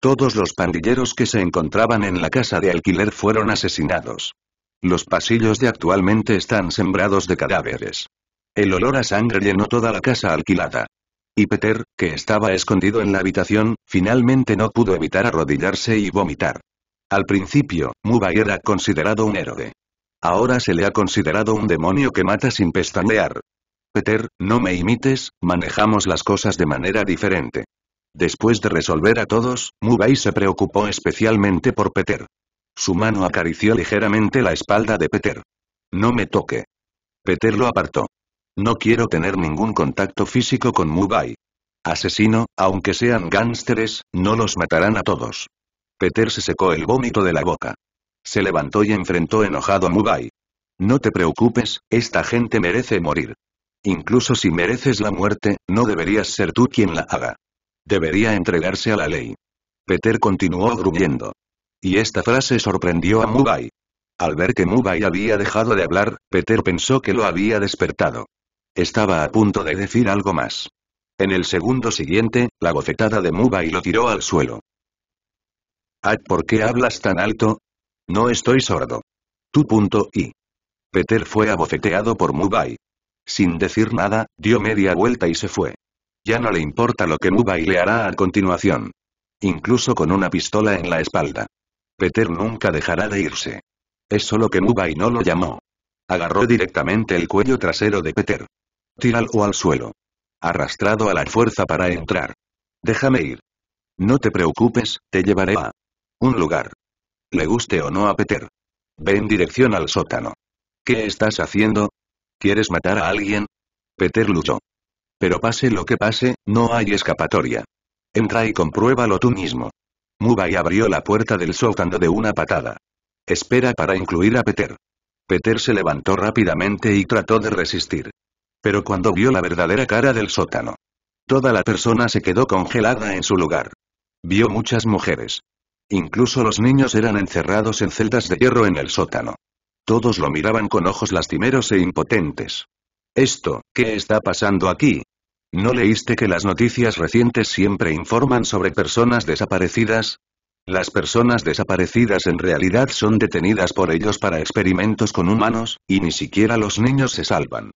Todos los pandilleros que se encontraban en la casa de alquiler fueron asesinados. Los pasillos de actualmente están sembrados de cadáveres. El olor a sangre llenó toda la casa alquilada. Y Peter, que estaba escondido en la habitación, finalmente no pudo evitar arrodillarse y vomitar. Al principio, Mubai era considerado un héroe. Ahora se le ha considerado un demonio que mata sin pestañear. Peter, no me imites, manejamos las cosas de manera diferente. Después de resolver a todos, Mubai se preocupó especialmente por Peter. Su mano acarició ligeramente la espalda de Peter. No me toque. Peter lo apartó. No quiero tener ningún contacto físico con Mubai. Asesino, aunque sean gánsteres, no los matarán a todos. Peter se secó el vómito de la boca. Se levantó y enfrentó enojado a Mubai. No te preocupes, esta gente merece morir. Incluso si mereces la muerte, no deberías ser tú quien la haga. Debería entregarse a la ley. Peter continuó gruñendo. Y esta frase sorprendió a Mubai. Al ver que Mubai había dejado de hablar, Peter pensó que lo había despertado. Estaba a punto de decir algo más. En el segundo siguiente, la bofetada de Mubai lo tiró al suelo. Ah, ¿por qué hablas tan alto? No estoy sordo. Tu punto y. Peter fue abofeteado por Mubai. Sin decir nada, dio media vuelta y se fue. Ya no le importa lo que Mubai le hará a continuación. Incluso con una pistola en la espalda. Peter nunca dejará de irse. Es solo que Mubai no lo llamó. Agarró directamente el cuello trasero de Peter. Tíralo al suelo. Arrastrado a la fuerza para entrar. Déjame ir. No te preocupes, te llevaré a un lugar. Le guste o no a Peter. Ve en dirección al sótano. ¿Qué estás haciendo? ¿Quieres matar a alguien? Peter luchó. Pero pase lo que pase, no hay escapatoria. Entra y compruébalo tú mismo. Mubai abrió la puerta del sótano de una patada. Espera para incluir a Peter. Peter se levantó rápidamente y trató de resistir. Pero cuando vio la verdadera cara del sótano, toda la persona se quedó congelada en su lugar. Vio muchas mujeres. Incluso los niños eran encerrados en celdas de hierro en el sótano. Todos lo miraban con ojos lastimeros e impotentes. Esto, ¿qué está pasando aquí? ¿No leíste que las noticias recientes siempre informan sobre personas desaparecidas? Las personas desaparecidas en realidad son detenidas por ellos para experimentos con humanos, y ni siquiera los niños se salvan.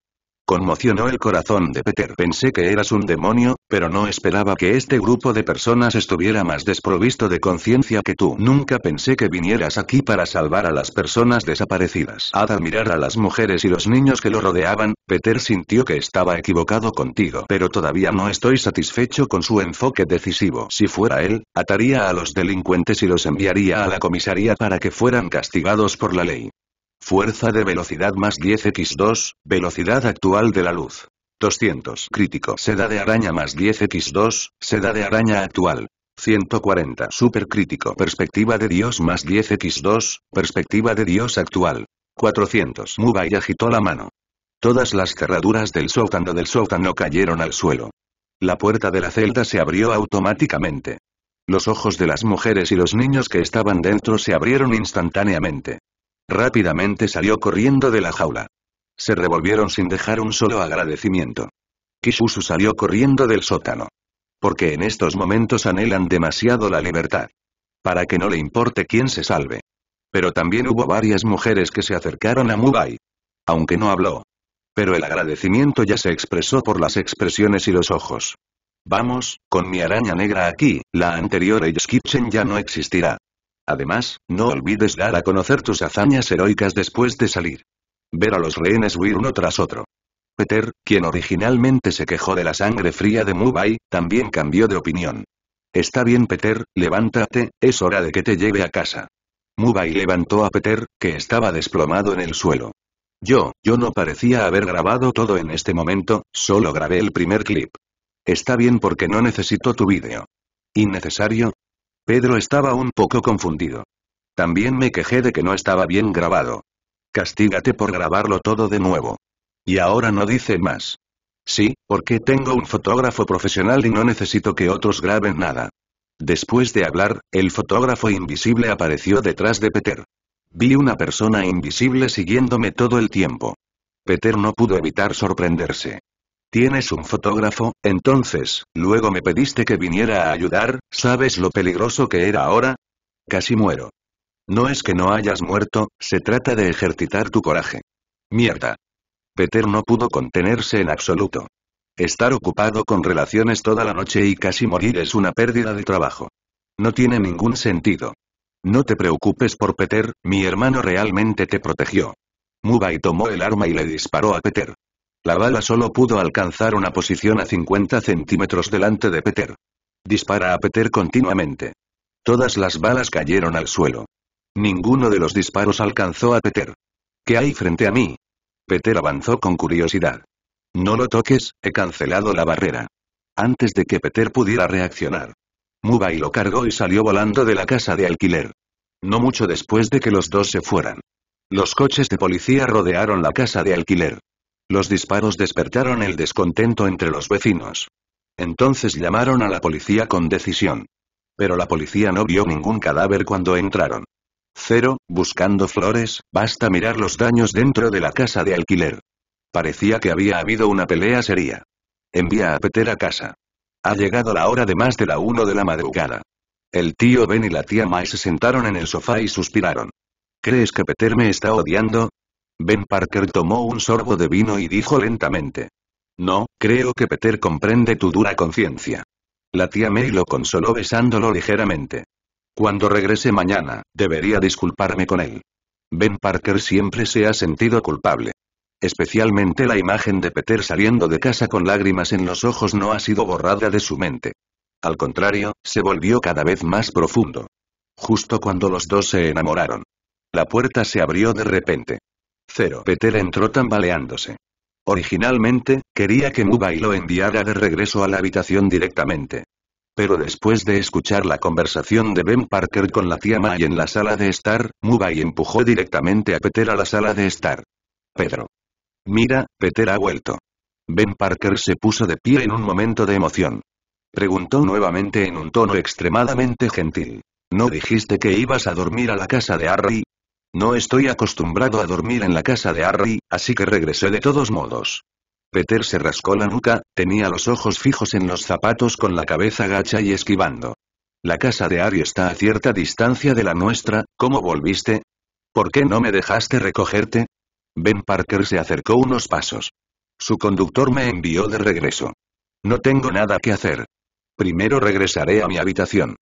Conmocionó el corazón de Peter. Pensé que eras un demonio, pero no esperaba que este grupo de personas estuviera más desprovisto de conciencia que tú. Nunca pensé que vinieras aquí para salvar a las personas desaparecidas. Al mirar a las mujeres y los niños que lo rodeaban, Peter sintió que estaba equivocado contigo. Pero todavía no estoy satisfecho con su enfoque decisivo. Si fuera él, ataría a los delincuentes y los enviaría a la comisaría para que fueran castigados por la ley. Fuerza de velocidad más 10x2, velocidad actual de la luz. 200. Crítico. Seda de araña más 10x2, seda de araña actual. 140. Supercrítico. Perspectiva de Dios más 10x2, perspectiva de Dios actual. 400. Mubai agitó la mano. Todas las cerraduras del sótano del sótano cayeron al suelo. La puerta de la celda se abrió automáticamente. Los ojos de las mujeres y los niños que estaban dentro se abrieron instantáneamente. Rápidamente salió corriendo de la jaula. Se revolvieron sin dejar un solo agradecimiento. Kisusu salió corriendo del sótano. Porque en estos momentos anhelan demasiado la libertad. Para que no le importe quién se salve. Pero también hubo varias mujeres que se acercaron a Mubai. Aunque no habló. Pero el agradecimiento ya se expresó por las expresiones y los ojos. Vamos, con mi araña negra aquí, la anterior Age Kitchen ya no existirá. Además, no olvides dar a conocer tus hazañas heroicas después de salir. Ver a los rehenes huir uno tras otro. Peter, quien originalmente se quejó de la sangre fría de Mubai, también cambió de opinión. Está bien Peter, levántate, es hora de que te lleve a casa. Mubai levantó a Peter, que estaba desplomado en el suelo. Yo, yo no parecía haber grabado todo en este momento, solo grabé el primer clip. Está bien porque no necesito tu vídeo. ¿Innecesario? Pedro estaba un poco confundido. También me quejé de que no estaba bien grabado. Castígate por grabarlo todo de nuevo. Y ahora no dice más. Sí, porque tengo un fotógrafo profesional y no necesito que otros graben nada. Después de hablar, el fotógrafo invisible apareció detrás de Peter. Vi una persona invisible siguiéndome todo el tiempo. Peter no pudo evitar sorprenderse. Tienes un fotógrafo, entonces, luego me pediste que viniera a ayudar, ¿sabes lo peligroso que era ahora? Casi muero. No es que no hayas muerto, se trata de ejercitar tu coraje. Mierda. Peter no pudo contenerse en absoluto. Estar ocupado con relaciones toda la noche y casi morir es una pérdida de trabajo. No tiene ningún sentido. No te preocupes por Peter, mi hermano realmente te protegió. Mubai tomó el arma y le disparó a Peter. La bala solo pudo alcanzar una posición a 50 centímetros delante de Peter. Dispara a Peter continuamente. Todas las balas cayeron al suelo. Ninguno de los disparos alcanzó a Peter. ¿Qué hay frente a mí? Peter avanzó con curiosidad. No lo toques, he cancelado la barrera. Antes de que Peter pudiera reaccionar. Mubai lo cargó y salió volando de la casa de alquiler. No mucho después de que los dos se fueran. Los coches de policía rodearon la casa de alquiler. Los disparos despertaron el descontento entre los vecinos. Entonces llamaron a la policía con decisión. Pero la policía no vio ningún cadáver cuando entraron. Cero, buscando flores, basta mirar los daños dentro de la casa de alquiler. Parecía que había habido una pelea seria. Envía a Peter a casa. Ha llegado la hora de más de la uno de la madrugada. El tío Ben y la tía Mai se sentaron en el sofá y suspiraron. ¿Crees que Peter me está odiando? Ben Parker tomó un sorbo de vino y dijo lentamente. No, creo que Peter comprende tu dura conciencia. La tía May lo consoló besándolo ligeramente. Cuando regrese mañana, debería disculparme con él. Ben Parker siempre se ha sentido culpable. Especialmente la imagen de Peter saliendo de casa con lágrimas en los ojos no ha sido borrada de su mente. Al contrario, se volvió cada vez más profundo. Justo cuando los dos se enamoraron. La puerta se abrió de repente. Cero. Peter entró tambaleándose. Originalmente, quería que Mubai lo enviara de regreso a la habitación directamente. Pero después de escuchar la conversación de Ben Parker con la tía May en la sala de estar, Mubai empujó directamente a Peter a la sala de estar. Pedro. Mira, Peter ha vuelto. Ben Parker se puso de pie en un momento de emoción. Preguntó nuevamente en un tono extremadamente gentil. ¿No dijiste que ibas a dormir a la casa de Harry? No estoy acostumbrado a dormir en la casa de Harry, así que regresé de todos modos. Peter se rascó la nuca, tenía los ojos fijos en los zapatos con la cabeza gacha y esquivando. La casa de Harry está a cierta distancia de la nuestra, ¿cómo volviste? ¿Por qué no me dejaste recogerte? Ben Parker se acercó unos pasos. Su conductor me envió de regreso. No tengo nada que hacer. Primero regresaré a mi habitación.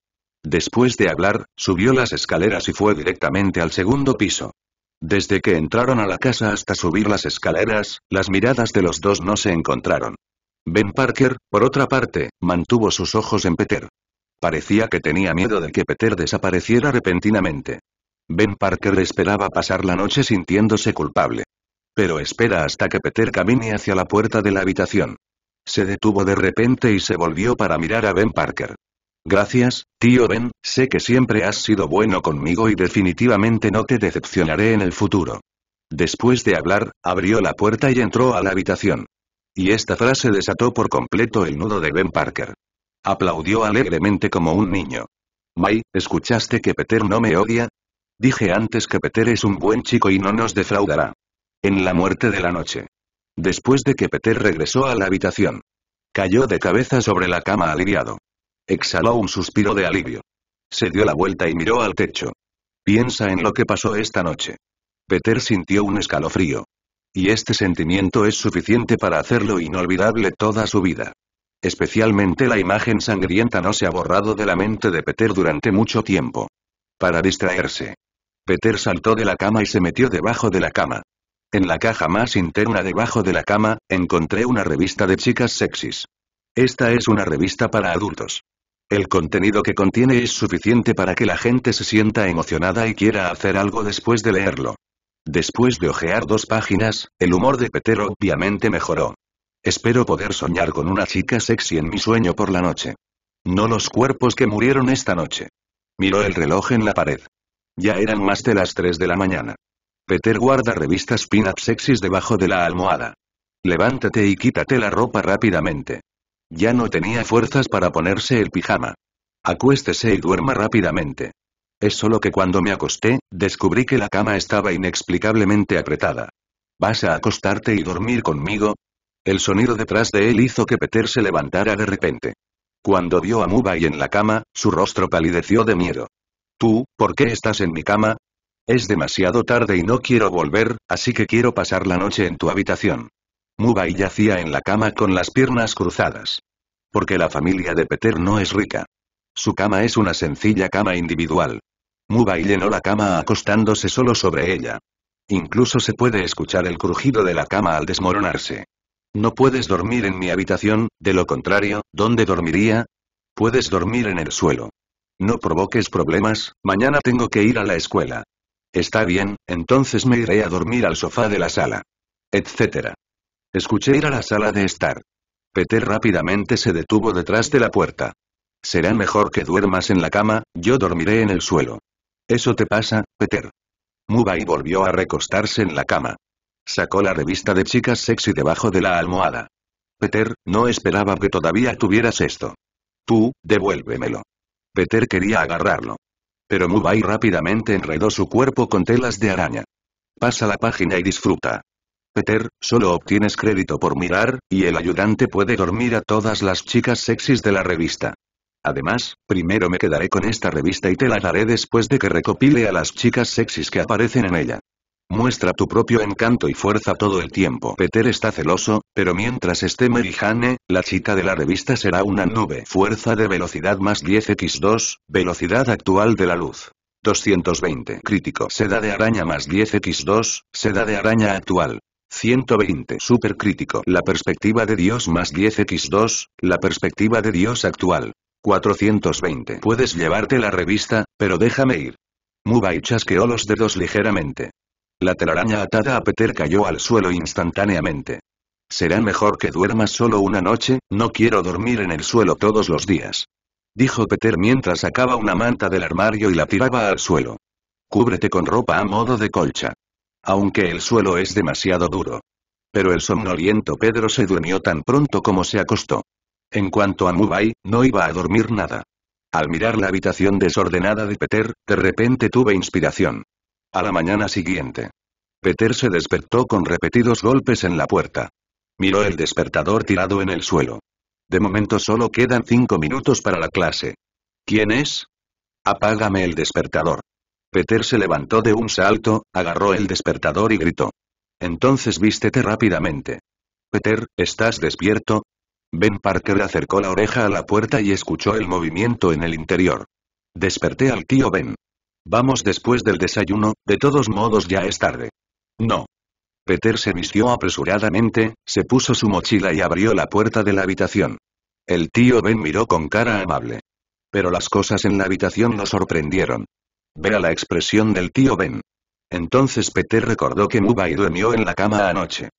Después de hablar, subió las escaleras y fue directamente al segundo piso. Desde que entraron a la casa hasta subir las escaleras, las miradas de los dos no se encontraron. Ben Parker, por otra parte, mantuvo sus ojos en Peter. Parecía que tenía miedo de que Peter desapareciera repentinamente. Ben Parker esperaba pasar la noche sintiéndose culpable. Pero espera hasta que Peter camine hacia la puerta de la habitación. Se detuvo de repente y se volvió para mirar a Ben Parker. Gracias, tío Ben, sé que siempre has sido bueno conmigo y definitivamente no te decepcionaré en el futuro. Después de hablar, abrió la puerta y entró a la habitación. Y esta frase desató por completo el nudo de Ben Parker. Aplaudió alegremente como un niño. May, ¿escuchaste que Peter no me odia? Dije antes que Peter es un buen chico y no nos defraudará. En la muerte de la noche. Después de que Peter regresó a la habitación. Cayó de cabeza sobre la cama aliviado. Exhaló un suspiro de alivio. Se dio la vuelta y miró al techo. Piensa en lo que pasó esta noche. Peter sintió un escalofrío. Y este sentimiento es suficiente para hacerlo inolvidable toda su vida. Especialmente la imagen sangrienta no se ha borrado de la mente de Peter durante mucho tiempo. Para distraerse. Peter saltó de la cama y se metió debajo de la cama. En la caja más interna debajo de la cama, encontré una revista de chicas sexys. Esta es una revista para adultos. El contenido que contiene es suficiente para que la gente se sienta emocionada y quiera hacer algo después de leerlo. Después de hojear dos páginas, el humor de Peter obviamente mejoró. Espero poder soñar con una chica sexy en mi sueño por la noche. No los cuerpos que murieron esta noche. Miró el reloj en la pared. Ya eran más de las 3 de la mañana. Peter guarda revistas pin-up sexys debajo de la almohada. Levántate y quítate la ropa rápidamente. Ya no tenía fuerzas para ponerse el pijama. Acuéstese y duerma rápidamente. Es solo que cuando me acosté, descubrí que la cama estaba inexplicablemente apretada. ¿Vas a acostarte y dormir conmigo? El sonido detrás de él hizo que Peter se levantara de repente. Cuando vio a Mubai en la cama, su rostro palideció de miedo. ¿Tú, por qué estás en mi cama? Es demasiado tarde y no quiero volver, así que quiero pasar la noche en tu habitación. Mubai yacía en la cama con las piernas cruzadas. Porque la familia de Peter no es rica. Su cama es una sencilla cama individual. Mubai llenó la cama acostándose solo sobre ella. Incluso se puede escuchar el crujido de la cama al desmoronarse. No puedes dormir en mi habitación, de lo contrario, ¿dónde dormiría? Puedes dormir en el suelo. No provoques problemas, mañana tengo que ir a la escuela. Está bien, entonces me iré a dormir al sofá de la sala. Etcétera. Escuché ir a la sala de estar. Peter rápidamente se detuvo detrás de la puerta. Será mejor que duermas en la cama, yo dormiré en el suelo. ¿Eso te pasa, Peter? Mubai volvió a recostarse en la cama. Sacó la revista de chicas sexy debajo de la almohada. Peter, no esperaba que todavía tuvieras esto. Tú, devuélvemelo. Peter quería agarrarlo. Pero Mubai rápidamente enredó su cuerpo con telas de araña. Pasa la página y disfruta. Peter, solo obtienes crédito por mirar, y el ayudante puede dormir a todas las chicas sexys de la revista. Además, primero me quedaré con esta revista y te la daré después de que recopile a las chicas sexys que aparecen en ella. Muestra tu propio encanto y fuerza todo el tiempo. Peter está celoso, pero mientras esté Jane, la chica de la revista será una nube. Fuerza de velocidad más 10x2, velocidad actual de la luz. 220. Crítico. Seda de araña más 10x2, seda de araña actual. 120. Super crítico. La perspectiva de Dios más 10x2, la perspectiva de Dios actual. 420. Puedes llevarte la revista, pero déjame ir. Mubai chasqueó los dedos ligeramente. La telaraña atada a Peter cayó al suelo instantáneamente. Será mejor que duermas solo una noche, no quiero dormir en el suelo todos los días. Dijo Peter mientras sacaba una manta del armario y la tiraba al suelo. Cúbrete con ropa a modo de colcha. Aunque el suelo es demasiado duro. Pero el somnoliento Pedro se durmió tan pronto como se acostó. En cuanto a Mubai, no iba a dormir nada. Al mirar la habitación desordenada de Peter, de repente tuve inspiración. A la mañana siguiente. Peter se despertó con repetidos golpes en la puerta. Miró el despertador tirado en el suelo. De momento solo quedan cinco minutos para la clase. ¿Quién es? Apágame el despertador. Peter se levantó de un salto, agarró el despertador y gritó. Entonces vístete rápidamente. Peter, ¿estás despierto? Ben Parker acercó la oreja a la puerta y escuchó el movimiento en el interior. Desperté al tío Ben. Vamos después del desayuno, de todos modos ya es tarde. No. Peter se vistió apresuradamente, se puso su mochila y abrió la puerta de la habitación. El tío Ben miró con cara amable. Pero las cosas en la habitación lo sorprendieron. Vea la expresión del tío Ben. Entonces Peter recordó que Mubai durmió en la cama anoche.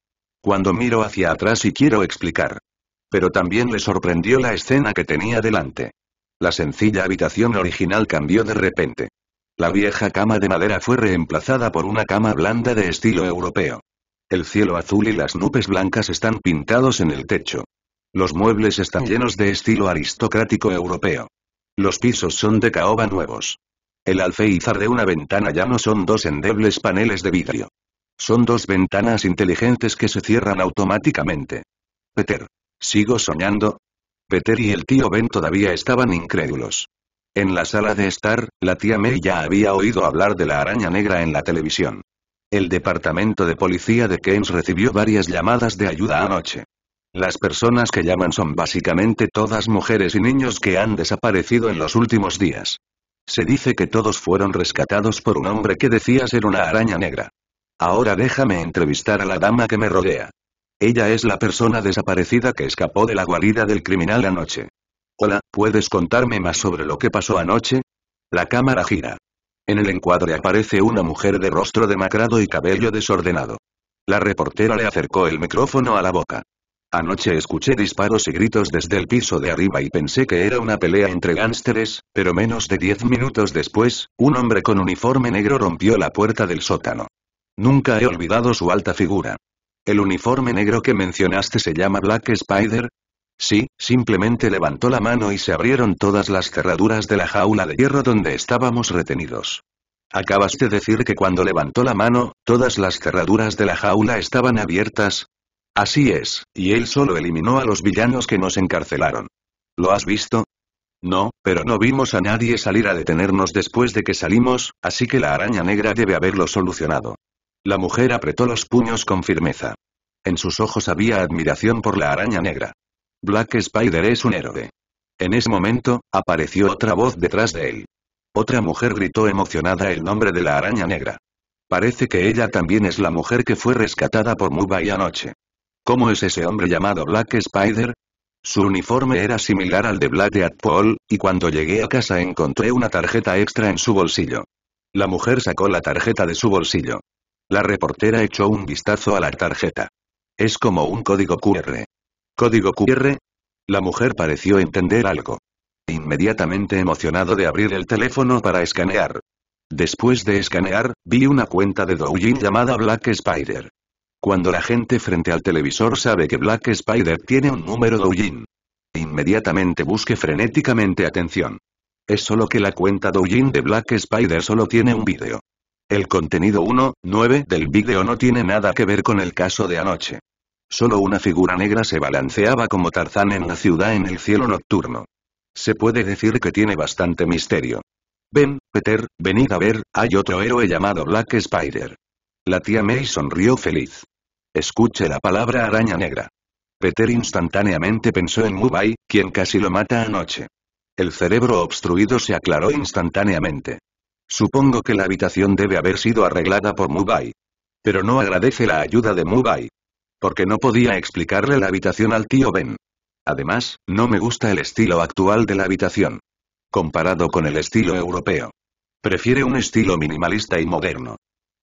Cuando miro hacia atrás y quiero explicar. Pero también le sorprendió la escena que tenía delante. La sencilla habitación original cambió de repente. La vieja cama de madera fue reemplazada por una cama blanda de estilo europeo. El cielo azul y las nubes blancas están pintados en el techo. Los muebles están llenos de estilo aristocrático europeo. Los pisos son de caoba nuevos. El alféizar de una ventana ya no son dos endebles paneles de vidrio. Son dos ventanas inteligentes que se cierran automáticamente. Peter. ¿Sigo soñando? Peter y el tío Ben todavía estaban incrédulos. En la sala de estar, la tía May ya había oído hablar de la araña negra en la televisión. El departamento de policía de Keynes recibió varias llamadas de ayuda anoche. Las personas que llaman son básicamente todas mujeres y niños que han desaparecido en los últimos días. Se dice que todos fueron rescatados por un hombre que decía ser una araña negra. Ahora déjame entrevistar a la dama que me rodea. Ella es la persona desaparecida que escapó de la guarida del criminal anoche. Hola, ¿puedes contarme más sobre lo que pasó anoche? La cámara gira. En el encuadre aparece una mujer de rostro demacrado y cabello desordenado. La reportera le acercó el micrófono a la boca. Anoche escuché disparos y gritos desde el piso de arriba y pensé que era una pelea entre gánsteres, pero menos de diez minutos después, un hombre con uniforme negro rompió la puerta del sótano. Nunca he olvidado su alta figura. ¿El uniforme negro que mencionaste se llama Black Spider? Sí, simplemente levantó la mano y se abrieron todas las cerraduras de la jaula de hierro donde estábamos retenidos. Acabas de decir que cuando levantó la mano, todas las cerraduras de la jaula estaban abiertas. Así es, y él solo eliminó a los villanos que nos encarcelaron. ¿Lo has visto? No, pero no vimos a nadie salir a detenernos después de que salimos, así que la araña negra debe haberlo solucionado. La mujer apretó los puños con firmeza. En sus ojos había admiración por la araña negra. Black Spider es un héroe. En ese momento, apareció otra voz detrás de él. Otra mujer gritó emocionada el nombre de la araña negra. Parece que ella también es la mujer que fue rescatada por Mubai anoche. ¿Cómo es ese hombre llamado Black Spider? Su uniforme era similar al de Black Paul, y cuando llegué a casa encontré una tarjeta extra en su bolsillo. La mujer sacó la tarjeta de su bolsillo. La reportera echó un vistazo a la tarjeta. Es como un código QR. ¿Código QR? La mujer pareció entender algo. Inmediatamente emocionado de abrir el teléfono para escanear. Después de escanear, vi una cuenta de Douyin llamada Black Spider. Cuando la gente frente al televisor sabe que Black Spider tiene un número Douyin. Inmediatamente busque frenéticamente atención. Es solo que la cuenta Douyin de Black Spider solo tiene un vídeo. El contenido 1.9 del vídeo no tiene nada que ver con el caso de anoche. Solo una figura negra se balanceaba como Tarzán en la ciudad en el cielo nocturno. Se puede decir que tiene bastante misterio. Ven, Peter, venid a ver, hay otro héroe llamado Black Spider. La tía May sonrió feliz. Escuche la palabra araña negra. Peter instantáneamente pensó en Mubai, quien casi lo mata anoche. El cerebro obstruido se aclaró instantáneamente. Supongo que la habitación debe haber sido arreglada por Mubai. Pero no agradece la ayuda de Mubai. Porque no podía explicarle la habitación al tío Ben. Además, no me gusta el estilo actual de la habitación. Comparado con el estilo europeo. Prefiere un estilo minimalista y moderno.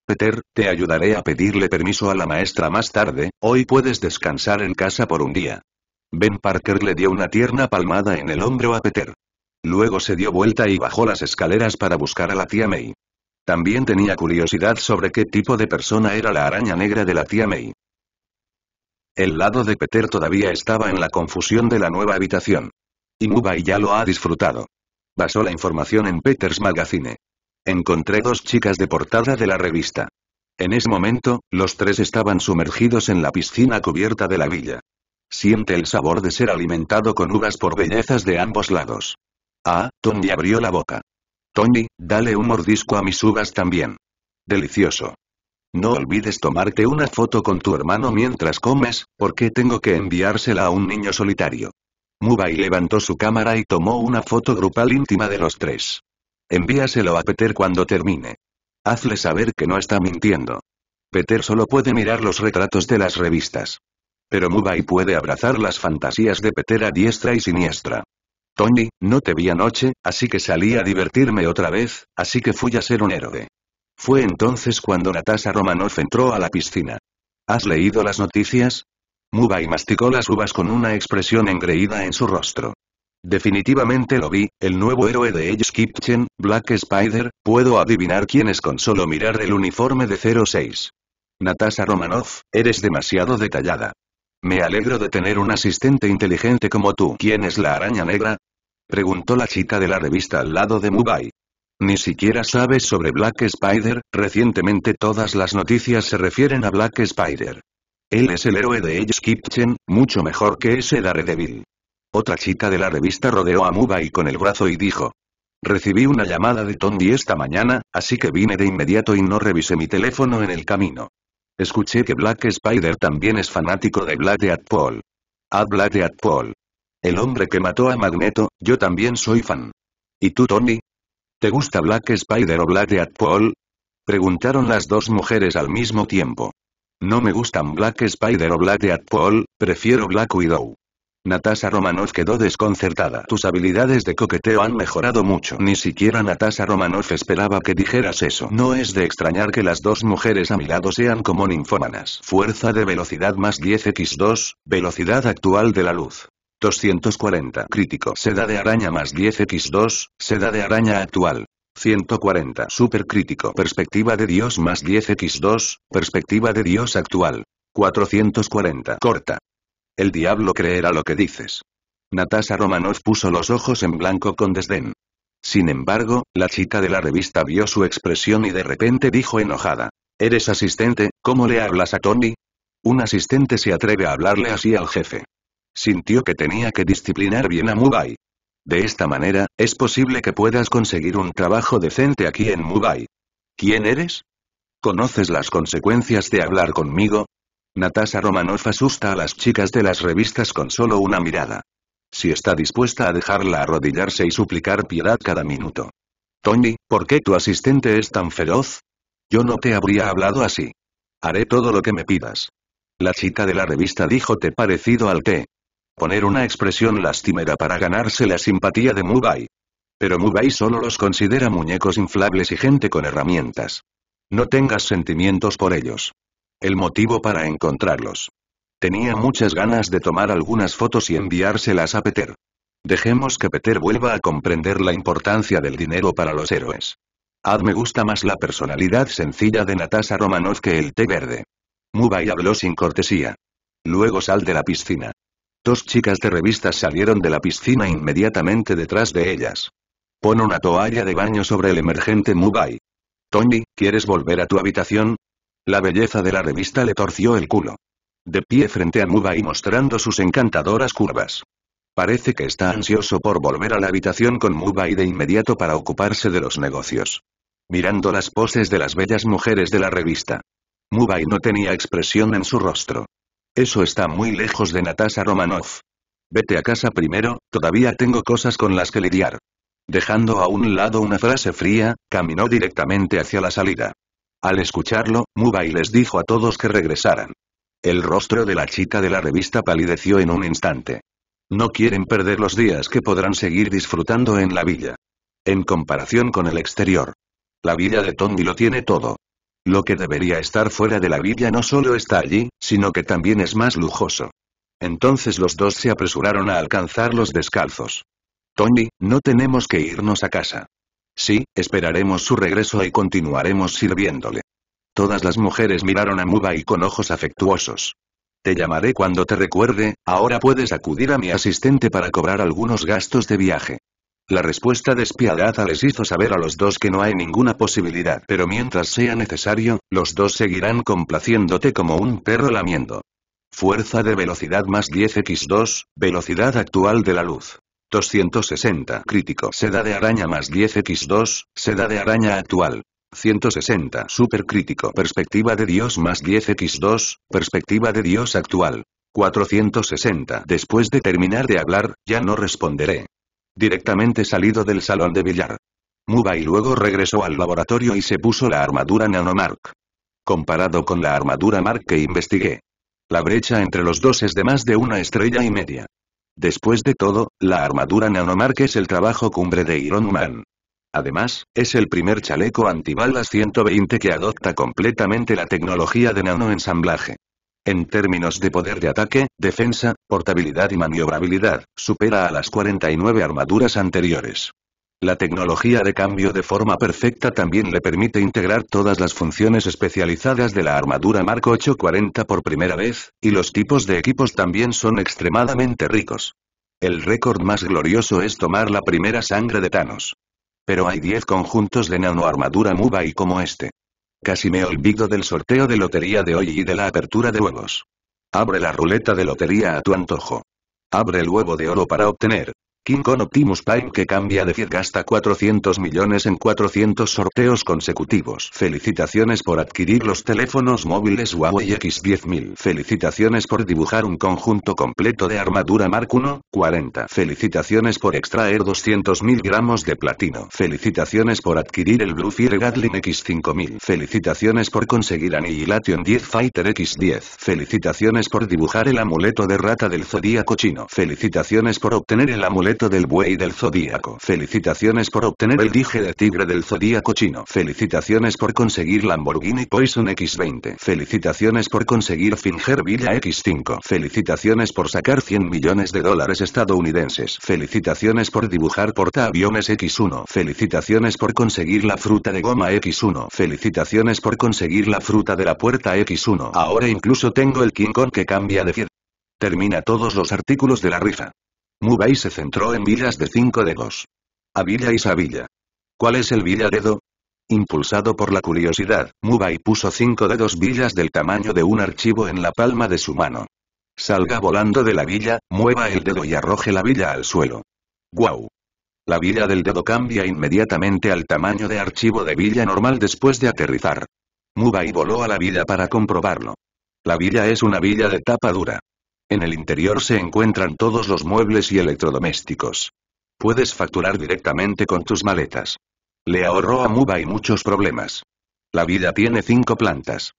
Peter, te ayudaré a pedirle permiso a la maestra más tarde, hoy puedes descansar en casa por un día. Ben Parker le dio una tierna palmada en el hombro a Peter. Luego se dio vuelta y bajó las escaleras para buscar a la tía May. También tenía curiosidad sobre qué tipo de persona era la araña negra de la tía May. El lado de Peter todavía estaba en la confusión de la nueva habitación. Y Mubai ya lo ha disfrutado. Basó la información en Peter's Magazine. Encontré dos chicas de portada de la revista. En ese momento, los tres estaban sumergidos en la piscina cubierta de la villa. Siente el sabor de ser alimentado con uvas por bellezas de ambos lados. Ah, Tony abrió la boca. Tony, dale un mordisco a mis uvas también. Delicioso. No olvides tomarte una foto con tu hermano mientras comes, porque tengo que enviársela a un niño solitario. Mubai levantó su cámara y tomó una foto grupal íntima de los tres. Envíaselo a Peter cuando termine. Hazle saber que no está mintiendo. Peter solo puede mirar los retratos de las revistas. Pero Mubai puede abrazar las fantasías de Peter a diestra y siniestra. Tony, no te vi anoche, así que salí a divertirme otra vez, así que fui a ser un héroe. Fue entonces cuando Natasha Romanoff entró a la piscina. ¿Has leído las noticias? Mubai masticó las uvas con una expresión engreída en su rostro. Definitivamente lo vi, el nuevo héroe de Edge Kitchen, Black Spider, puedo adivinar quién es con solo mirar el uniforme de 06. Natasha Romanoff, eres demasiado detallada. Me alegro de tener un asistente inteligente como tú. ¿Quién es la araña negra? Preguntó la chica de la revista al lado de Mubai. Ni siquiera sabes sobre Black Spider, recientemente todas las noticias se refieren a Black Spider. Él es el héroe de Edge Kitchen, mucho mejor que ese Daredevil. Otra chica de la revista rodeó a Mubai con el brazo y dijo. Recibí una llamada de Tony esta mañana, así que vine de inmediato y no revisé mi teléfono en el camino. Escuché que Black Spider también es fanático de Black Paul. Ah Black Paul. El hombre que mató a Magneto, yo también soy fan. ¿Y tú Tony? ¿Te gusta Black Spider o Black Paul? Preguntaron las dos mujeres al mismo tiempo. No me gustan Black Spider o Black Paul, prefiero Black Widow. Natasha Romanoff quedó desconcertada. Tus habilidades de coqueteo han mejorado mucho. Ni siquiera Natasha Romanoff esperaba que dijeras eso. No es de extrañar que las dos mujeres a mi lado sean como ninfómanas. Fuerza de velocidad más 10x2, velocidad actual de la luz. 240. Crítico. Seda de araña más 10x2, seda de araña actual. 140. Supercrítico. Perspectiva de Dios más 10x2, perspectiva de Dios actual. 440. Corta. El diablo creerá lo que dices. Natasha Romanoff puso los ojos en blanco con desdén. Sin embargo, la chica de la revista vio su expresión y de repente dijo enojada. ¿Eres asistente? ¿Cómo le hablas a Tony? Un asistente se atreve a hablarle así al jefe. Sintió que tenía que disciplinar bien a Mubai. De esta manera, es posible que puedas conseguir un trabajo decente aquí en Mubai. ¿Quién eres? ¿Conoces las consecuencias de hablar conmigo? Natasha Romanoff asusta a las chicas de las revistas con solo una mirada. Si está dispuesta a dejarla arrodillarse y suplicar piedad cada minuto. Tony, ¿por qué tu asistente es tan feroz? Yo no te habría hablado así. Haré todo lo que me pidas. La chica de la revista dijo te parecido al té. Poner una expresión lastimera para ganarse la simpatía de Mubai. Pero Mubai solo los considera muñecos inflables y gente con herramientas. No tengas sentimientos por ellos. El motivo para encontrarlos. Tenía muchas ganas de tomar algunas fotos y enviárselas a Peter. Dejemos que Peter vuelva a comprender la importancia del dinero para los héroes. Ad me gusta más la personalidad sencilla de Natasha Romanoff que el té verde. Mubai habló sin cortesía. Luego sal de la piscina. Dos chicas de revistas salieron de la piscina inmediatamente detrás de ellas. Pon una toalla de baño sobre el emergente Mubai. Tony, ¿quieres volver a tu habitación? La belleza de la revista le torció el culo. De pie frente a Mubai mostrando sus encantadoras curvas. Parece que está ansioso por volver a la habitación con Mubai de inmediato para ocuparse de los negocios. Mirando las poses de las bellas mujeres de la revista. Mubai no tenía expresión en su rostro. Eso está muy lejos de Natasha Romanoff. Vete a casa primero, todavía tengo cosas con las que lidiar. Dejando a un lado una frase fría, caminó directamente hacia la salida. Al escucharlo, Mubai les dijo a todos que regresaran. El rostro de la chica de la revista palideció en un instante. No quieren perder los días que podrán seguir disfrutando en la villa. En comparación con el exterior. La villa de Tony lo tiene todo. Lo que debería estar fuera de la villa no solo está allí, sino que también es más lujoso. Entonces los dos se apresuraron a alcanzar los descalzos. Tony, no tenemos que irnos a casa. Sí, esperaremos su regreso y continuaremos sirviéndole. Todas las mujeres miraron a Mubai con ojos afectuosos. Te llamaré cuando te recuerde, ahora puedes acudir a mi asistente para cobrar algunos gastos de viaje. La respuesta despiadada les hizo saber a los dos que no hay ninguna posibilidad, pero mientras sea necesario, los dos seguirán complaciéndote como un perro lamiendo. Fuerza de velocidad más 10x2, velocidad actual de la luz. 260 crítico. Seda de araña más 10x2, seda de araña actual. 160 super crítico. Perspectiva de Dios más 10x2, perspectiva de Dios actual. 460. Después de terminar de hablar, ya no responderé. Directamente salido del salón de billar. Mubai luego regresó al laboratorio y se puso la armadura Nanomark. Comparado con la armadura Mark que investigué. La brecha entre los dos es de más de una estrella y media. Después de todo, la armadura Nanomark es el trabajo cumbre de Iron Man. Además, es el primer chaleco antibalas 120 que adopta completamente la tecnología de nanoensamblaje. En términos de poder de ataque, defensa, portabilidad y maniobrabilidad, supera a las 49 armaduras anteriores. La tecnología de cambio de forma perfecta también le permite integrar todas las funciones especializadas de la armadura Mark 840 por primera vez, y los tipos de equipos también son extremadamente ricos. El récord más glorioso es tomar la primera sangre de Thanos. Pero hay 10 conjuntos de nanoarmadura Mubai como este. Casi me olvido del sorteo de lotería de hoy y de la apertura de huevos. Abre la ruleta de lotería a tu antojo. Abre el huevo de oro para obtener King Kong Optimus Prime que cambia de 10 gasta 400 millones en 400 sorteos consecutivos. Felicitaciones por adquirir los teléfonos móviles Huawei X10000. Felicitaciones por dibujar un conjunto completo de armadura Mark I, 40. Felicitaciones por extraer 200.000 gramos de platino. Felicitaciones por adquirir el Blue Fire Gatling X5000. Felicitaciones por conseguir Annihilation 10 Fighter X10. Felicitaciones por dibujar el amuleto de rata del zodíaco chino. Felicitaciones por obtener el amuleto del buey del zodíaco. Felicitaciones por obtener el dije de tigre del zodíaco chino. Felicitaciones por conseguir Lamborghini Poison X20. Felicitaciones por conseguir Finger Villa X5. Felicitaciones por sacar 100 millones de dólares estadounidenses. Felicitaciones por dibujar portaaviones X1. Felicitaciones por conseguir la fruta de goma X1. Felicitaciones por conseguir la fruta de la puerta X1. Ahora incluso tengo el King Kong que cambia de 10. Termina todos los artículos de la rifa. Mubai se centró en villas de cinco dedos. A villa y sabilla. ¿Cuál es el villadedo? Impulsado por la curiosidad, Mubai puso cinco dedos villas del tamaño de un archivo en la palma de su mano. Salga volando de la villa, mueva el dedo y arroje la villa al suelo. ¡Guau! La villa del dedo cambia inmediatamente al tamaño de archivo de villa normal después de aterrizar. Mubai voló a la villa para comprobarlo. La villa es una villa de tapa dura. En el interior se encuentran todos los muebles y electrodomésticos. Puedes facturar directamente con tus maletas. Le ahorró a Mubai muchos problemas. La vida tiene cinco plantas.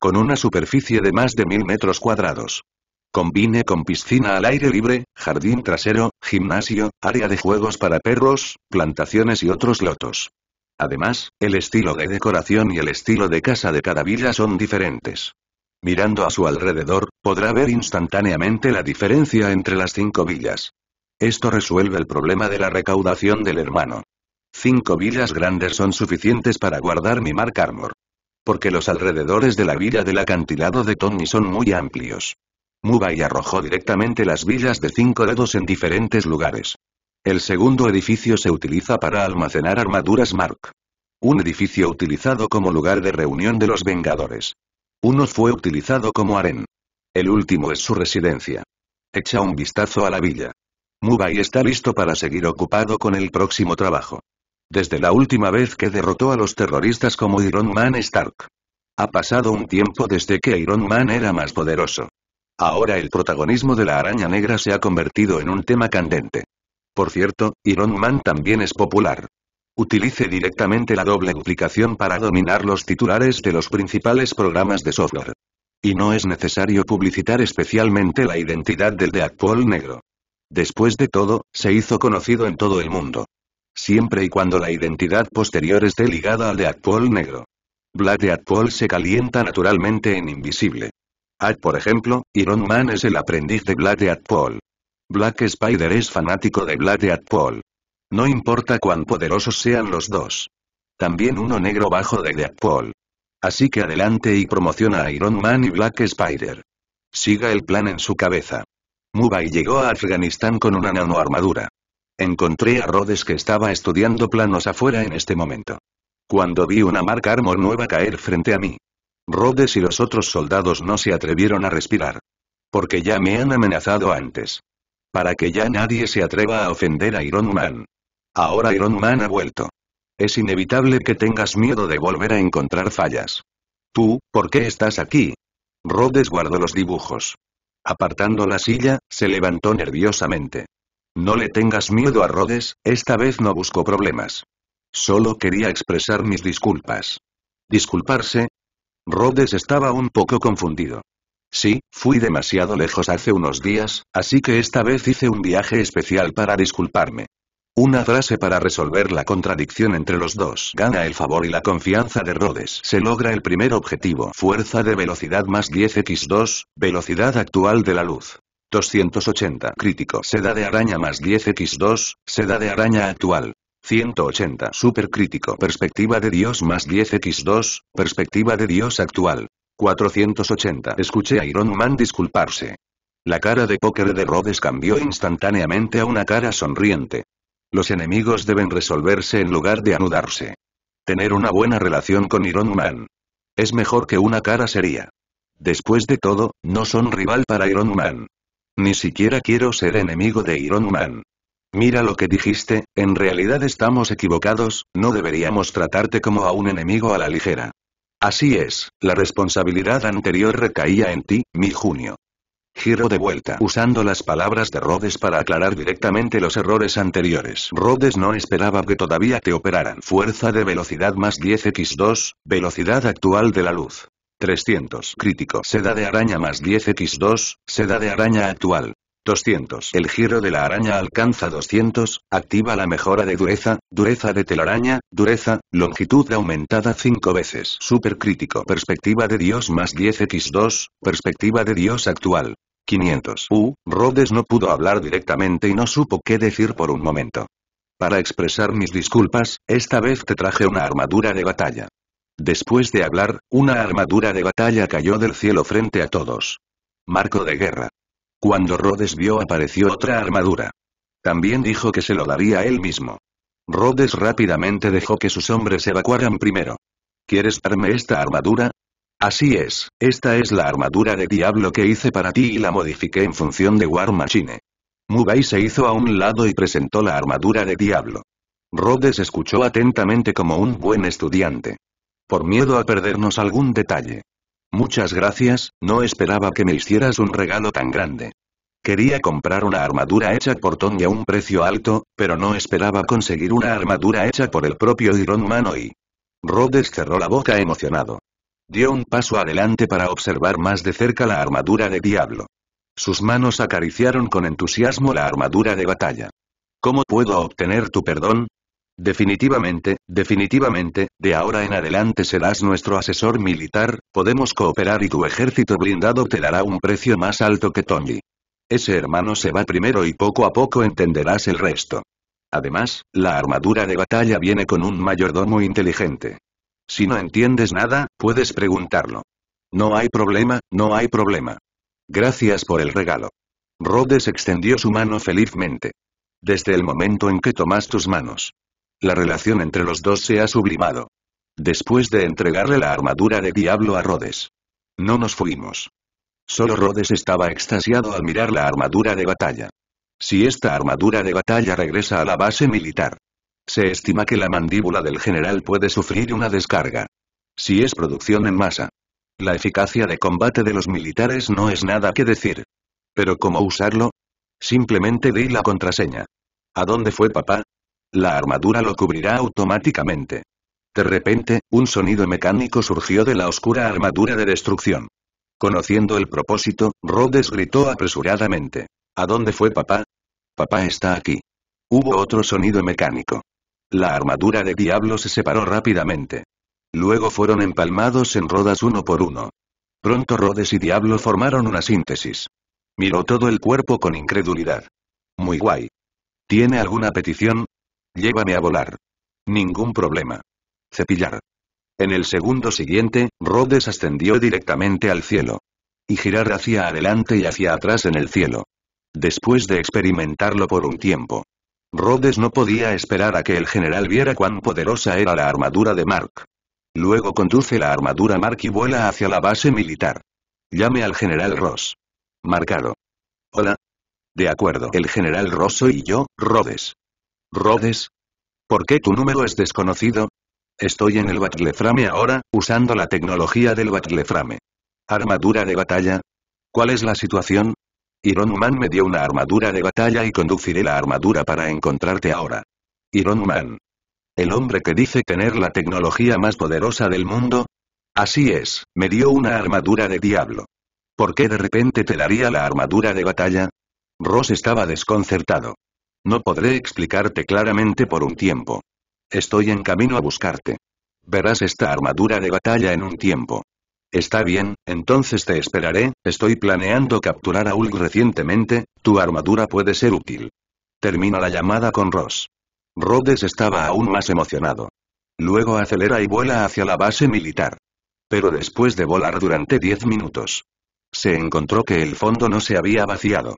Con una superficie de más de mil metros cuadrados. Combine con piscina al aire libre, jardín trasero, gimnasio, área de juegos para perros, plantaciones y otros lotos. Además, el estilo de decoración y el estilo de casa de cada villa son diferentes. Mirando a su alrededor, podrá ver instantáneamente la diferencia entre las cinco villas. Esto resuelve el problema de la recaudación del hermano. Cinco villas grandes son suficientes para guardar mi Mark Armor. Porque los alrededores de la villa del acantilado de Tony son muy amplios. Mubai arrojó directamente las villas de cinco dedos en diferentes lugares. El segundo edificio se utiliza para almacenar armaduras Mark. Un edificio utilizado como lugar de reunión de los Vengadores. Uno fue utilizado como aren. El último es su residencia. Echa un vistazo a la villa. Mubai está listo para seguir ocupado con el próximo trabajo. Desde la última vez que derrotó a los terroristas como Iron Man Stark. Ha pasado un tiempo desde que Iron Man era más poderoso. Ahora el protagonismo de la araña negra se ha convertido en un tema candente. Por cierto, Iron Man también es popular. Utilice directamente la doble duplicación para dominar los titulares de los principales programas de software. Y no es necesario publicitar especialmente la identidad del Deadpool negro. Después de todo, se hizo conocido en todo el mundo. Siempre y cuando la identidad posterior esté ligada al Deadpool negro. Black Deadpool se calienta naturalmente en invisible. Ah, por ejemplo, Iron Man es el aprendiz de Black Deadpool. Black Spider es fanático de Black Deadpool. No importa cuán poderosos sean los dos. También uno negro bajo de Deadpool. Así que adelante y promociona a Iron Man y Black Spider. Siga el plan en su cabeza. Mubai llegó a Afganistán con una nanoarmadura. Encontré a Rhodes que estaba estudiando planos afuera en este momento. Cuando vi una marca Armor nueva caer frente a mí, Rhodes y los otros soldados no se atrevieron a respirar. Porque ya me han amenazado antes. Para que ya nadie se atreva a ofender a Iron Man. Ahora Iron Man ha vuelto. Es inevitable que tengas miedo de volver a encontrar fallas. Tú, ¿por qué estás aquí? Rhodes guardó los dibujos. Apartando la silla, se levantó nerviosamente. No le tengas miedo a Rhodes, esta vez no busco problemas. Solo quería expresar mis disculpas. ¿Disculparse? Rhodes estaba un poco confundido. Sí, fui demasiado lejos hace unos días, así que esta vez hice un viaje especial para disculparme. Una frase para resolver la contradicción entre los dos. Gana el favor y la confianza de Rhodes. Se logra el primer objetivo. Fuerza de velocidad más 10x2, velocidad actual de la luz. 280. Crítico. Seda de araña más 10x2, seda de araña actual. 180. Supercrítico. Perspectiva de Dios más 10x2, perspectiva de Dios actual. 480. Escuché a Iron Man disculparse. La cara de póker de Rhodes cambió instantáneamente a una cara sonriente. Los enemigos deben resolverse en lugar de anudarse. Tener una buena relación con Iron Man. Es mejor que una cara seria. Después de todo, no son rival para Iron Man. Ni siquiera quiero ser enemigo de Iron Man. Mira lo que dijiste, en realidad estamos equivocados, no deberíamos tratarte como a un enemigo a la ligera. Así es, la responsabilidad anterior recaía en ti, mi junio. Giro de vuelta usando las palabras de Rhodes para aclarar directamente los errores anteriores. Rhodes no esperaba que todavía te operaran. Fuerza de velocidad más 10x2, velocidad actual de la luz. 300. Crítico. Seda de araña más 10x2, seda de araña actual. 200. El giro de la araña alcanza 200, activa la mejora de dureza, dureza de telaraña, dureza, longitud aumentada 5 veces. Super crítico. Perspectiva de Dios más 10x2, perspectiva de Dios actual. 500. Uh, Rhodes no pudo hablar directamente y no supo qué decir por un momento. Para expresar mis disculpas, esta vez te traje una armadura de batalla. Después de hablar, una armadura de batalla cayó del cielo frente a todos. Marco de guerra. Cuando Rhodes vio apareció otra armadura. También dijo que se lo daría él mismo. Rhodes rápidamente dejó que sus hombres evacuaran primero. ¿Quieres darme esta armadura? Así es, esta es la armadura de diablo que hice para ti y la modifiqué en función de War Machine. Mubai se hizo a un lado y presentó la armadura de diablo. Rhodes escuchó atentamente como un buen estudiante. Por miedo a perdernos algún detalle. Muchas gracias, no esperaba que me hicieras un regalo tan grande. Quería comprar una armadura hecha por Tony a un precio alto, pero no esperaba conseguir una armadura hecha por el propio Iron Man hoy. Rhodes cerró la boca emocionado. Dio un paso adelante para observar más de cerca la armadura de Diablo. Sus manos acariciaron con entusiasmo la armadura de batalla. ¿Cómo puedo obtener tu perdón? Definitivamente, definitivamente, de ahora en adelante serás nuestro asesor militar, podemos cooperar y tu ejército blindado te dará un precio más alto que Tony. Ese hermano se va primero y poco a poco entenderás el resto. Además, la armadura de batalla viene con un mayordomo inteligente. Si no entiendes nada, puedes preguntarlo. No hay problema, no hay problema. Gracias por el regalo. Rhodes extendió su mano felizmente. Desde el momento en que tomas tus manos. La relación entre los dos se ha sublimado. Después de entregarle la armadura de diablo a Rhodes. No nos fuimos. Solo Rhodes estaba extasiado al mirar la armadura de batalla. Si esta armadura de batalla regresa a la base militar. Se estima que la mandíbula del general puede sufrir una descarga. Si es producción en masa. La eficacia de combate de los militares no es nada que decir. Pero ¿cómo usarlo? Simplemente di la contraseña. ¿A dónde fue papá? La armadura lo cubrirá automáticamente. De repente, un sonido mecánico surgió de la oscura armadura de destrucción. Conociendo el propósito, Rhodes gritó apresuradamente. ¿A dónde fue papá? Papá está aquí. Hubo otro sonido mecánico. La armadura de Diablo se separó rápidamente. Luego fueron empalmados en rodas uno por uno. Pronto Rhodes y Diablo formaron una síntesis. Miró todo el cuerpo con incredulidad. Muy guay. ¿Tiene alguna petición? Llévame a volar. Ningún problema. Cepillar. En el segundo siguiente, Rhodes ascendió directamente al cielo. Y girar hacia adelante y hacia atrás en el cielo. Después de experimentarlo por un tiempo. Rhodes no podía esperar a que el general viera cuán poderosa era la armadura de Mark. Luego conduce la armadura Mark y vuela hacia la base militar. Llame al general Ross. Marcado. Hola. De acuerdo. El general Ross soy yo, Rhodes. Rhodes. ¿Por qué tu número es desconocido? Estoy en el Battleframe ahora, usando la tecnología del Battleframe. ¿Armadura de batalla? ¿Cuál es la situación? Iron Man me dio una armadura de batalla y conduciré la armadura para encontrarte ahora. Iron Man. ¿El hombre que dice tener la tecnología más poderosa del mundo? Así es, me dio una armadura de diablo. ¿Por qué de repente te daría la armadura de batalla? Ross estaba desconcertado. No podré explicarte claramente por un tiempo. Estoy en camino a buscarte. Verás esta armadura de batalla en un tiempo. Está bien, entonces te esperaré, estoy planeando capturar a Ulg recientemente, tu armadura puede ser útil. Termina la llamada con Ross. Rhodes estaba aún más emocionado. Luego acelera y vuela hacia la base militar. Pero después de volar durante 10 minutos, se encontró que el fondo no se había vaciado.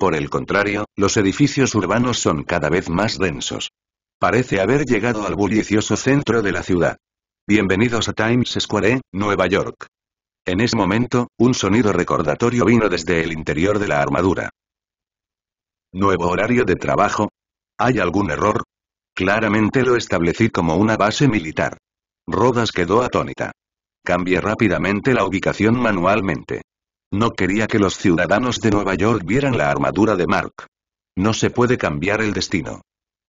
Por el contrario, los edificios urbanos son cada vez más densos. Parece haber llegado al bullicioso centro de la ciudad. Bienvenidos a Times Square, Nueva York. En ese momento, un sonido recordatorio vino desde el interior de la armadura. ¿Nuevo horario de trabajo? ¿Hay algún error? Claramente lo establecí como una base militar. Rodas quedó atónita. Cambié rápidamente la ubicación manualmente. No quería que los ciudadanos de Nueva York vieran la armadura de Mark. No se puede cambiar el destino.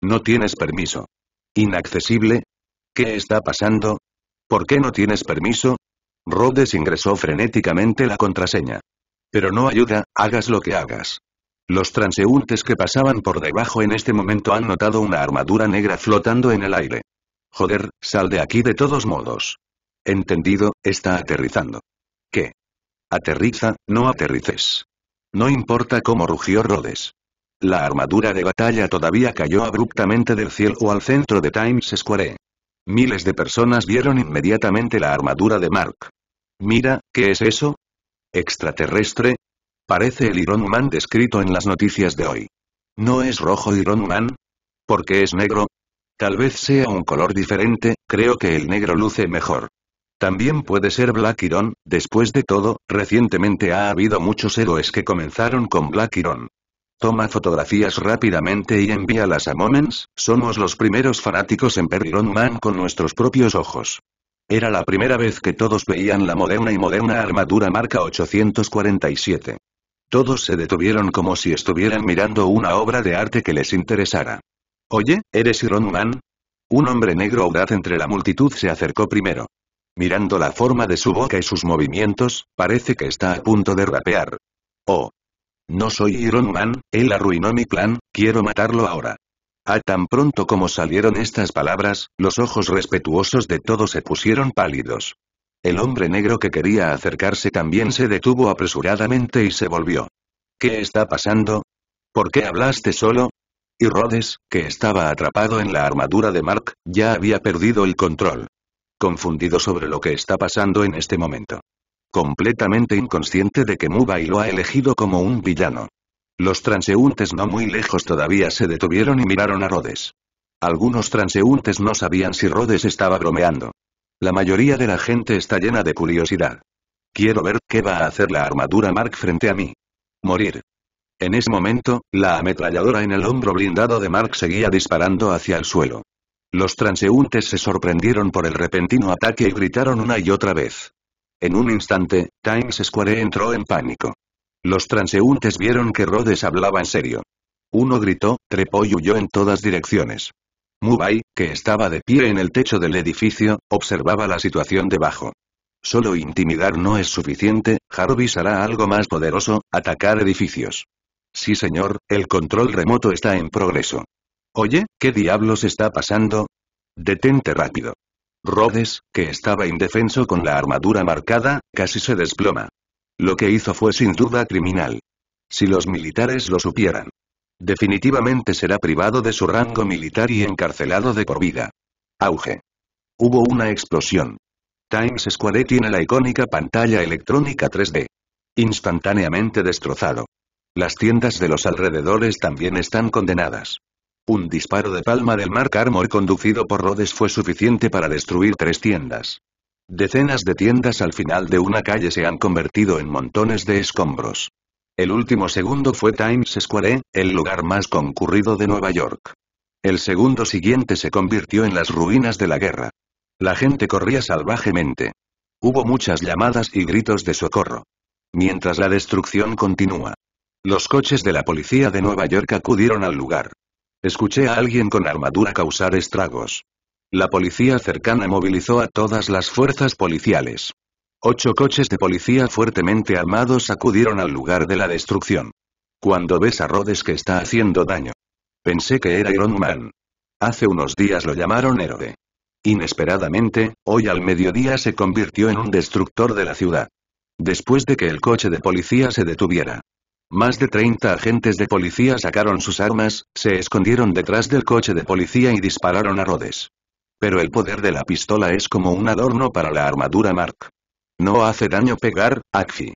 No tienes permiso. ¿Inaccesible? ¿Qué está pasando? ¿Por qué no tienes permiso? Rhodes ingresó frenéticamente la contraseña. Pero no ayuda, hagas lo que hagas. Los transeúntes que pasaban por debajo en este momento han notado una armadura negra flotando en el aire. Joder, sal de aquí de todos modos. Entendido, está aterrizando. Aterriza, no aterrices. No importa cómo rugió Rhodes. La armadura de batalla todavía cayó abruptamente del cielo al centro de Times Square. Miles de personas vieron inmediatamente la armadura de Mark. Mira, ¿qué es eso? ¿Extraterrestre? Parece el Iron Man descrito en las noticias de hoy. ¿No es rojo Iron Man? ¿Por qué es negro? Tal vez sea un color diferente, creo que el negro luce mejor. También puede ser Black Iron, después de todo, recientemente ha habido muchos héroes que comenzaron con Black Iron. Toma fotografías rápidamente y envíalas a Moments, somos los primeros fanáticos en ver Iron Man con nuestros propios ojos. Era la primera vez que todos veían la moderna y moderna armadura marca 847. Todos se detuvieron como si estuvieran mirando una obra de arte que les interesara. Oye, ¿eres Iron Man? Un hombre negro audaz entre la multitud se acercó primero. Mirando la forma de su boca y sus movimientos, parece que está a punto de rapear. Oh. No soy Iron Man, él arruinó mi plan, quiero matarlo ahora. A tan pronto como salieron estas palabras, los ojos respetuosos de todos se pusieron pálidos. El hombre negro que quería acercarse también se detuvo apresuradamente y se volvió. ¿Qué está pasando? ¿Por qué hablaste solo? Y Rhodes, que estaba atrapado en la armadura de Mark, ya había perdido el control. Confundido sobre lo que está pasando en este momento. Completamente inconsciente de que Mubai lo ha elegido como un villano. Los transeúntes no muy lejos todavía se detuvieron y miraron a Rhodes. Algunos transeúntes no sabían si Rhodes estaba bromeando. La mayoría de la gente está llena de curiosidad. Quiero ver qué va a hacer la armadura Mark frente a mí. Morir. En ese momento, la ametralladora en el hombro blindado de Mark seguía disparando hacia el suelo. Los transeúntes se sorprendieron por el repentino ataque y gritaron una y otra vez. En un instante, Times Square entró en pánico. Los transeúntes vieron que Rhodes hablaba en serio. Uno gritó, trepó y huyó en todas direcciones. Mubai, que estaba de pie en el techo del edificio, observaba la situación debajo. Solo intimidar no es suficiente, Jarvis hará algo más poderoso, atacar edificios. Sí señor, el control remoto está en progreso. Oye, ¿qué diablos está pasando? Detente rápido. Rhodes, que estaba indefenso con la armadura marcada, casi se desploma. Lo que hizo fue sin duda criminal. Si los militares lo supieran. Definitivamente será privado de su rango militar y encarcelado de por vida. Auge. Hubo una explosión. Times Square tiene la icónica pantalla electrónica 3D. Instantáneamente destrozado. Las tiendas de los alrededores también están condenadas. Un disparo de palma del Mark Armor conducido por Rhodes fue suficiente para destruir tres tiendas. Decenas de tiendas al final de una calle se han convertido en montones de escombros. El último segundo fue Times Square, el lugar más concurrido de Nueva York. El segundo siguiente se convirtió en las ruinas de la guerra. La gente corría salvajemente. Hubo muchas llamadas y gritos de socorro. Mientras la destrucción continúa. Los coches de la policía de Nueva York acudieron al lugar. Escuché a alguien con armadura causar estragos. La policía cercana movilizó a todas las fuerzas policiales. Ocho coches de policía fuertemente armados acudieron al lugar de la destrucción. Cuando ves a Rhodes que está haciendo daño. Pensé que era Iron Man. Hace unos días lo llamaron héroe. Inesperadamente, hoy al mediodía se convirtió en un destructor de la ciudad. Después de que el coche de policía se detuviera. Más de 30 agentes de policía sacaron sus armas, se escondieron detrás del coche de policía y dispararon a Rhodes. Pero el poder de la pistola es como un adorno para la armadura Mark. No hace daño pegar, Akfi.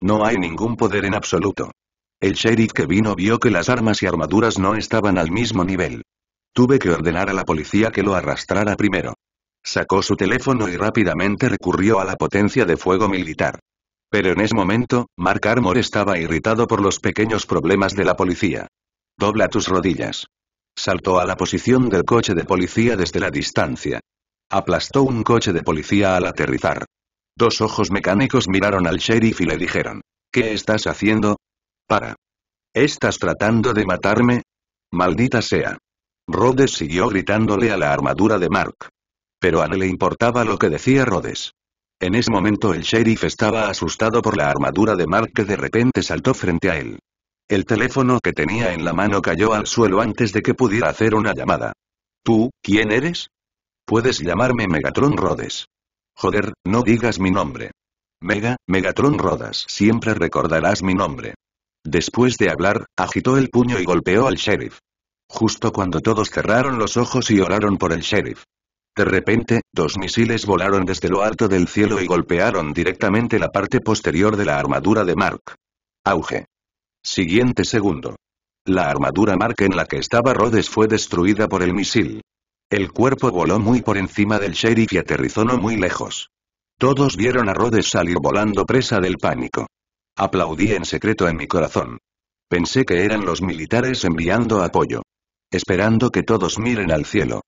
No hay ningún poder en absoluto. El sheriff que vino vio que las armas y armaduras no estaban al mismo nivel. Tuve que ordenar a la policía que lo arrastrara primero. Sacó su teléfono y rápidamente recurrió a la potencia de fuego militar. Pero en ese momento, Mark Armor estaba irritado por los pequeños problemas de la policía. Dobla tus rodillas. Saltó a la posición del coche de policía desde la distancia. Aplastó un coche de policía al aterrizar. Dos ojos mecánicos miraron al sheriff y le dijeron. ¿Qué estás haciendo? Para. ¿Estás tratando de matarme? Maldita sea. Rhodes siguió gritándole a la armadura de Mark. Pero a él le importaba lo que decía Rhodes. En ese momento el sheriff estaba asustado por la armadura de Mark que de repente saltó frente a él. El teléfono que tenía en la mano cayó al suelo antes de que pudiera hacer una llamada. ¿Tú, quién eres? Puedes llamarme Megatron Rhodes. Joder, no digas mi nombre. Mega, Megatron Rodas, siempre recordarás mi nombre. Después de hablar, agitó el puño y golpeó al sheriff. Justo cuando todos cerraron los ojos y oraron por el sheriff. De repente, dos misiles volaron desde lo alto del cielo y golpearon directamente la parte posterior de la armadura de Mark. Auge. Siguiente segundo. La armadura Mark en la que estaba Rhodes fue destruida por el misil. El cuerpo voló muy por encima del sheriff y aterrizó no muy lejos. Todos vieron a Rhodes salir volando presa del pánico. Aplaudí en secreto en mi corazón. Pensé que eran los militares enviando apoyo. Esperando que todos miren al cielo.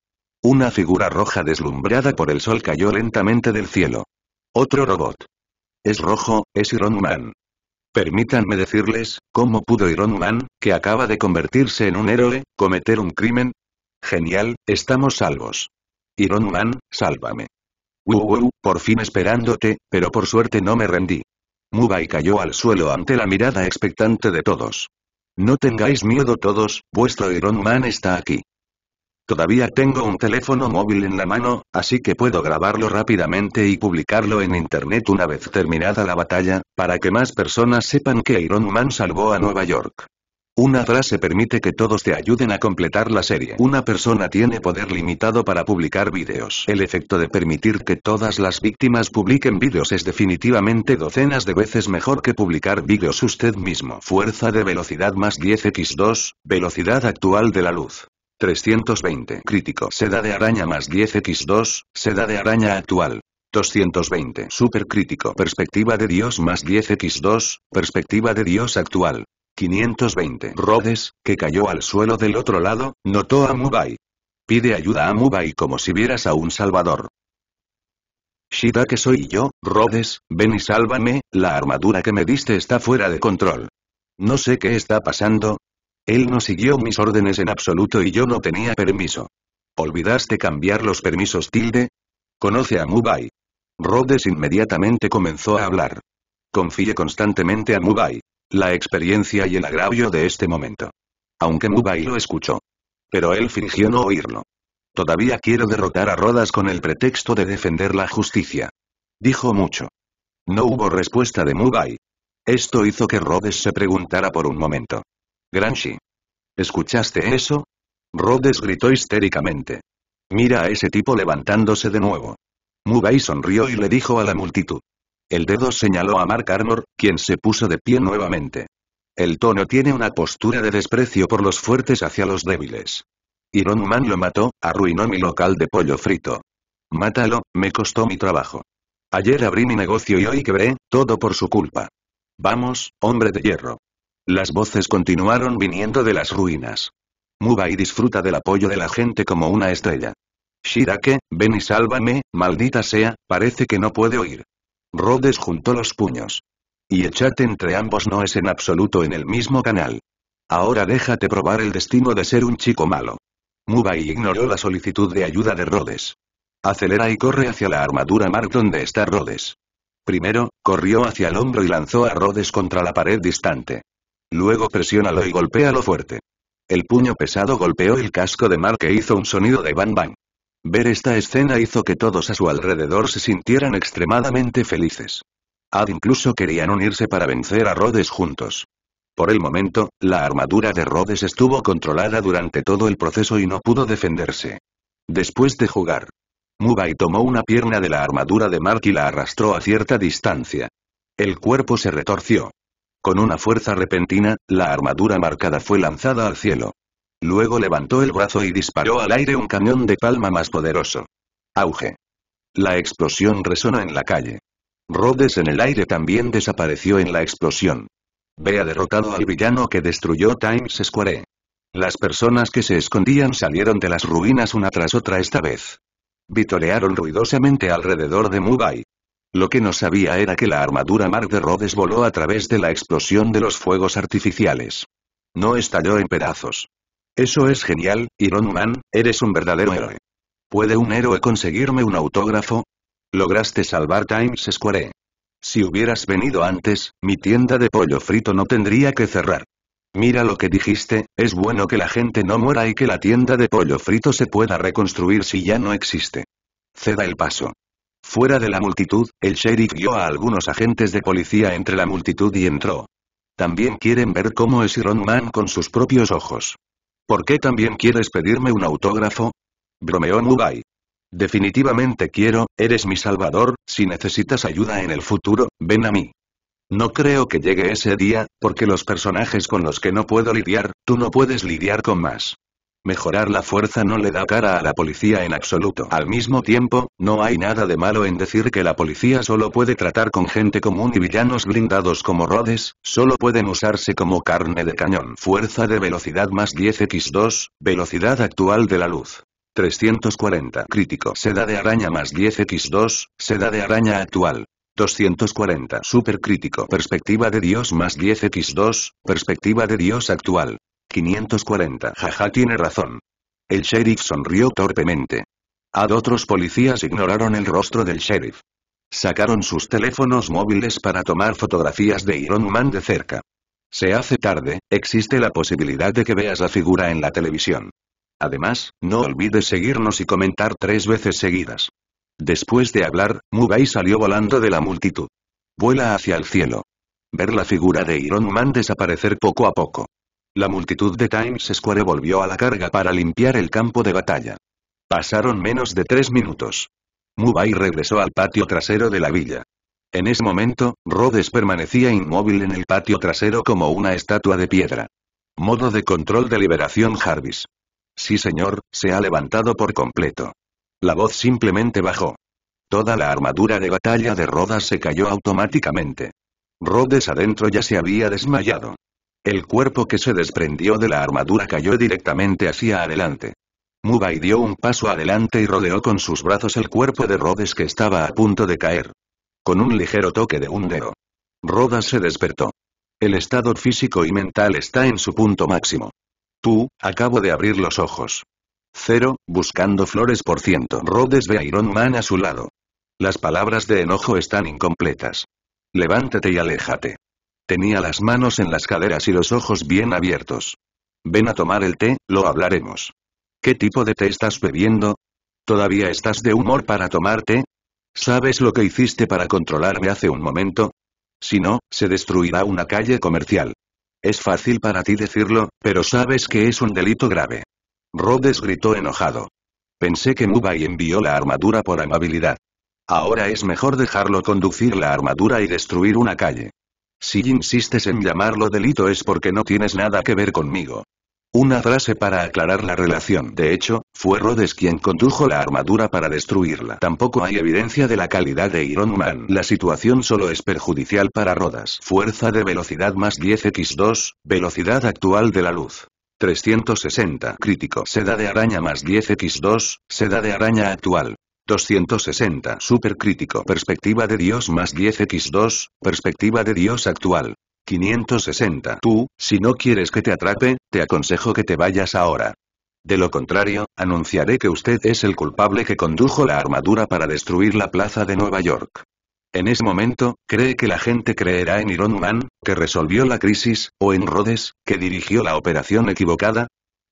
Una figura roja deslumbrada por el sol cayó lentamente del cielo. Otro robot. Es rojo, es Iron Man. Permítanme decirles, ¿cómo pudo Iron Man, que acaba de convertirse en un héroe, cometer un crimen? Genial, estamos salvos. Iron Man, sálvame. Uh, por fin esperándote, pero por suerte no me rendí. Mubai cayó al suelo ante la mirada expectante de todos. No tengáis miedo todos, vuestro Iron Man está aquí. Todavía tengo un teléfono móvil en la mano, así que puedo grabarlo rápidamente y publicarlo en internet una vez terminada la batalla, para que más personas sepan que Iron Man salvó a Nueva York. Una frase permite que todos te ayuden a completar la serie. Una persona tiene poder limitado para publicar vídeos. El efecto de permitir que todas las víctimas publiquen vídeos es definitivamente docenas de veces mejor que publicar vídeos usted mismo. Fuerza de velocidad más 10x2, velocidad actual de la luz. 320. Crítico. Seda de araña más 10x2, seda de araña actual. 220. Super crítico. Perspectiva de Dios más 10x2, perspectiva de Dios actual. 520. Rhodes, que cayó al suelo del otro lado, notó a Mubai. Pide ayuda a Mubai como si vieras a un salvador. Shida que soy yo, Rhodes, ven y sálvame, la armadura que me diste está fuera de control. No sé qué está pasando. Él no siguió mis órdenes en absoluto y yo no tenía permiso. ¿Olvidaste cambiar los permisos tilde? Conoce a Mubai. Rhodes inmediatamente comenzó a hablar. Confíe constantemente a Mubai la experiencia y el agravio de este momento. Aunque Mubai lo escuchó. Pero él fingió no oírlo. Todavía quiero derrotar a Rodas con el pretexto de defender la justicia. Dijo mucho. No hubo respuesta de Mubai. Esto hizo que Rhodes se preguntara por un momento. Granshi. ¿Escuchaste eso? Rhodes gritó histéricamente. Mira a ese tipo levantándose de nuevo. Mubai sonrió y le dijo a la multitud. El dedo señaló a Mark Armor, quien se puso de pie nuevamente. El tono tiene una postura de desprecio por los fuertes hacia los débiles. Iron lo mató, arruinó mi local de pollo frito. Mátalo, me costó mi trabajo. Ayer abrí mi negocio y hoy quebré, todo por su culpa. Vamos, hombre de hierro. Las voces continuaron viniendo de las ruinas. y disfruta del apoyo de la gente como una estrella. Shirake, ven y sálvame, maldita sea, parece que no puede oír. Rhodes juntó los puños. Y el chat entre ambos no es en absoluto en el mismo canal. Ahora déjate probar el destino de ser un chico malo. Mubai ignoró la solicitud de ayuda de Rhodes. Acelera y corre hacia la armadura Mark donde está Rhodes. Primero, corrió hacia el hombro y lanzó a Rhodes contra la pared distante. Luego presiónalo y golpéalo fuerte. El puño pesado golpeó el casco de Mark e hizo un sonido de bang bang. Ver esta escena hizo que todos a su alrededor se sintieran extremadamente felices. Ad incluso querían unirse para vencer a Rhodes juntos. Por el momento, la armadura de Rhodes estuvo controlada durante todo el proceso y no pudo defenderse. Después de jugar, Mubai tomó una pierna de la armadura de Mark y la arrastró a cierta distancia. El cuerpo se retorció. Con una fuerza repentina, la armadura marcada fue lanzada al cielo. Luego levantó el brazo y disparó al aire un cañón de palma más poderoso. Auge. La explosión resonó en la calle. Rhodes en el aire también desapareció en la explosión. Vea derrotado al villano que destruyó Times Square. Las personas que se escondían salieron de las ruinas una tras otra esta vez. Vitorearon ruidosamente alrededor de Mubai. Lo que no sabía era que la armadura Mark de Rhodes voló a través de la explosión de los fuegos artificiales. No estalló en pedazos. Eso es genial, Iron Man, eres un verdadero héroe. ¿Puede un héroe conseguirme un autógrafo? Lograste salvar Times Square. Si hubieras venido antes, mi tienda de pollo frito no tendría que cerrar. Mira lo que dijiste, es bueno que la gente no muera y que la tienda de pollo frito se pueda reconstruir si ya no existe. Ceda el paso. Fuera de la multitud, el sheriff guió a algunos agentes de policía entre la multitud y entró. También quieren ver cómo es Iron Man con sus propios ojos. ¿Por qué también quieres pedirme un autógrafo? Bromeó Mubai. Definitivamente quiero, eres mi salvador, si necesitas ayuda en el futuro, ven a mí. No creo que llegue ese día, porque los personajes con los que no puedo lidiar, tú no puedes lidiar con más. Mejorar la fuerza no le da cara a la policía en absoluto. Al mismo tiempo, no hay nada de malo en decir que la policía solo puede tratar con gente común y villanos blindados como Rhodes, solo pueden usarse como carne de cañón. Fuerza de velocidad más 10x2, velocidad actual de la luz. 340. Crítico. Seda de araña más 10x2, seda de araña actual. 240. Super crítico. Perspectiva de Dios más 10x2, perspectiva de Dios actual. 540. Jaja tiene razón. El sheriff sonrió torpemente. Ad otros policías ignoraron el rostro del sheriff. Sacaron sus teléfonos móviles para tomar fotografías de Iron Man de cerca. Se hace tarde, existe la posibilidad de que veas la figura en la televisión. Además, no olvides seguirnos y comentar tres veces seguidas. Después de hablar, Mugai salió volando de la multitud. Vuela hacia el cielo. Ver la figura de Iron Man desaparecer poco a poco. La multitud de Times Square volvió a la carga para limpiar el campo de batalla. Pasaron menos de tres minutos. Mubai regresó al patio trasero de la villa. En ese momento, Rhodes permanecía inmóvil en el patio trasero como una estatua de piedra. Modo de control de liberación Jarvis. Sí señor, se ha levantado por completo. La voz simplemente bajó. Toda la armadura de batalla de Rodas se cayó automáticamente. Rhodes adentro ya se había desmayado. El cuerpo que se desprendió de la armadura cayó directamente hacia adelante. Mubai dio un paso adelante y rodeó con sus brazos el cuerpo de Rhodes que estaba a punto de caer. Con un ligero toque de un dedo. Rodas se despertó. El estado físico y mental está en su punto máximo. Tú, acabo de abrir los ojos. Cero, buscando flores por ciento. Rhodes ve a Iron Man a su lado. Las palabras de enojo están incompletas. Levántate y aléjate. Tenía las manos en las caderas y los ojos bien abiertos. Ven a tomar el té, lo hablaremos. ¿Qué tipo de té estás bebiendo? ¿Todavía estás de humor para tomar té? ¿Sabes lo que hiciste para controlarme hace un momento? Si no, se destruirá una calle comercial. Es fácil para ti decirlo, pero sabes que es un delito grave. Rhodes gritó enojado. Pensé que Mubai envió la armadura por amabilidad. Ahora es mejor dejarlo conducir la armadura y destruir una calle. Si insistes en llamarlo delito es porque no tienes nada que ver conmigo. Una frase para aclarar la relación. De hecho, fue Rhodes quien condujo la armadura para destruirla. Tampoco hay evidencia de la calidad de Iron Man. La situación solo es perjudicial para Rodas. Fuerza de velocidad más 10x2, velocidad actual de la luz. 360. Crítico. Seda de araña más 10x2, seda de araña actual. 260. Super crítico. Perspectiva de Dios más 10x2, perspectiva de Dios actual. 560. Tú, si no quieres que te atrape, te aconsejo que te vayas ahora. De lo contrario, anunciaré que usted es el culpable que condujo la armadura para destruir la plaza de Nueva York. En ese momento, ¿cree que la gente creerá en Iron Man, que resolvió la crisis, o en Rhodes, que dirigió la operación equivocada?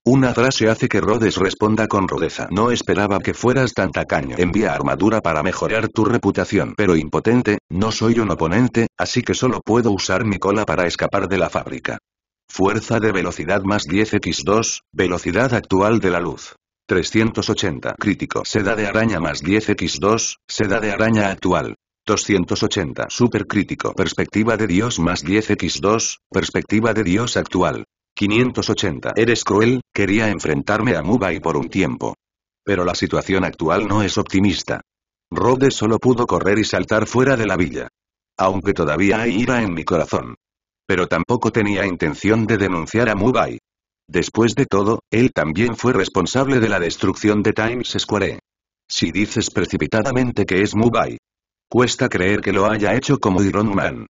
Una frase hace que Rhodes responda con rudeza. No esperaba que fueras tan tacaño. Envía armadura para mejorar tu reputación. Pero impotente, no soy un oponente, así que solo puedo usar mi cola para escapar de la fábrica. Fuerza de velocidad más 10x2, velocidad actual de la luz. 380. Crítico. Seda de araña más 10x2, seda de araña actual. 280. Super crítico. Perspectiva de Dios más 10x2, perspectiva de Dios actual. 580. Eres cruel, quería enfrentarme a Mubai por un tiempo. Pero la situación actual no es optimista. Rhodes solo pudo correr y saltar fuera de la villa. Aunque todavía hay ira en mi corazón. Pero tampoco tenía intención de denunciar a Mubai. Después de todo, él también fue responsable de la destrucción de Times Square. Si dices precipitadamente que es Mubai. Cuesta creer que lo haya hecho como Iron Man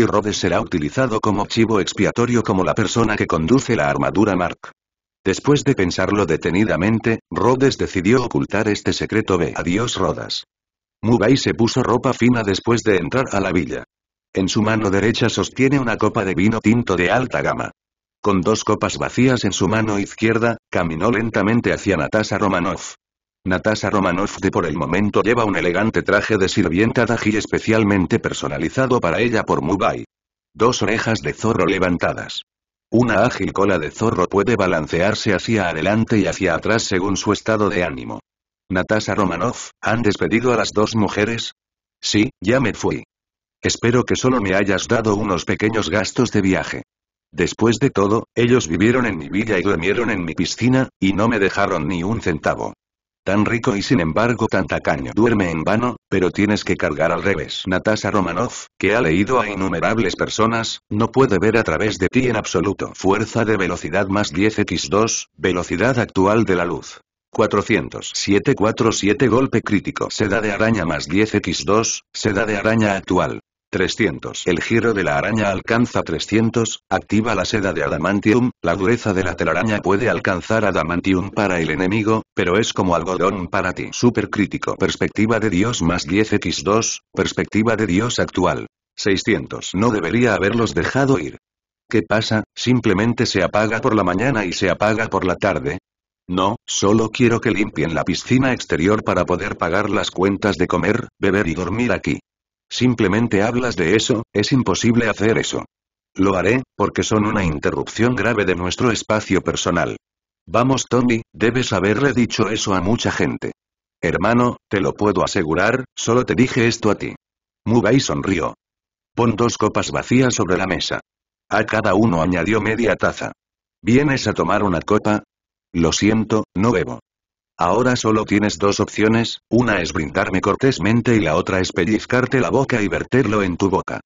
y Rhodes será utilizado como chivo expiatorio como la persona que conduce la armadura Mark. Después de pensarlo detenidamente, Rhodes decidió ocultar este secreto B. Adiós Rodas. Mubai se puso ropa fina después de entrar a la villa. En su mano derecha sostiene una copa de vino tinto de alta gama. Con dos copas vacías en su mano izquierda, caminó lentamente hacia Natasha Romanoff. Natasha Romanoff de por el momento lleva un elegante traje de sirvienta Daji especialmente personalizado para ella por Mubai. Dos orejas de zorro levantadas. Una ágil cola de zorro puede balancearse hacia adelante y hacia atrás según su estado de ánimo. Natasha Romanoff, ¿han despedido a las dos mujeres? Sí, ya me fui. Espero que solo me hayas dado unos pequeños gastos de viaje. Después de todo, ellos vivieron en mi villa y durmieron en mi piscina, y no me dejaron ni un centavo. Tan rico y sin embargo tan tacaño. Duerme en vano, pero tienes que cargar al revés. Natasha Romanoff, que ha leído a innumerables personas, no puede ver a través de ti en absoluto. Fuerza de velocidad más 10x2, velocidad actual de la luz. 400. 747 golpe crítico. Seda de araña más 10x2, seda de araña actual. 300. El giro de la araña alcanza 300, activa la seda de adamantium, la dureza de la telaraña puede alcanzar adamantium para el enemigo, Pero es como algodón para ti. Super crítico. Perspectiva de Dios más 10x2, perspectiva de Dios actual. 600. No debería haberlos dejado ir. ¿Qué pasa? Simplemente se apaga por la mañana y se apaga por la tarde. No, solo quiero que limpien la piscina exterior para poder pagar las cuentas de comer, beber y dormir aquí. Simplemente hablas de eso, es imposible hacer eso. Lo haré, porque son una interrupción grave de nuestro espacio personal. Vamos Tommy, debes haberle dicho eso a mucha gente. Hermano, te lo puedo asegurar, solo te dije esto a ti. Mubai sonrió. Pon dos copas vacías sobre la mesa. A cada uno añadió media taza. ¿Vienes a tomar una copa? Lo siento, no bebo. Ahora solo tienes dos opciones, una es brindarme cortésmente y la otra es pellizcarte la boca y verterlo en tu boca.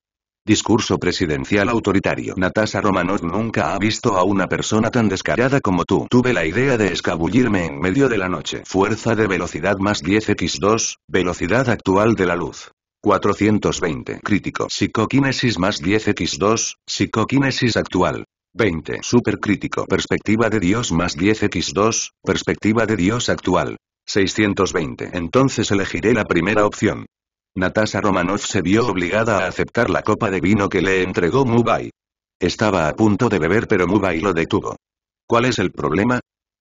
Discurso presidencial autoritario. Natasha Romanov nunca ha visto a una persona tan descarada como tú. Tuve la idea de escabullirme en medio de la noche. Fuerza de velocidad más 10x2, velocidad actual de la luz. 420. Crítico. Psicoquinesis más 10x2, psicoquinesis actual. 20. Supercrítico. Perspectiva de Dios más 10x2, perspectiva de Dios actual. 620. Entonces elegiré la primera opción. Natasha Romanov se vio obligada a aceptar la copa de vino que le entregó Mubai. Estaba a punto de beber pero Mubai lo detuvo. ¿Cuál es el problema?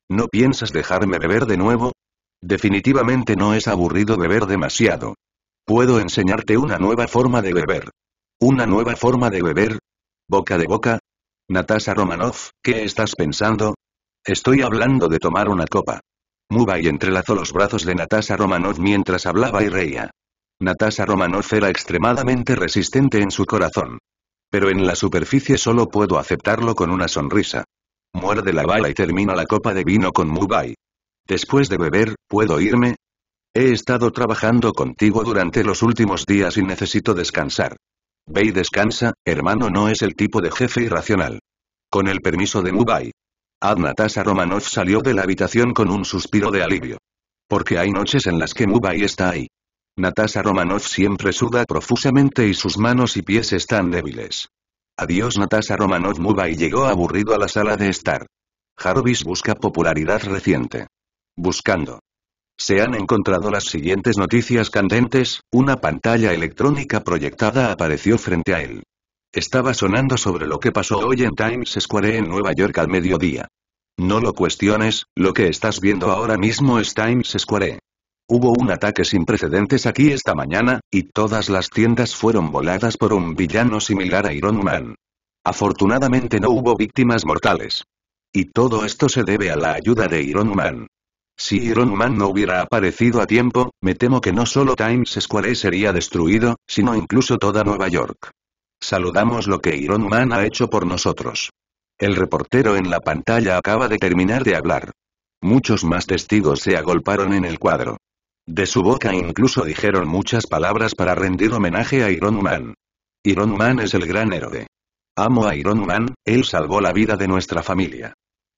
¿No piensas dejarme beber de nuevo? Definitivamente no es aburrido beber demasiado. Puedo enseñarte una nueva forma de beber. ¿Una nueva forma de beber? ¿Boca de boca? Natasha Romanov, ¿qué estás pensando? Estoy hablando de tomar una copa. Mubai entrelazó los brazos de Natasha Romanov mientras hablaba y reía. Natasha Romanov era extremadamente resistente en su corazón. Pero en la superficie solo puedo aceptarlo con una sonrisa. Muerde la bala y termina la copa de vino con Mubai. Después de beber, ¿puedo irme? He estado trabajando contigo durante los últimos días y necesito descansar. Ve y descansa, hermano no es el tipo de jefe irracional. Con el permiso de Mubai. Ad Natasha Romanov salió de la habitación con un suspiro de alivio. Porque hay noches en las que Mubai está ahí. Natasha Romanov siempre suda profusamente y sus manos y pies están débiles. Adiós Natasha Romanov Mubai llegó aburrido a la sala de estar. Jarvis busca popularidad reciente. Buscando. Se han encontrado las siguientes noticias candentes, una pantalla electrónica proyectada apareció frente a él. Estaba sonando sobre lo que pasó hoy en Times Square en Nueva York al mediodía. No lo cuestiones, lo que estás viendo ahora mismo es Times Square. Hubo un ataque sin precedentes aquí esta mañana, y todas las tiendas fueron voladas por un villano similar a Iron Man. Afortunadamente no hubo víctimas mortales. Y todo esto se debe a la ayuda de Iron Man. Si Iron Man no hubiera aparecido a tiempo, me temo que no solo Times Square sería destruido, sino incluso toda Nueva York. Saludamos lo que Iron Man ha hecho por nosotros. El reportero en la pantalla acaba de terminar de hablar. Muchos más testigos se agolparon en el cuadro. De su boca incluso dijeron muchas palabras para rendir homenaje a Iron Man. Iron Man es el gran héroe. Amo a Iron Man, él salvó la vida de nuestra familia.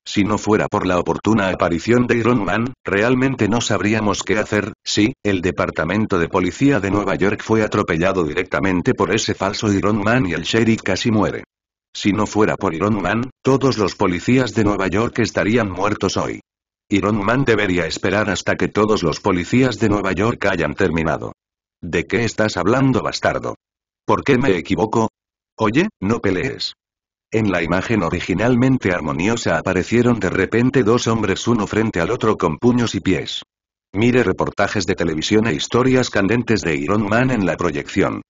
Si no fuera por la oportuna aparición de Iron Man, realmente no sabríamos qué hacer, sí, el departamento de policía de Nueva York fue atropellado directamente por ese falso Iron Man y el sheriff casi muere. Si no fuera por Iron Man, todos los policías de Nueva York estarían muertos hoy. Iron Man debería esperar hasta que todos los policías de Nueva York hayan terminado. ¿De qué estás hablando bastardo? ¿Por qué me equivoco? Oye, no pelees. En la imagen originalmente armoniosa aparecieron de repente dos hombres uno frente al otro con puños y pies. Mire reportajes de televisión e historias candentes de Iron Man en la proyección.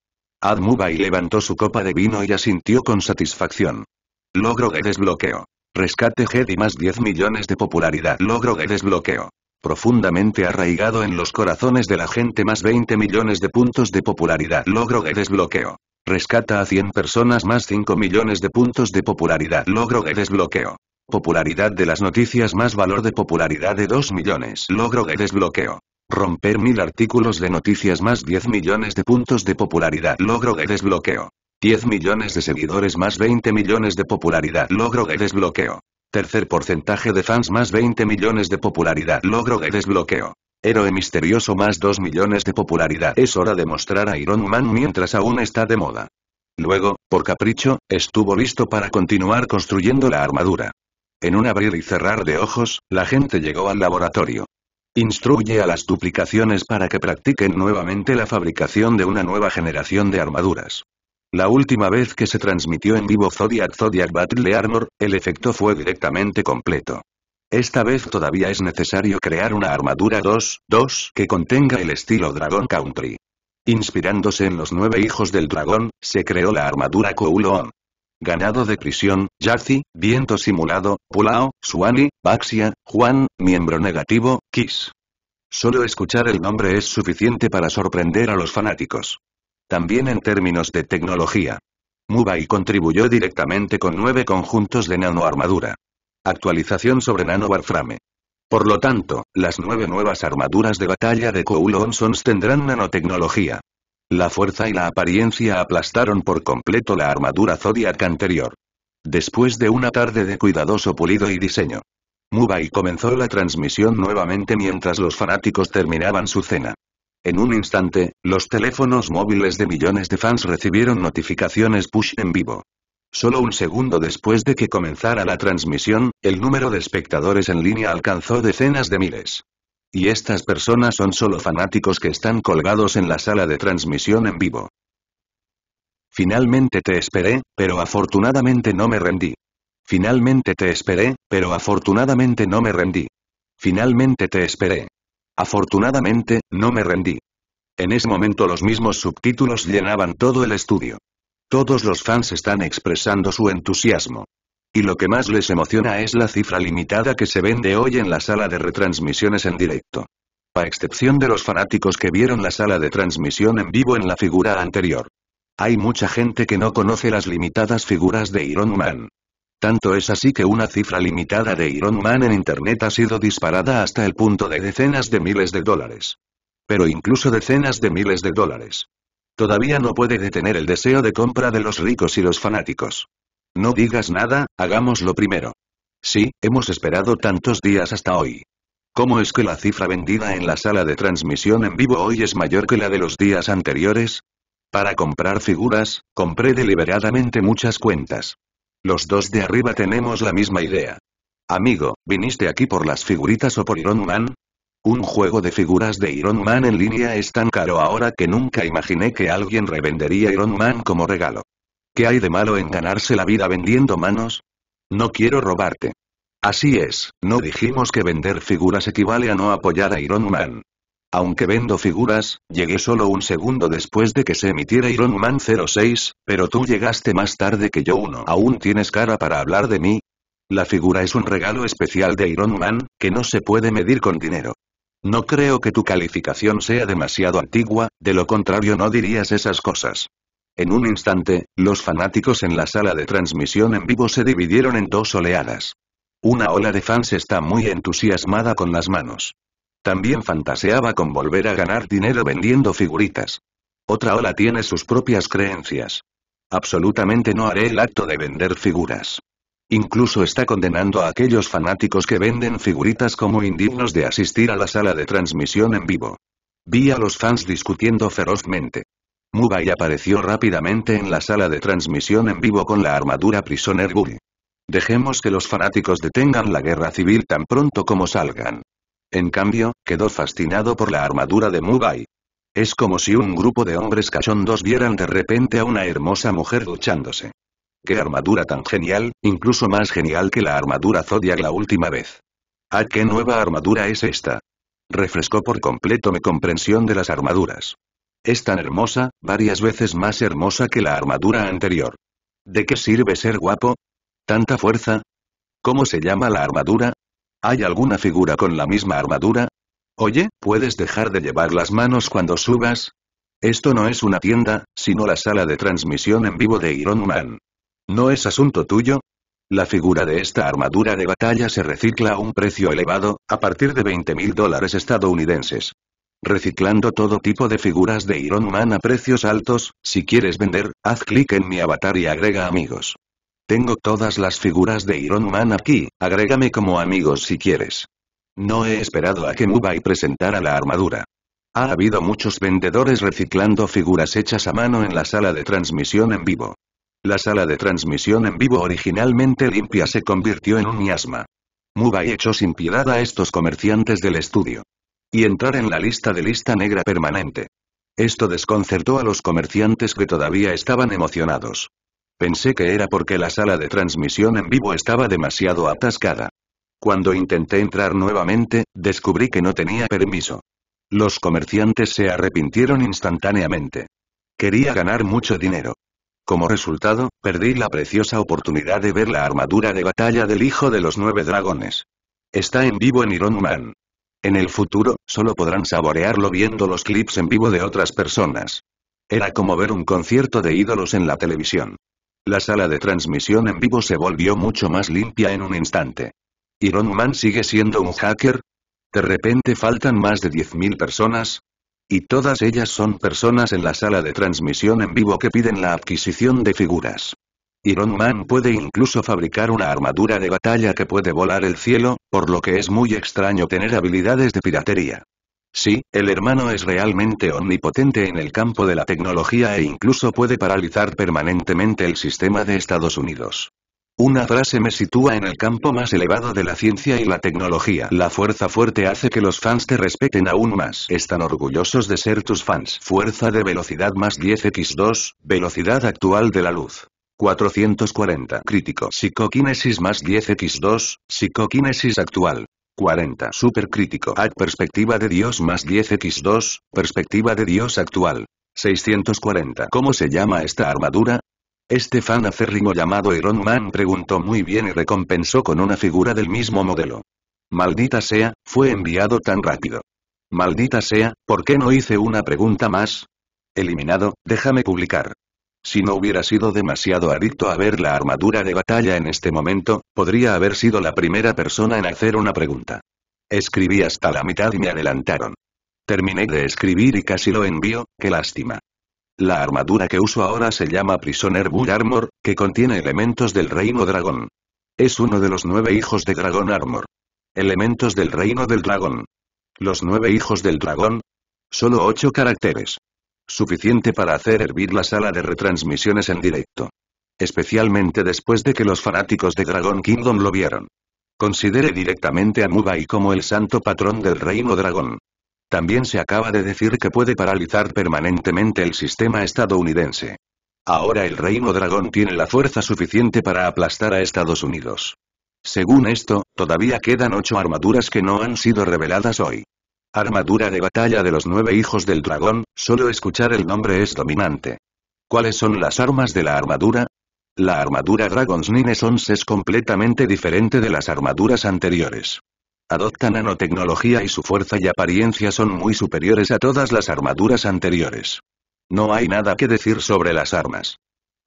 Ad y levantó su copa de vino y asintió con satisfacción. Logro de desbloqueo. Rescate y más 10 millones de popularidad. Logro de desbloqueo. Profundamente arraigado en los corazones de la gente más 20 millones de puntos de popularidad. Logro de desbloqueo. Rescata a 100 personas más 5 millones de puntos de popularidad. Logro de desbloqueo. Popularidad de las noticias más valor de popularidad de 2 millones. Logro de desbloqueo. Romper mil artículos de noticias más 10 millones de puntos de popularidad. Logro de desbloqueo. 10 millones de seguidores más 20 millones de popularidad. Logro de desbloqueo. Tercer porcentaje de fans más 20 millones de popularidad. Logro de desbloqueo. Héroe misterioso más 2 millones de popularidad. Es hora de mostrar a Iron Man mientras aún está de moda. Luego, por capricho, estuvo listo para continuar construyendo la armadura. En un abrir y cerrar de ojos, la gente llegó al laboratorio. Instruye a las duplicaciones para que practiquen nuevamente la fabricación de una nueva generación de armaduras. La última vez que se transmitió en vivo Zodiac Zodiac Battle Armor, el efecto fue directamente completo. Esta vez todavía es necesario crear una armadura 2-2 que contenga el estilo Dragon Country. Inspirándose en los nueve hijos del dragón, se creó la armadura Kouloon. Ganado de prisión, Yazi, viento simulado, Pulao, Suani, Baxia, Juan, miembro negativo, Kiss. Solo escuchar el nombre es suficiente para sorprender a los fanáticos. También en términos de tecnología. Mubai contribuyó directamente con nueve conjuntos de nanoarmadura. Actualización sobre Nano Warframe. Por lo tanto, las nueve nuevas armaduras de batalla de Kouloon Sons tendrán nanotecnología. La fuerza y la apariencia aplastaron por completo la armadura Zodiac anterior. Después de una tarde de cuidadoso pulido y diseño. Mubai comenzó la transmisión nuevamente mientras los fanáticos terminaban su cena. En un instante, los teléfonos móviles de millones de fans recibieron notificaciones push en vivo. Solo un segundo después de que comenzara la transmisión, el número de espectadores en línea alcanzó decenas de miles. Y estas personas son solo fanáticos que están colgados en la sala de transmisión en vivo. Finalmente te esperé, pero afortunadamente no me rendí. Finalmente te esperé, pero afortunadamente no me rendí. Finalmente te esperé. Afortunadamente, no me rendí. En ese momento los mismos subtítulos llenaban todo el estudio. Todos los fans están expresando su entusiasmo. Y lo que más les emociona es la cifra limitada que se vende hoy en la sala de retransmisiones en directo. A excepción de los fanáticos que vieron la sala de transmisión en vivo en la figura anterior. Hay mucha gente que no conoce las limitadas figuras de Iron Man. Tanto es así que una cifra limitada de Iron Man en Internet ha sido disparada hasta el punto de decenas de miles de dólares. Pero incluso decenas de miles de dólares. Todavía no puede detener el deseo de compra de los ricos y los fanáticos. No digas nada, hagámoslo primero. Sí, hemos esperado tantos días hasta hoy. ¿Cómo es que la cifra vendida en la sala de transmisión en vivo hoy es mayor que la de los días anteriores? Para comprar figuras, compré deliberadamente muchas cuentas. Los dos de arriba tenemos la misma idea. Amigo, ¿viniste aquí por las figuritas o por Iron Man? Un juego de figuras de Iron Man en línea es tan caro ahora que nunca imaginé que alguien revendería Iron Man como regalo. ¿Qué hay de malo en ganarse la vida vendiendo manos? No quiero robarte. Así es, no dijimos que vender figuras equivale a no apoyar a Iron Man. Aunque vendo figuras, llegué solo un segundo después de que se emitiera Iron Man 06, pero tú llegaste más tarde que yo uno. ¿Aún tienes cara para hablar de mí? La figura es un regalo especial de Iron Man, que no se puede medir con dinero. No creo que tu calificación sea demasiado antigua, de lo contrario no dirías esas cosas. En un instante, los fanáticos en la sala de transmisión en vivo se dividieron en dos oleadas. Una ola de fans está muy entusiasmada con las manos. También fantaseaba con volver a ganar dinero vendiendo figuritas. Otra ola tiene sus propias creencias. Absolutamente no haré el acto de vender figuras. Incluso está condenando a aquellos fanáticos que venden figuritas como indignos de asistir a la sala de transmisión en vivo. Vi a los fans discutiendo ferozmente. Mubai apareció rápidamente en la sala de transmisión en vivo con la armadura Prisoner Bull. Dejemos que los fanáticos detengan la guerra civil tan pronto como salgan. En cambio, quedó fascinado por la armadura de Mubai. Es como si un grupo de hombres cachondos vieran de repente a una hermosa mujer duchándose. ¡Qué armadura tan genial, incluso más genial que la armadura Zodiac la última vez! ¿A qué nueva armadura es esta? Refrescó por completo mi comprensión de las armaduras. Es tan hermosa, varias veces más hermosa que la armadura anterior. ¿De qué sirve ser guapo? ¿Tanta fuerza? ¿Cómo se llama la armadura? ¿Hay alguna figura con la misma armadura? Oye, ¿puedes dejar de llevar las manos cuando subas? Esto no es una tienda, sino la sala de transmisión en vivo de Iron Man. ¿No es asunto tuyo? La figura de esta armadura de batalla se recicla a un precio elevado, a partir de 20 mil dólares estadounidenses. Reciclando todo tipo de figuras de Iron Man a precios altos, si quieres vender, haz clic en mi avatar y agrega amigos. Tengo todas las figuras de Iron Man aquí, agrégame como amigos si quieres. No he esperado a que Mubai presentara la armadura. Ha habido muchos vendedores reciclando figuras hechas a mano en la sala de transmisión en vivo. La sala de transmisión en vivo originalmente limpia se convirtió en un miasma. Mubai echó sin piedad a estos comerciantes del estudio. Y entrar en la lista de lista negra permanente. Esto desconcertó a los comerciantes que todavía estaban emocionados. Pensé que era porque la sala de transmisión en vivo estaba demasiado atascada. Cuando intenté entrar nuevamente, descubrí que no tenía permiso. Los comerciantes se arrepintieron instantáneamente. Quería ganar mucho dinero. Como resultado, perdí la preciosa oportunidad de ver la armadura de batalla del hijo de los nueve dragones. Está en vivo en Iron Man. En el futuro, solo podrán saborearlo viendo los clips en vivo de otras personas. Era como ver un concierto de ídolos en la televisión. La sala de transmisión en vivo se volvió mucho más limpia en un instante. ¿Iron Man sigue siendo un hacker? ¿De repente faltan más de 10.000 personas? Y todas ellas son personas en la sala de transmisión en vivo que piden la adquisición de figuras. Iron Man puede incluso fabricar una armadura de batalla que puede volar el cielo, por lo que es muy extraño tener habilidades de piratería. Sí, el hermano es realmente omnipotente en el campo de la tecnología e incluso puede paralizar permanentemente el sistema de Estados Unidos. Una frase me sitúa en el campo más elevado de la ciencia y la tecnología. La fuerza fuerte hace que los fans te respeten aún más. Están orgullosos de ser tus fans. Fuerza de velocidad más 10x2, velocidad actual de la luz. 440. Crítico. Psicoquinesis más 10x2, psicoquinesis actual. 40. Supercrítico. Ad perspectiva de Dios más 10x2, perspectiva de Dios actual. 640. ¿Cómo se llama esta armadura? Este fan acérrimo llamado Iron Man preguntó muy bien y recompensó con una figura del mismo modelo. Maldita sea, fue enviado tan rápido. Maldita sea, ¿por qué no hice una pregunta más? Eliminado, déjame publicar. Si no hubiera sido demasiado adicto a ver la armadura de batalla en este momento, podría haber sido la primera persona en hacer una pregunta. Escribí hasta la mitad y me adelantaron. Terminé de escribir y casi lo envío, qué lástima. La armadura que uso ahora se llama Prisoner Bull Armor, que contiene elementos del Reino Dragón. Es uno de los nueve hijos de Dragon Armor. Elementos del Reino del Dragón. Los nueve hijos del dragón. Solo ocho caracteres. Suficiente para hacer hervir la sala de retransmisiones en directo. Especialmente después de que los fanáticos de Dragon Kingdom lo vieron. Considere directamente a Mubai como el santo patrón del reino dragón. También se acaba de decir que puede paralizar permanentemente el sistema estadounidense. Ahora el reino dragón tiene la fuerza suficiente para aplastar a Estados Unidos. Según esto, todavía quedan ocho armaduras que no han sido reveladas hoy. Armadura de batalla de los nueve hijos del dragón, solo escuchar el nombre es dominante. ¿Cuáles son las armas de la armadura? La armadura Dragon's Nine Sons es completamente diferente de las armaduras anteriores. Adopta nanotecnología y su fuerza y apariencia son muy superiores a todas las armaduras anteriores. No hay nada que decir sobre las armas.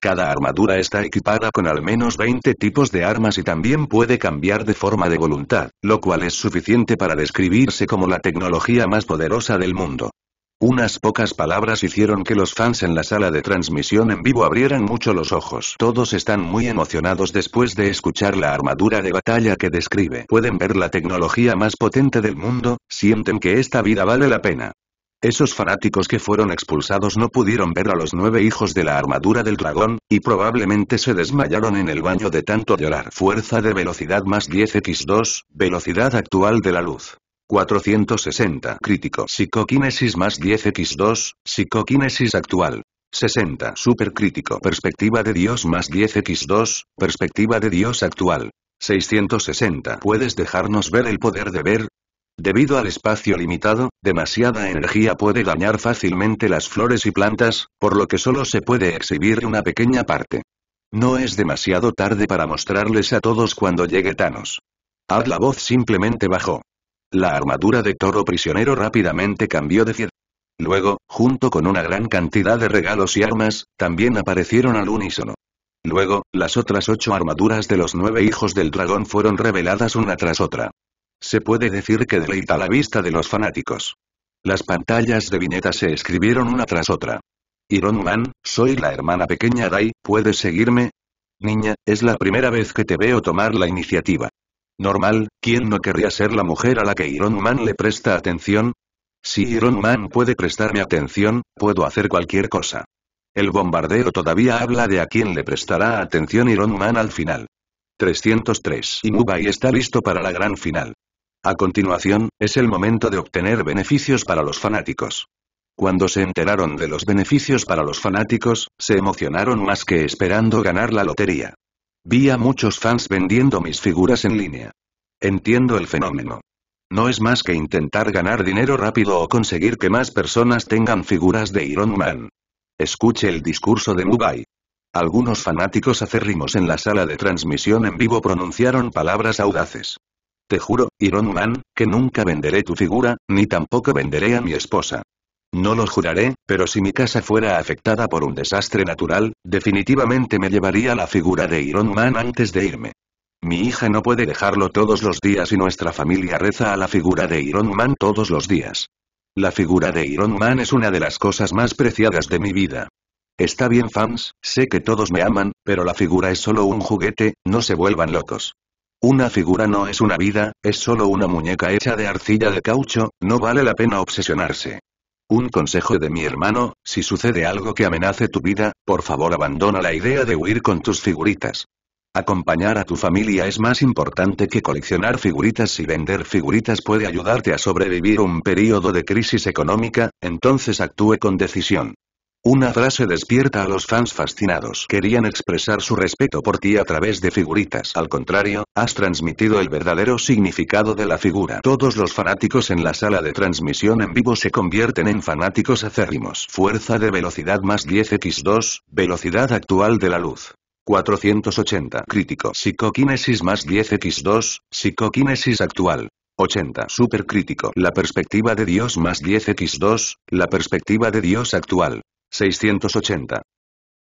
Cada armadura está equipada con al menos 20 tipos de armas y también puede cambiar de forma de voluntad, lo cual es suficiente para describirse como la tecnología más poderosa del mundo. Unas pocas palabras hicieron que los fans en la sala de transmisión en vivo abrieran mucho los ojos. Todos están muy emocionados después de escuchar la armadura de batalla que describe. Pueden ver la tecnología más potente del mundo, sienten que esta vida vale la pena. Esos fanáticos que fueron expulsados no pudieron ver a los nueve hijos de la armadura del dragón, y probablemente se desmayaron en el baño de tanto llorar. Fuerza de velocidad más 10x2, velocidad actual de la luz. 460. Crítico. Psicoquinesis más 10x2, psicoquinesis actual. 60. Supercrítico. Perspectiva de Dios más 10x2, perspectiva de Dios actual. 660. ¿Puedes dejarnos ver el poder de ver? Debido al espacio limitado, demasiada energía puede dañar fácilmente las flores y plantas, por lo que solo se puede exhibir una pequeña parte. No es demasiado tarde para mostrarles a todos cuando llegue Thanos. Haz la voz simplemente bajó. La armadura de toro prisionero rápidamente cambió de fiel. Luego, junto con una gran cantidad de regalos y armas, también aparecieron al unísono. Luego, las otras ocho armaduras de los nueve hijos del dragón fueron reveladas una tras otra. Se puede decir que deleita la vista de los fanáticos. Las pantallas de viñetas se escribieron una tras otra. Iron Man, soy la hermana pequeña Dai, ¿puedes seguirme? Niña, es la primera vez que te veo tomar la iniciativa. Normal, ¿quién no querría ser la mujer a la que Iron Man le presta atención? Si Iron Man puede prestarme atención, puedo hacer cualquier cosa. El bombardero todavía habla de a quién le prestará atención Iron Man al final. 303. Y está listo para la gran final. A continuación, es el momento de obtener beneficios para los fanáticos. Cuando se enteraron de los beneficios para los fanáticos, se emocionaron más que esperando ganar la lotería. Vi a muchos fans vendiendo mis figuras en línea. Entiendo el fenómeno. No es más que intentar ganar dinero rápido o conseguir que más personas tengan figuras de Iron Man. Escuche el discurso de Mubai. Algunos fanáticos acérrimos en la sala de transmisión en vivo pronunciaron palabras audaces. Te juro, Iron Man, que nunca venderé tu figura, ni tampoco venderé a mi esposa. No lo juraré, pero si mi casa fuera afectada por un desastre natural, definitivamente me llevaría la figura de Iron Man antes de irme. Mi hija no puede dejarlo todos los días y nuestra familia reza a la figura de Iron Man todos los días. La figura de Iron Man es una de las cosas más preciadas de mi vida. Está bien fans, sé que todos me aman, pero la figura es solo un juguete, no se vuelvan locos. Una figura no es una vida, es solo una muñeca hecha de arcilla de caucho, no vale la pena obsesionarse. Un consejo de mi hermano, si sucede algo que amenace tu vida, por favor abandona la idea de huir con tus figuritas. Acompañar a tu familia es más importante que coleccionar figuritas y vender figuritas puede ayudarte a sobrevivir un periodo de crisis económica, entonces actúe con decisión. Una frase despierta a los fans fascinados. Querían expresar su respeto por ti a través de figuritas. Al contrario, has transmitido el verdadero significado de la figura. Todos los fanáticos en la sala de transmisión en vivo se convierten en fanáticos acérrimos. Fuerza de velocidad más 10x2, velocidad actual de la luz. 480. Crítico. Psicoquinesis más 10x2, psicoquinesis actual. 80. Supercrítico. La perspectiva de Dios más 10x2, la perspectiva de Dios actual. 680.